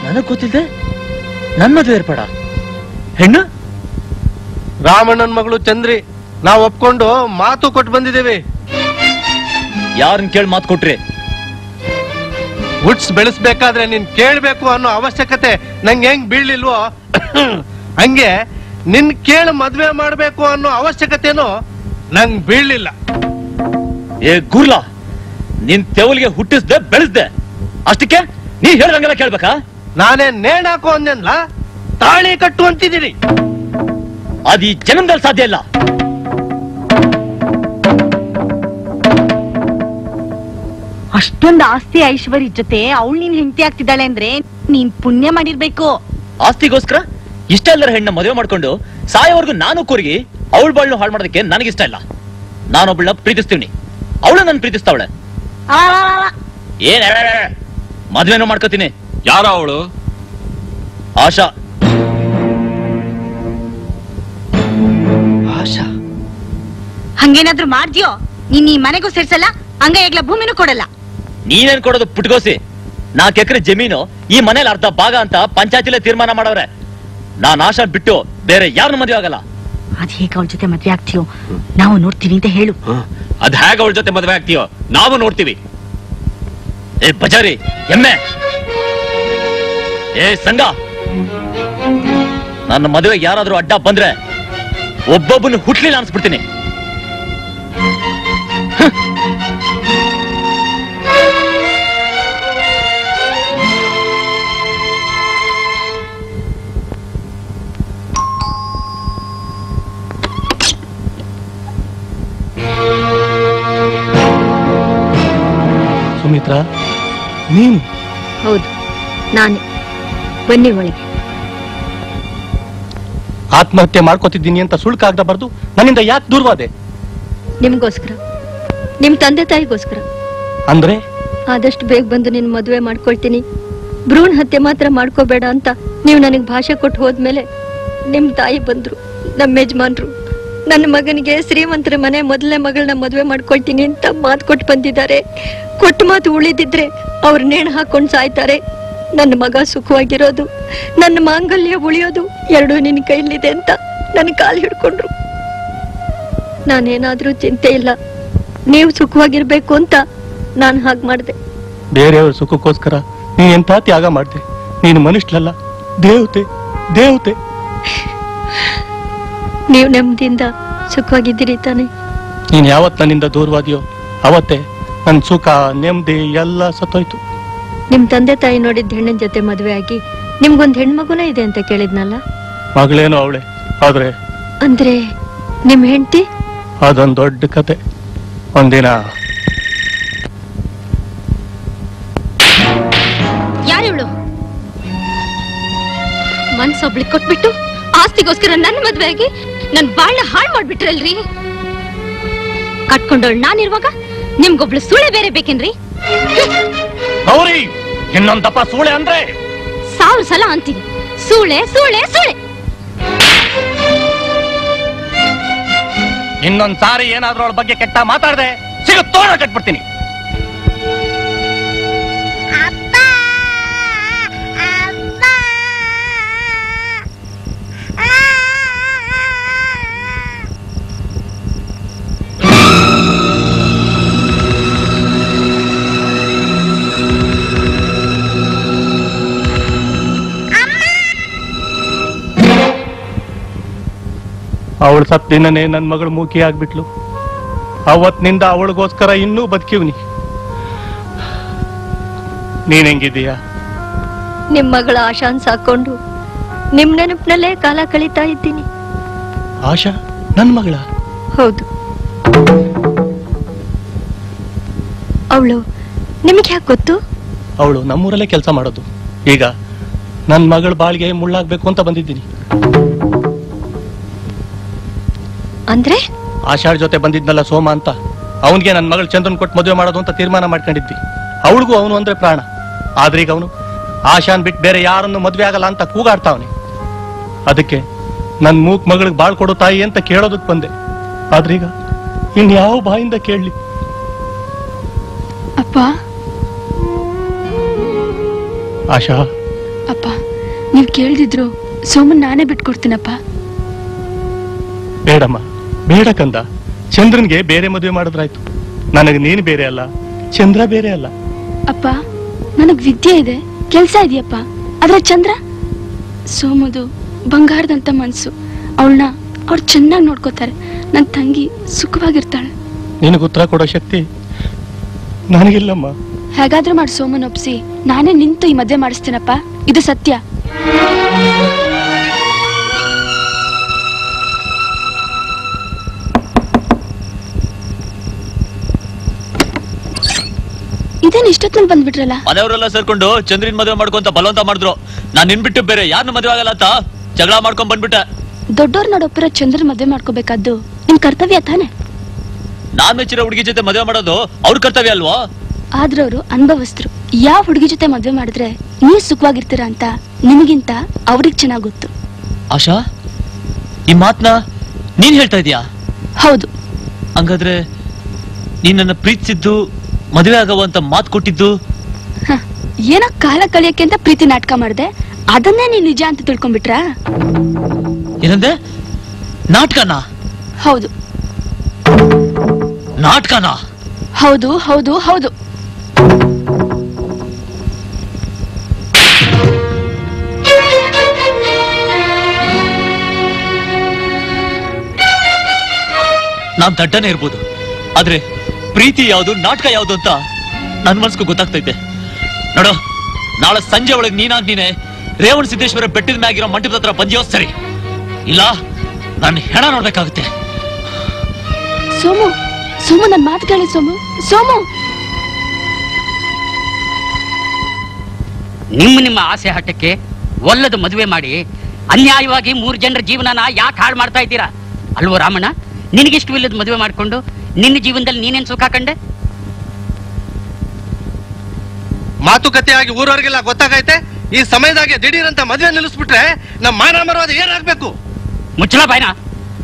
ನನಗ್ ಗೊತ್ತಿದೆ ನನ್ ಮದುವೆ ಏರ್ಪಾಡ? ಹೆಣ್ಣು? ರಾಮಣ್ಣನ್ ಮಗಳು ಚಂದ್ರಿ ನಾವ್ ಒಪ್ಕೊಂಡು ಮಾತು ಕೊಟ್ಟು ಬಂದಿದ್ದೇವೆ. ಯಾರನ್ ಕೇಳಿ ಮಾತು ಕೊಟ್ರಿ? ಹುಡ್ಸ್ ಬೆಳೆಸ್ಬೇಕಾದ್ರೆ ನೀನ್ ಕೇಳ್ಬೇಕು ಅನ್ನೋ ಅವಶ್ಯಕತೆ ನಂಗೆ ಹೆಂಗ್ ಬೀಳ್ಲಿಲ್ವೋ? ಹಂಗೆ ನಿನ್ ಕೇಳಿ ಮದ್ವೆ ಮಾಡ್ಬೇಕು ಅನ್ನೋ ಅವಶ್ಯಕತೆನೂ ನಂಗ್ ಬೀಳ್ಲಿಲ್ಲ. ಏ ಗುರ್ಲಾ! ನಿನ್ ತೆವಲಿಗೆ ಹುಟ್ಟಿಸ್ದೆ ಬೆಳೆಸ್ದೆ. ಅಷ್ಟಕ್ಕೆ ನೀ ಹೇಳ್ದಂಗೆಲ್ಲ ಕೇಳ್ಬೇಕಾ? ನಾನೇ ನೇಣಾಕು ಹಾಕು ಅಂದೆನ್ಲ ತಾಳಿ ಕಟ್ಟು ಅಂತಿದ್ದೀರಿ. ಅದು ಈ ಜನ್ಮದಲ್ಲಿ ಸಾಧ್ಯ ಇಲ್ಲ. ಅಷ್ಟೊಂದು ಆಸ್ತಿ ಐಶ್ವರ್ಯ ಜೊತೆ ಅವಳು ನೀನ್ ಹೆಂಡತಿ ಆಗ್ತಿದ್ದಾಳೆ ಅಂದ್ರೆ ನೀನ್ ಪುಣ್ಯ ಮಾಡಿರ್ಬೇಕು. ಆಸ್ತಿಗೋಸ್ಕರ ಇಷ್ಟೆಲ್ಲರ ಹೆಣ್ಣ ಮದುವೆ ಮಾಡ್ಕೊಂಡು ಸಾಯೋವರೆಗೂ ನಾನು ಕೂರ್ಗಿ ಅವಳ ಬಾಳ್ನು ಹಾಳು ಮಾಡೋದಕ್ಕೆ ನನಗಿಷ್ಟ ಇಲ್ಲ. ನಾನೊಬ್ಬಳನ್ನ ಪ್ರೀತಿಸ್ತೀನಿ. ಅವಳು ನನ್ನ ಪ್ರೀತಿಸ್ತಾವಳೆ. ಏನ್ ಮದ್ವೆನೂ ಮಾಡ್ಕೋತೀನಿ. ಯಾರ ಅವಳು? ಆಶಾ. ಆಶಾ. ಹಂಗೇನಾದ್ರೂ ಮಾಡ್ದ್ಯೋ? ನೀನ್ ಈ ಮನೆಗೂ ಸೇರ್ಸಲ್ಲ ಹಂಗ ಈಗ್ಲ ಭೂಮಿನೂ ಕೊಡಲ್ಲ. ನೀನೇನ್ ಕೊಡೋದು ಪುಟ್ಕೋಸಿ ನಾಲ್ಕು ಎಕರೆ ಜಮೀನು ಈ ಮನೇಲಿ ಅರ್ಧ ಭಾಗ ಅಂತ ಪಂಚಾಯತಿಲೇ ತೀರ್ಮಾನ ಮಾಡವ್ರೆ. ನಾನ್ ಆಶಾ ಬಿಟ್ಟು ಬೇರೆ ಯಾರನ್ನು ಮದುವೆ ಆಗಲ್ಲ. ಅದ್ ಹೇಗೆ ಅವಳ ಜೊತೆ ಮದ್ವೆ ಆಗ್ತೀಯೋ? ನಾವು ನೋಡ್ತೀವಿ ಅಂತ ಹೇಳು. ಅದ್ ಹೇಗ ಅವಳ ಜೊತೆ ಮದ್ವೆ ಆಗ್ತೀಯೋ? ನಾವು ನೋಡ್ತೀವಿ. ಏ, ಬಜಾರಿ, ಎಮ್ಮೆ. ಏ ಸಂಘ ನನ್ನ ಮದುವೆ ಯಾರಾದ್ರೂ ಅಡ್ಡ ಬಂದ್ರೆ ಒಬ್ಬೊಬ್ಬನ ಹುಟ್ಲಿಲ್ಲ ಅನ್ಸ್ಬಿಡ್ತೀನಿ. ಸುಮಿತ್ರಾ ನೀನು? ಹೌದು ನಾನೇ. ಬನ್ನಿ ಒಳಗೆ. ಆತ್ಮಹತ್ಯೆ ಮಾಡ್ಕೋತಿದ್ದೀನಿ ಅಂತ ಸುಳ್ಕಾಗ್ದಬಾರ್ದು ನನ್ನಿಂದ ಯಾಕೆ ದೂರವಾದೆ ನಿಮ್ಗೋಸ್ಕರ. ನಿಮ್ ತಂದೆ ತಾಯಿಗೋಸ್ಕರ. ಅಂದ್ರೆ? ಆದಷ್ಟು ಬೇಗ ಬಂದು ನಿನ್ ಮದುವೆ ಮಾಡ್ಕೊಳ್ತೀನಿ. ಭ್ರೂಣ ಹತ್ಯೆ ಮಾತ್ರ ಮಾಡ್ಕೋಬೇಡ ಅಂತ ನೀವು ನನಗೆ ಭಾಷೆ ಕೊಟ್ಟು ಹೋದ್ಮೇಲೆ ನಿಮ್ ತಾಯಿ ಬಂದ್ರು ನಮ್ಮ ಯಜಮಾನ್ರು. ನನ್ನ ಮಗನಿಗೆ ಶ್ರೀಮಂತರ ಮನೆ ಮೊದಲನೇ ಮಗಳನ್ನ ಮದುವೆ ಮಾಡ್ಕೊಳ್ತೀನಿ ಅಂತ ಮಾತು ಕೊಟ್ಟು ಬಂದಿದ್ದಾರೆ. ಕೊಟ್ಟು ಮಾತು ಉಳಿದಿದ್ರೆ ಅವ್ರ ನೇಣ ಹಾಕೊಂಡು ಸಾಯ್ತಾರೆ. ನನ್ನ ಮಗ ಸುಖವಾಗಿರೋದು, ನನ್ನ ಮಾಂಗಲ್ಯ ಉಳಿಯೋದು ಎರಡೂ ನಿನ್ನ ಕೈಲಿದೆ ಅಂತ ನನ್ನ ಕಾಲು ಹಿಡ್ಕೊಂಡ್ರು. ನಾನೇನಾದ್ರೂ ಚಿಂತೆ ಇಲ್ಲ. ನೀವು ಸುಖವಾಗಿರ್ಬೇಕು ಅಂತ ನಾನು ಹಾಗೆ ಮಾಡಿದೆ. ಬೇರೆಯವ್ರ ಸುಖಕ್ಕೋಸ್ಕರ ನೀ ಎಂತ ತ್ಯಾಗ ಮಾಡಿದೆ? ನೀನು ಮನುಷ್ಯಲಲ್ಲ ದೇವತೆ ದೇವತೆ. ನೀವು ನೆಮ್ಮದಿಯಿಂದ ಸುಖವಾಗಿದ್ದೀರಿ ತಾನೆ. ನೀನ್ ಯಾವತ್ ನನ್ನಿಂದ ದೂರವಾದಿಯೋ ಅವತ್ತೇ ನನ್ ಸುಖ ನೆಮ್ಮದಿ ಎಲ್ಲ ಸತ್ತೋಯ್ತು. ನಿಮ್ ತಂದೆ ತಾಯಿ ನೋಡಿದ ಹೆಣ್ಣಿನ ಜೊತೆ ಮದುವೆ ಆಗಿ ನಿಮ್ಗೊಂದ್ ಹೆಣ್ಮಗುನೇ ಇದೆ ಅಂತ ಕೇಳಿದ್ನಲ್ಲ? ಮಗಳೇನು ಅವಳೆ ಆದ್ರೆ ಅಂದ್ರೆ ನಿಮ್ ಹೆಂಡತಿ? ಅದೊಂದ್ ದೊಡ್ಡ ಕತೆ. ಒಂದಿನ ಯಾರಿವಳು ಮನ್ಸೊಬ್ಳಿಗೆ ಕೊಟ್ಬಿಟ್ಟು? ಆಸ್ತಿಗೋಸ್ಕರ ನನ್ನ ಮದ್ವೆ ಆಗಿ ನನ್ ಬಾಳ್ನ ಹಾಳು ಮಾಡ್ಬಿಟ್ರಲ್ರಿ? ಕಟ್ಕೊಂಡವಳು ನಾನಿರುವಾಗ ನಿಮ್ಗೊಬ್ಳು ಸೂಳೆ ಬೇರೆ ಬೇಕೇನ್ರಿ? ಗೌರಿ ಇನ್ನೊಂದಪ್ಪ ಸೂಳೆ ಅಂದ್ರೆ? ಸಾವಿರ ಸಲ ಅಂತೀನಿ. ಸೂಳೆ ಸೂಳೆ ಸೂಳೆ ಇನ್ನೊಂದ್ ಸಾರಿ ಏನಾದ್ರೂ ಅವಳ ಬಗ್ಗೆ ಕೆಟ್ಟ ಮಾತಾಡದೆ ಸಿಗ ತೋರ ಕಟ್ಬಿಡ್ತೀನಿ. ಅವಳು ಸತ್ ದಿನನೇ ನನ್ನ ಮಗಳು ಮೂಕಿ ಆಗ್ಬಿಟ್ಲು. ಅವತ್ತಿನಿಂದ ಅವಳಿಗೋಸ್ಕರ ಇನ್ನೂ ಬದುಕಿವ್ನಿ. ನೀನ್ ಹೆಂಗಿದೀಯಾ ನಿಮ್ ಮಗಳ ಆಶಾನ್ ಸಾಕೊಂಡು ನಿಮ್ ನೆನಪಿನಲ್ಲೇ ಕಾಲ ಕಳೀತಾ ಇದ್ದೀನಿ. ಆಶಾ ನನ್ ಮಗಳ? ಹೌದು. ಅವಳು ನಿಮಗೆ ಯಾಕೆ ಗೊತ್ತು? ಅವಳು ನಮ್ಮೂರಲ್ಲೇ ಕೆಲಸ ಮಾಡೋದು. ಈಗ ನನ್ ಮಗಳ ಬಾಳ್ಗೆ ಮುಳ್ಳಾಗ್ಬೇಕು ಅಂತ ಬಂದಿದ್ದೀನಿ. ಅಂದ್ರೆ? ಆಷಾಢ್ ಜೊತೆ ಬಂದಿದ್ನಲ್ಲ ಸೋಮ ಅಂತ. ಅವನ್ಗೆ ನನ್ನ ಮಗಳು ಚಂದ್ರನ್ ಕೊಟ್ಟು ಮದುವೆ ಮಾಡೋದು ಅಂತ ತೀರ್ಮಾನ ಮಾಡ್ಕೊಂಡಿದ್ವಿ. ಅವಳಿಗೂ ಅವನು ಅಂದ್ರೆ ಪ್ರಾಣ. ಆದ್ರೀಗ ಅವನು ಆಶಾನ್ ಬಿಟ್ಟು ಬೇರೆ ಯಾರನ್ನು ಮದ್ವೆ ಆಗಲ್ಲ ಅಂತ ಕೂಗಾಡ್ತಾವನೆ. ಅದಕ್ಕೆ ನನ್ ಮೂಕ್ ಮಗಳಿಗೆ ಬಾಳ್ ಕೊಡೋ ತಾಯಿ ಅಂತ ಕೇಳೋದಕ್ ಬಂದೆ. ಆದ್ರೀಗ ಇನ್ಯಾವ ಬಾಯಿಂದ ಕೇಳಲಿ? ಅಪ್ಪ. ಆಶಾ. ಅಪ್ಪ ನೀವ್ ಕೇಳ್ದಿದ್ರು ಸೋಮನ್ ನಾನೇ ಬಿಟ್ಕೊಡ್ತೀನಪ್ಪ. ಬೇಡಮ್ಮ. ಬೇಡ ಕಂದ. ಚಂದ್ರನ್ಗೆ ಬೇರೆ ಮದುವೆ ಮಾಡಿದ್ರಾಯ್ತು. ನನಗೆ ನೀನು ಬೇರೆ ಅಲ್ಲ ಚಂದ್ರ ಬೇರೆ ಅಲ್ಲ. ಅಪ್ಪ ನನಗ್ ವಿದ್ಯೆ ಇದೆ ಕೆಲ್ಸ ಇದೆಯಪ್ಪ. ಆದ್ರೆ ಚಂದ್ರ? ಸೋಮದು ಬಂಗಾರದಂತ ಮನ್ಸು. ಅವಳನ್ನ ಅವ್ರು ಚೆನ್ನಾಗಿ ನೋಡ್ಕೋತಾರೆ. ನನ್ ತಂಗಿ ಸುಖವಾಗಿರ್ತಾಳೆ. ನಿನಗೆ ಉತ್ತರ ಕೊಡೋ ಶಕ್ತಿ ನನಗಿಲ್ಲಮ್ಮ. ಹೇಗಾದ್ರೂ ಮಾಡಿ ಸೋಮನ್ ಒಪ್ಸಿ. ನಾನೇ ನಿಂತು ಈ ಮದ್ವೆ ಮಾಡಿಸ್ತೇನಪ್ಪ. ಇದು ಸತ್ಯ. ಇಷ್ಟೊತ್ತಲ್ಲಿ ಬಂದ್ಬಿಟ್ರಲ್ಲ? ಮನೆಯವರೆಲ್ಲ ಸೇರ್ಕೊಂಡು ಚಂದ್ರಿನ ಮದುವೆ ಮಾಡ್ಕೊಂತ ಬಲವಂತ ಮಾಡಿದ್ರು. ನಾನ್ ನಿನ್ ಬಿಟ್ಟು ಬೇರೆ ಯಾರನ್ನ ಮದುವೆ ಆಗಲ್ಲ ಅಂತ ಜಗಳ ಮಾಡ್ಕೊಂಡ್ ಬಂದ್ಬಿಟ್ಟೆ. ದೊಡ್ಡೋರ್ ನೋಡೊಪ್ಪರ ಚಂದ್ರನ್ ಮದ್ವೆ ಮಾಡ್ಕೋಬೇಕಾದ್ದು? ನಿಮ್ ಕರ್ತವ್ಯ ತಾನೆ? ನಾನ್ ಮೆಚ್ಚಿರೋ ಹುಡುಗಿ ಜೊತೆ ಮದುವೆ ಮಾಡೋದು ಅವ್ರ ಕರ್ತವ್ಯ ಅಲ್ವಾ? ಆದ್ರೆ ಅವರು ಅನುಭವಿಸ್ತರು ಯಾವ ಹುಡುಗಿ ಜೊತೆ ಮದ್ವೆ ಮಾಡಿದ್ರೆ ನೀವ್ ಸುಖವಾಗಿರ್ತೀರಾ ಅಂತ ನಿಮಗಿಂತ ಅವ್ರಿಗೆ ಚೆನ್ನಾಗ್ ಗೊತ್ತು. ಆಶಾ ಈ ಮಾತನ್ನ ನೀನ್ ಹೇಳ್ತಾ ಇದೀಯಾ? ಹೌದು. ಹಂಗಾದ್ರೆ ನೀನ್ ನನ್ನ ಪ್ರೀತಿಸಿದ್ದು ಮದುವೆ ಆಗವ ಅಂತ ಮಾತು ಕೊಟ್ಟಿದ್ದು? ಏನೋ ಕಾಲ ಕಳಿಯಕ್ಕೆ ಅಂತ ಪ್ರೀತಿ ನಾಟಕ ಮಾಡಿದೆ. ಅದನ್ನೇ ನೀನ್ ನಿಜ ಅಂತ ತಿಳ್ಕೊಂಡ್ಬಿಟ್ರಾ? ಏನಂದೆ? ನಾಟಕನ? ಹೌದು. ನಾಟಕನ? ಹೌದು ಹೌದು ಹೌದು. ನಾನ್ ದಡ್ಡನೇ ಇರ್ಬೋದು. ಆದ್ರೆ ಪ್ರೀತಿ ಯಾವುದು ನಾಟಕ ಯಾವುದು ಅಂತ ನನ್ ಮನ್ಸ್ಗೂ ಗೊತ್ತಾಗ್ತೈತೆ. ನೋಡು ನಾಳೆ ಸಂಜೆ ಒಳಗೆ ನೀನಾಗ್ ನೀನೆ ರೇವಣ ಸಿದ್ದೇಶ್ವರ ಬೆಟ್ಟದ ಮ್ಯಾಗಿರೋ ಮಂಟಪದ ಹತ್ರ ಬಂದಿಯೋ ಸರಿ. ಇಲ್ಲ ನಾನು ಹೆಣ ನೋಡ್ಬೇಕಾಗುತ್ತೆ. ಸೋಮು ಸೋಮು ನನ್ನ ಮಾತು ಕೇಳಿ ಸೋಮು. ಸೋಮು! ನಿಮ್ಮ ನಿಮ್ಮ ಆಸೆ ಹಠಕ್ಕೆ ಒಲ್ಲದ ಮದುವೆ ಮಾಡಿ ಅನ್ಯಾಯವಾಗಿ ಮೂರು ಜನರ ಜೀವನನ ಯಾಕೆ ಹಾಳು ಮಾಡ್ತಾ ಇದ್ದೀರಾ? ಅಲ್ವೋ ರಾಮಣ್ಣ ನಿನಗಿಷ್ಟು ಇಲ್ಲದ ಮದುವೆ ಮಾಡ್ಕೊಂಡು ನಿನ್ನ ಜೀವನದಲ್ಲಿ ನೀನೇನ್ ಸುಖ ಕಂಡೆ? ಮಾತುಕತೆ ಆಗಿ ಊರವರಿಗೆಲ್ಲ ಗೊತ್ತಾಗೈತೆ? ಈ ಸಮಯದಾಗೆ ದಿಢೀರಂತ ಮದುವೆ ನಿಲ್ಲಿಸ್ಬಿಟ್ರೆ ನಮ್ಮ ಮಾನ ಮರವಾದ ಏನಾಗ್ಬೇಕು? ಮುಚ್ಚಳ ಬಾಯ್ನ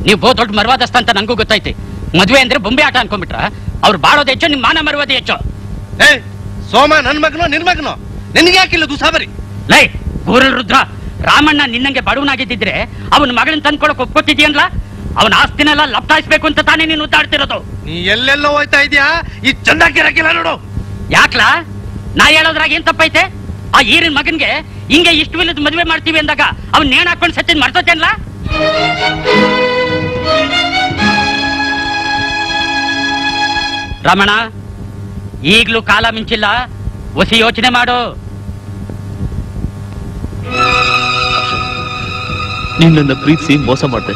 ನೀವು ಬಹು ದೊಡ್ಡ ಮರವಾದಸ್ತ ಅಂತ ನನಗೂ ಗೊತ್ತೈತಿ ಮದುವೆ ಅಂದ್ರೆ ಬೊಂಬೆ ಆಟ ಅನ್ಕೊಂಡ್ಬಿಟ್ರ ಅವ್ರು ಬಾಳೋದು ಹೆಚ್ಚು ನಿಮ್ ಮಾನ ಮರವಾದ ಹೆಚ್ಚು. ಏ ಸೋಮ ನನ್ ಮಗನೋ ನಿನ್ ಮಗನೋ? ನಿನ್ಗೆ ಯಾಕಿಲ್ಲ ದುಸಾಬರಿ? ಲೈ ಊರಲ್ ರುದ್ರ ರಾಮಣ್ಣ ನಿನ್ನಂಗೆ ಬಡವನಾಗಿದ್ದಿದ್ರೆ ಅವನ ಮಗಳನ್ನ ತಂದ್ಕೊಳಕ್ ಒಪ್ಕೊತಿದ್ಯನ್ಲ ಅವನ ಆಸ್ತಿನೆಲ್ಲ ಲಪ್ತಾಯಿಸ್ಬೇಕು ಅಂತ ತಾನೇ ನೀನು ಉದ್ದಾಡ್ತಿರೋದು ನೀ ಎಲ್ಲೆಲ್ಲೋ ಹೋಯ್ತಾ ಇದೀಯಾ? ಈ ಚಂದಾಕಿರಕ್ಕಿಲ್ಲ ನೋಡು. ಯಾಕ್ಲಾ? ನಾ ಹೇಳೋದ್ರಾಗ ಏನ್ ತಪ್ಪೈತೆ? ಆ ಈರಿನ ಮಗನ್ಗೆ ಹಿಂಗೆ ಇಷ್ಟು ವಿಲ್ಲದ ಮದುವೆ ಮಾಡ್ತೀವಿ ಅಂದಾಗ ಅವ್ನ್ ನೇಣ ಹಾಕೊಂಡು ಸತ್ತಿನ ಮರ್ತೋತೇನ್ಲ ರಮಣ ಈಗ್ಲೂ ಕಾಲ ಮಿಂಚಿಲ್ಲ. ಹೊಸಿ ಯೋಚನೆ ಮಾಡು. ನಿನ್ನ ಪ್ರೀತಿಸಿ ಮೋಸ ಮಾಡ್ದೆ.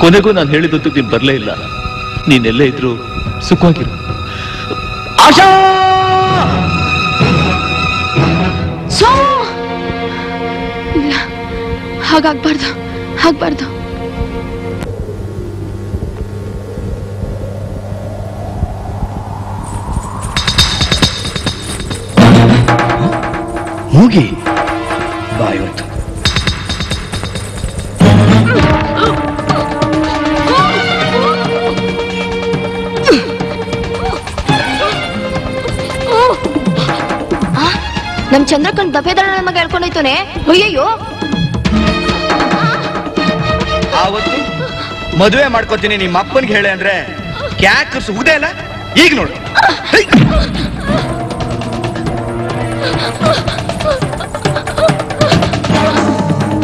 ಕೊನೆಗೂ ನಾನು ಹೇಳಿದಂತೂ ನೀನು ಬರಲೇ ಇಲ್ಲ. ನೀನೆಲ್ಲೇ ಇದ್ರು ಸುಖವಾಗಿರು. ಆಶಾ! ಹಾಗಾಗ್ಬಾರ್ದು ಆಗ್ಬಾರ್ದು ಹೋಗಿ ಬಾ ಇವತ್ತು. ನಮ್ ಚಂದ್ರಕಂಡ್ ದಫೇದಾರ ನಮಗೆ ಹೇಳ್ಕೊಂಡೋಯ್ತಾನೆ ಅಯ್ಯಯ್ಯೋ. ಆವತ್ತು ಮದುವೆ ಮಾಡ್ಕೋತೀನಿ ನಿಮ್ಮ ಅಪ್ಪನ್ಗೆ ಹೇಳಿ ಅಂದ್ರೆ ಕ್ಯಾಕರ್ಸ್ ಉದೇ ಅಲ್ಲ? ಈಗ ನೋಡು!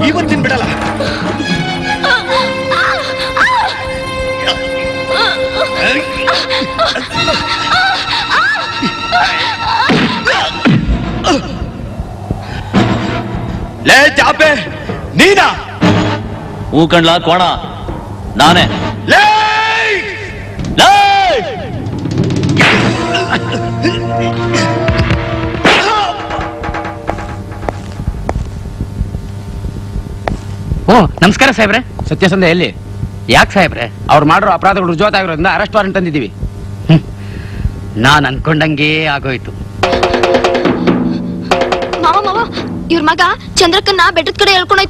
ಇವತ್ತಿನ ಬಿಡಲ್ಲ ಲೇ ಜಾಬೆ ನೀನಾ? ಹೂ ಕಣ್ಲಾ ಕೋಣ ನಾನೇ. ಲೇ! ಓ ನಮಸ್ಕಾರ ಸಾಹೇಬ್ರೆ. ಸತ್ಯಸಂಧೆ ಎಲ್ಲಿ? ಯಾಕೆ ಸಾಹೇಬ್ರೆ? ಅವ್ರು ಮಾಡಿರೋ ಅಪರಾಧಗಳು ರುಜುವಾತ ಆಗಿರೋದ್ರಿಂದ ಅರೆಸ್ಟ್ ವಾರೆಂಟ್ ತಂದಿದ್ದೀವಿ. ನಾನು ಅನ್ಕೊಂಡಂಗೆ ಆಗೋಯ್ತು. ಇವ್ರ ಮಗ ಚಂದ್ರಕನ್ನ ಬೆಟ್ಟದ ಕಡೆ ಹೇಳ್ಕೊಂಡು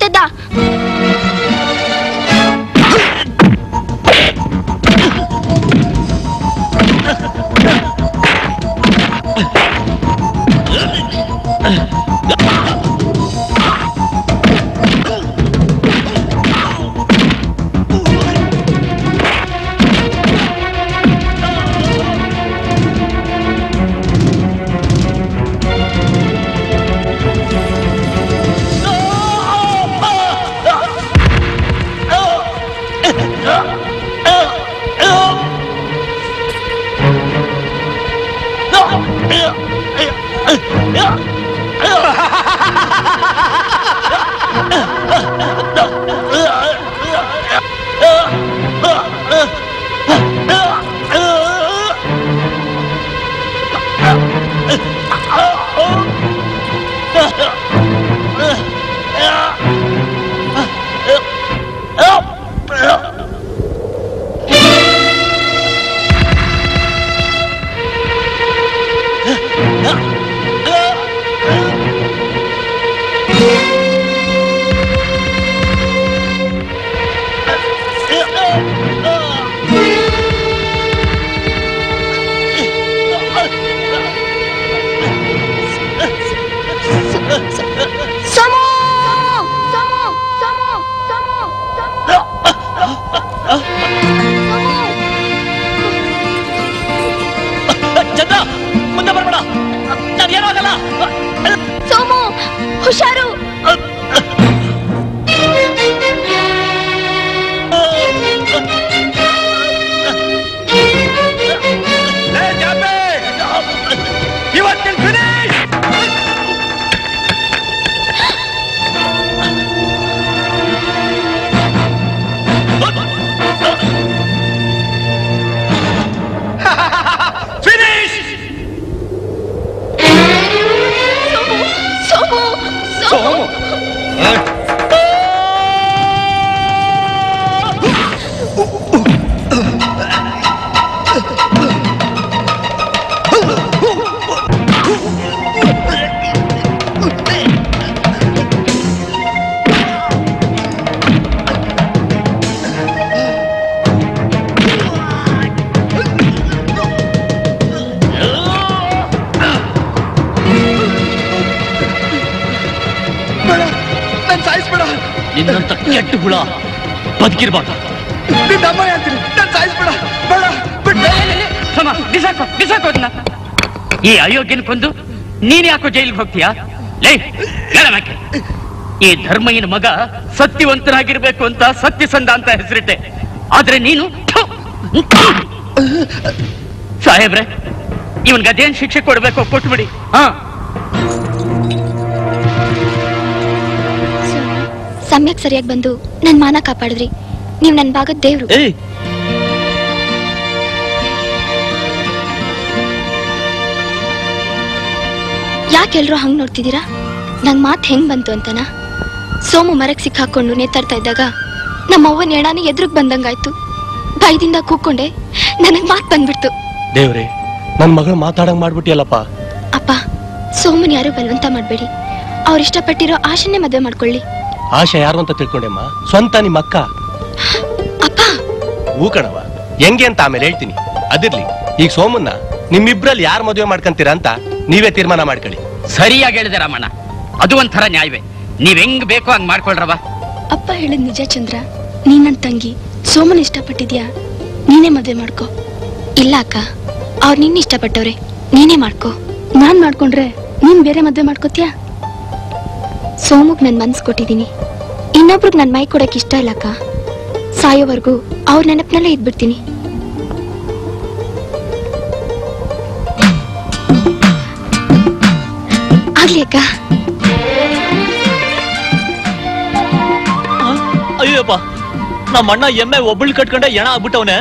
ಅಯೋಗ್ಯನ ಕೊಂದು ನೀನ್ ಯಾಕೋ ಜೈಲಿಗೆ ಹೋಗ್ತೀಯಾ? ಲೇ ಈ ಧರ್ಮಯ್ಯನ ಮಗ ಸತ್ಯವಂತನಾಗಿರ್ಬೇಕು ಅಂತ ಸತ್ಯಸಂಧ ಅಂತ ಹೆಸರಿಟ್ಟೆ. ಆದ್ರೆ ನೀನು ಸಾಹೇಬ್ರೆ ಇವನ್ಗೆ ಅದೇನ್ ಶಿಕ್ಷೆ ಕೊಡ್ಬೇಕು ಕೊಟ್ಬಿಡಿ. ಹಾ. ಸಮ್ಯಕ್ ಸರಿಯಾಗಿ ಬಂದು ನನ್ ಮಾನ ಕಾಪಾಡಿದ್ರಿ. ನೀವ್ ನನ್ ಭಾಗದ ದೇವ್ರು. ಏಯ್ ಯಾಕೆ ಎಲ್ರೂ ಹಂಗ್ ನೋಡ್ತಿದ್ದೀರಾ? ನಂಗ್ ಮಾತ್ ಹೆಂಗ್ ಬಂತು ಅಂತನಾ? ಸೋಮು ಮರಕ್ ಸಿಕ್ಕಾಕೊಂಡು ನೇತಾಡ್ತಾ ಇದ್ದಾಗ ನಮ್ಮ ಅವ್ವನ ಎಣಾನ ಎದುರುಗ್ ಬಂದಂಗಾಯ್ತು. ಭಯದಿಂದ ಕೂಕೊಂಡೆ. ನನಗ್ ಮಾತ್ ಬಂದ್ಬಿಡ್ತು. ದೇವ್ರೆ ನನ್ ಮಗಳು ಮಾತಾಡಂಗ್ ಮಾಡ್ಬಿಟ್ಟಿಯಲ್ಲಪ್ಪ. ಅಪ್ಪ ಸೋಮನ್ ಯಾರು ಬಲವಂತ ಮಾಡ್ಬೇಡಿ. ಅವ್ರು ಇಷ್ಟಪಟ್ಟಿರೋ ಆಶೆನೇ ಮದ್ವೆ ಮಾಡ್ಕೊಳ್ಳಿ. ಆಶಾ ಯಾರು ಅಂತ ತಿಳ್ಕೊಂಡೆಮ್ಮ? ಸ್ವಂತ ನಿಮ್ಮ ಅಕ್ಕ. ಹೂ ಕಣವ ಹೆಂಗೆ ಅಂತ ಆಮೇಲೆ ಹೇಳ್ತೀನಿ. ಅದಿರ್ಲಿ ಈಗ ಸೋಮನ್ನ ನಿಮ್ಮಿಬ್ರಲ್ಲಿ ಯಾರು ಮದುವೆ ಮಾಡ್ಕಂತೀರಾ ಅಂತ ನೀವೇ ತೀರ್ಮಾನ ಮಾಡ್ಕೊಳ್ಳಿ. ಸರಿಯಾಗಿ ಹೇಳಿದೆ ರಾಮಣ್ಣ. ಅದು ಒಂಥರ ನ್ಯಾಯವೇ. ನೀವ್ ಹೆಂಗ್ ಬೇಕೋ ಹಂಗ್ ಮಾಡ್ಕೊಳ್ರವ ಅಪ್ಪ ಹೇಳಿದ್ ನಿಜ ಚಂದ್ರ. ನೀನ್ ನನ್ ತಂಗಿ. ಸೋಮನ್ ಇಷ್ಟಪಟ್ಟಿದ್ಯಾ? ನೀನೇ ಮದ್ವೆ ಮಾಡ್ಕೋ. ಇಲ್ಲ ಅಕ್ಕ, ಅವ್ರು ನಿನ್ನ ಇಷ್ಟಪಟ್ಟವ್ರೆ. ನೀನೇ ಮಾಡ್ಕೋ. ನಾನ್ ಮಾಡ್ಕೊಂಡ್ರೆ ನೀನ್ ಬೇರೆ ಮದ್ವೆ ಮಾಡ್ಕೋತೀಯ? ಸೋಮುಗ್ ನನ್ ಮನ್ಸ್ ಕೊಟ್ಟಿದ್ದೀನಿ ಇನ್ನೊಬ್ರಿಗೆ ನನ್ ಮೈ ಕೊಡಕ್ ಇಷ್ಟ ಇಲ್ಲ ಅಕ್ಕ. ಸಾಯೋವರೆಗೂ ಅವ್ರ ನೆನಪಿನಲ್ಲೇ ಇದ್ಬಿಡ್ತೀನಿ. ನಮ್ಮ ಅಣ್ಣ ಎಮ್ಮೆ ಒಬ್ಬಳು ಕಟ್ಕೊಂಡೆ ಎಣ ಆಗ್ಬಿಟ್ಟವನೆ.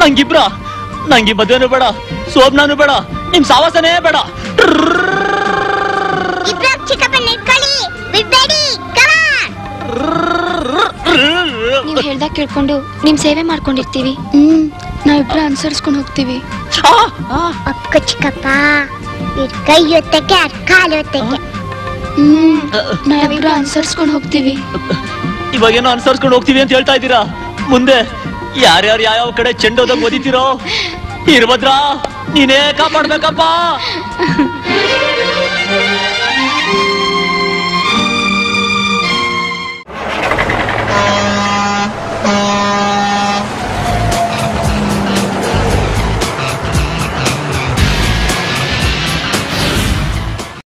ನಂಗಿಬ್ರ. ನಂಗಿ ಮದುವೆನೂ ಬೇಡ ಸೋಬ್ನಾನು ಬೇಡ ನಿಮ್ ಸಾವಾಸನೇ ಬೇಡ. ನೀವ್ ಹೇಳ್ದಾಗ ಕೇಳ್ಕೊಂಡು ನಿಮ್ ಸೇವೆ ಮಾಡ್ಕೊಂಡಿರ್ತೀವಿ. ಹ್ಮ್ ನಾವಿಬ್ರು ಅನುಸರಿಸ್ಕೊಂಡು ಹೋಗ್ತೀವಿ. ಅಪ್ಪ ಚಿಕ್ಕಪ್ಪ ಕೈ ಹೊತ್ತಕ್ಕೆ ಕಾಲು ಹೊತ್ತಕ್ಕೆ. ಹ್ಮ್ ನಾವಿಬ್ರು ಅನುಸರಿಸ್ಕೊಂಡು ಹೋಗ್ತೀವಿ. ಇವಾಗ ಏನೋ ಅನುಸರಿಸ್ಕೊಂಡು ಹೋಗ್ತೀವಿ ಅಂತ ಹೇಳ್ತಾ ಇದ್ದೀರಾ? ಮುಂದೆ ಯಾರ್ಯಾರು ಯಾವ್ಯಾವ ಕಡೆ ಚೆಂಡೋದಾಗ ಓದಿತಿರೋ ಇರ್ಭದ್ರ ನೀನೇ ಕಾಪಾಡ್ಬೇಕಪ್ಪ.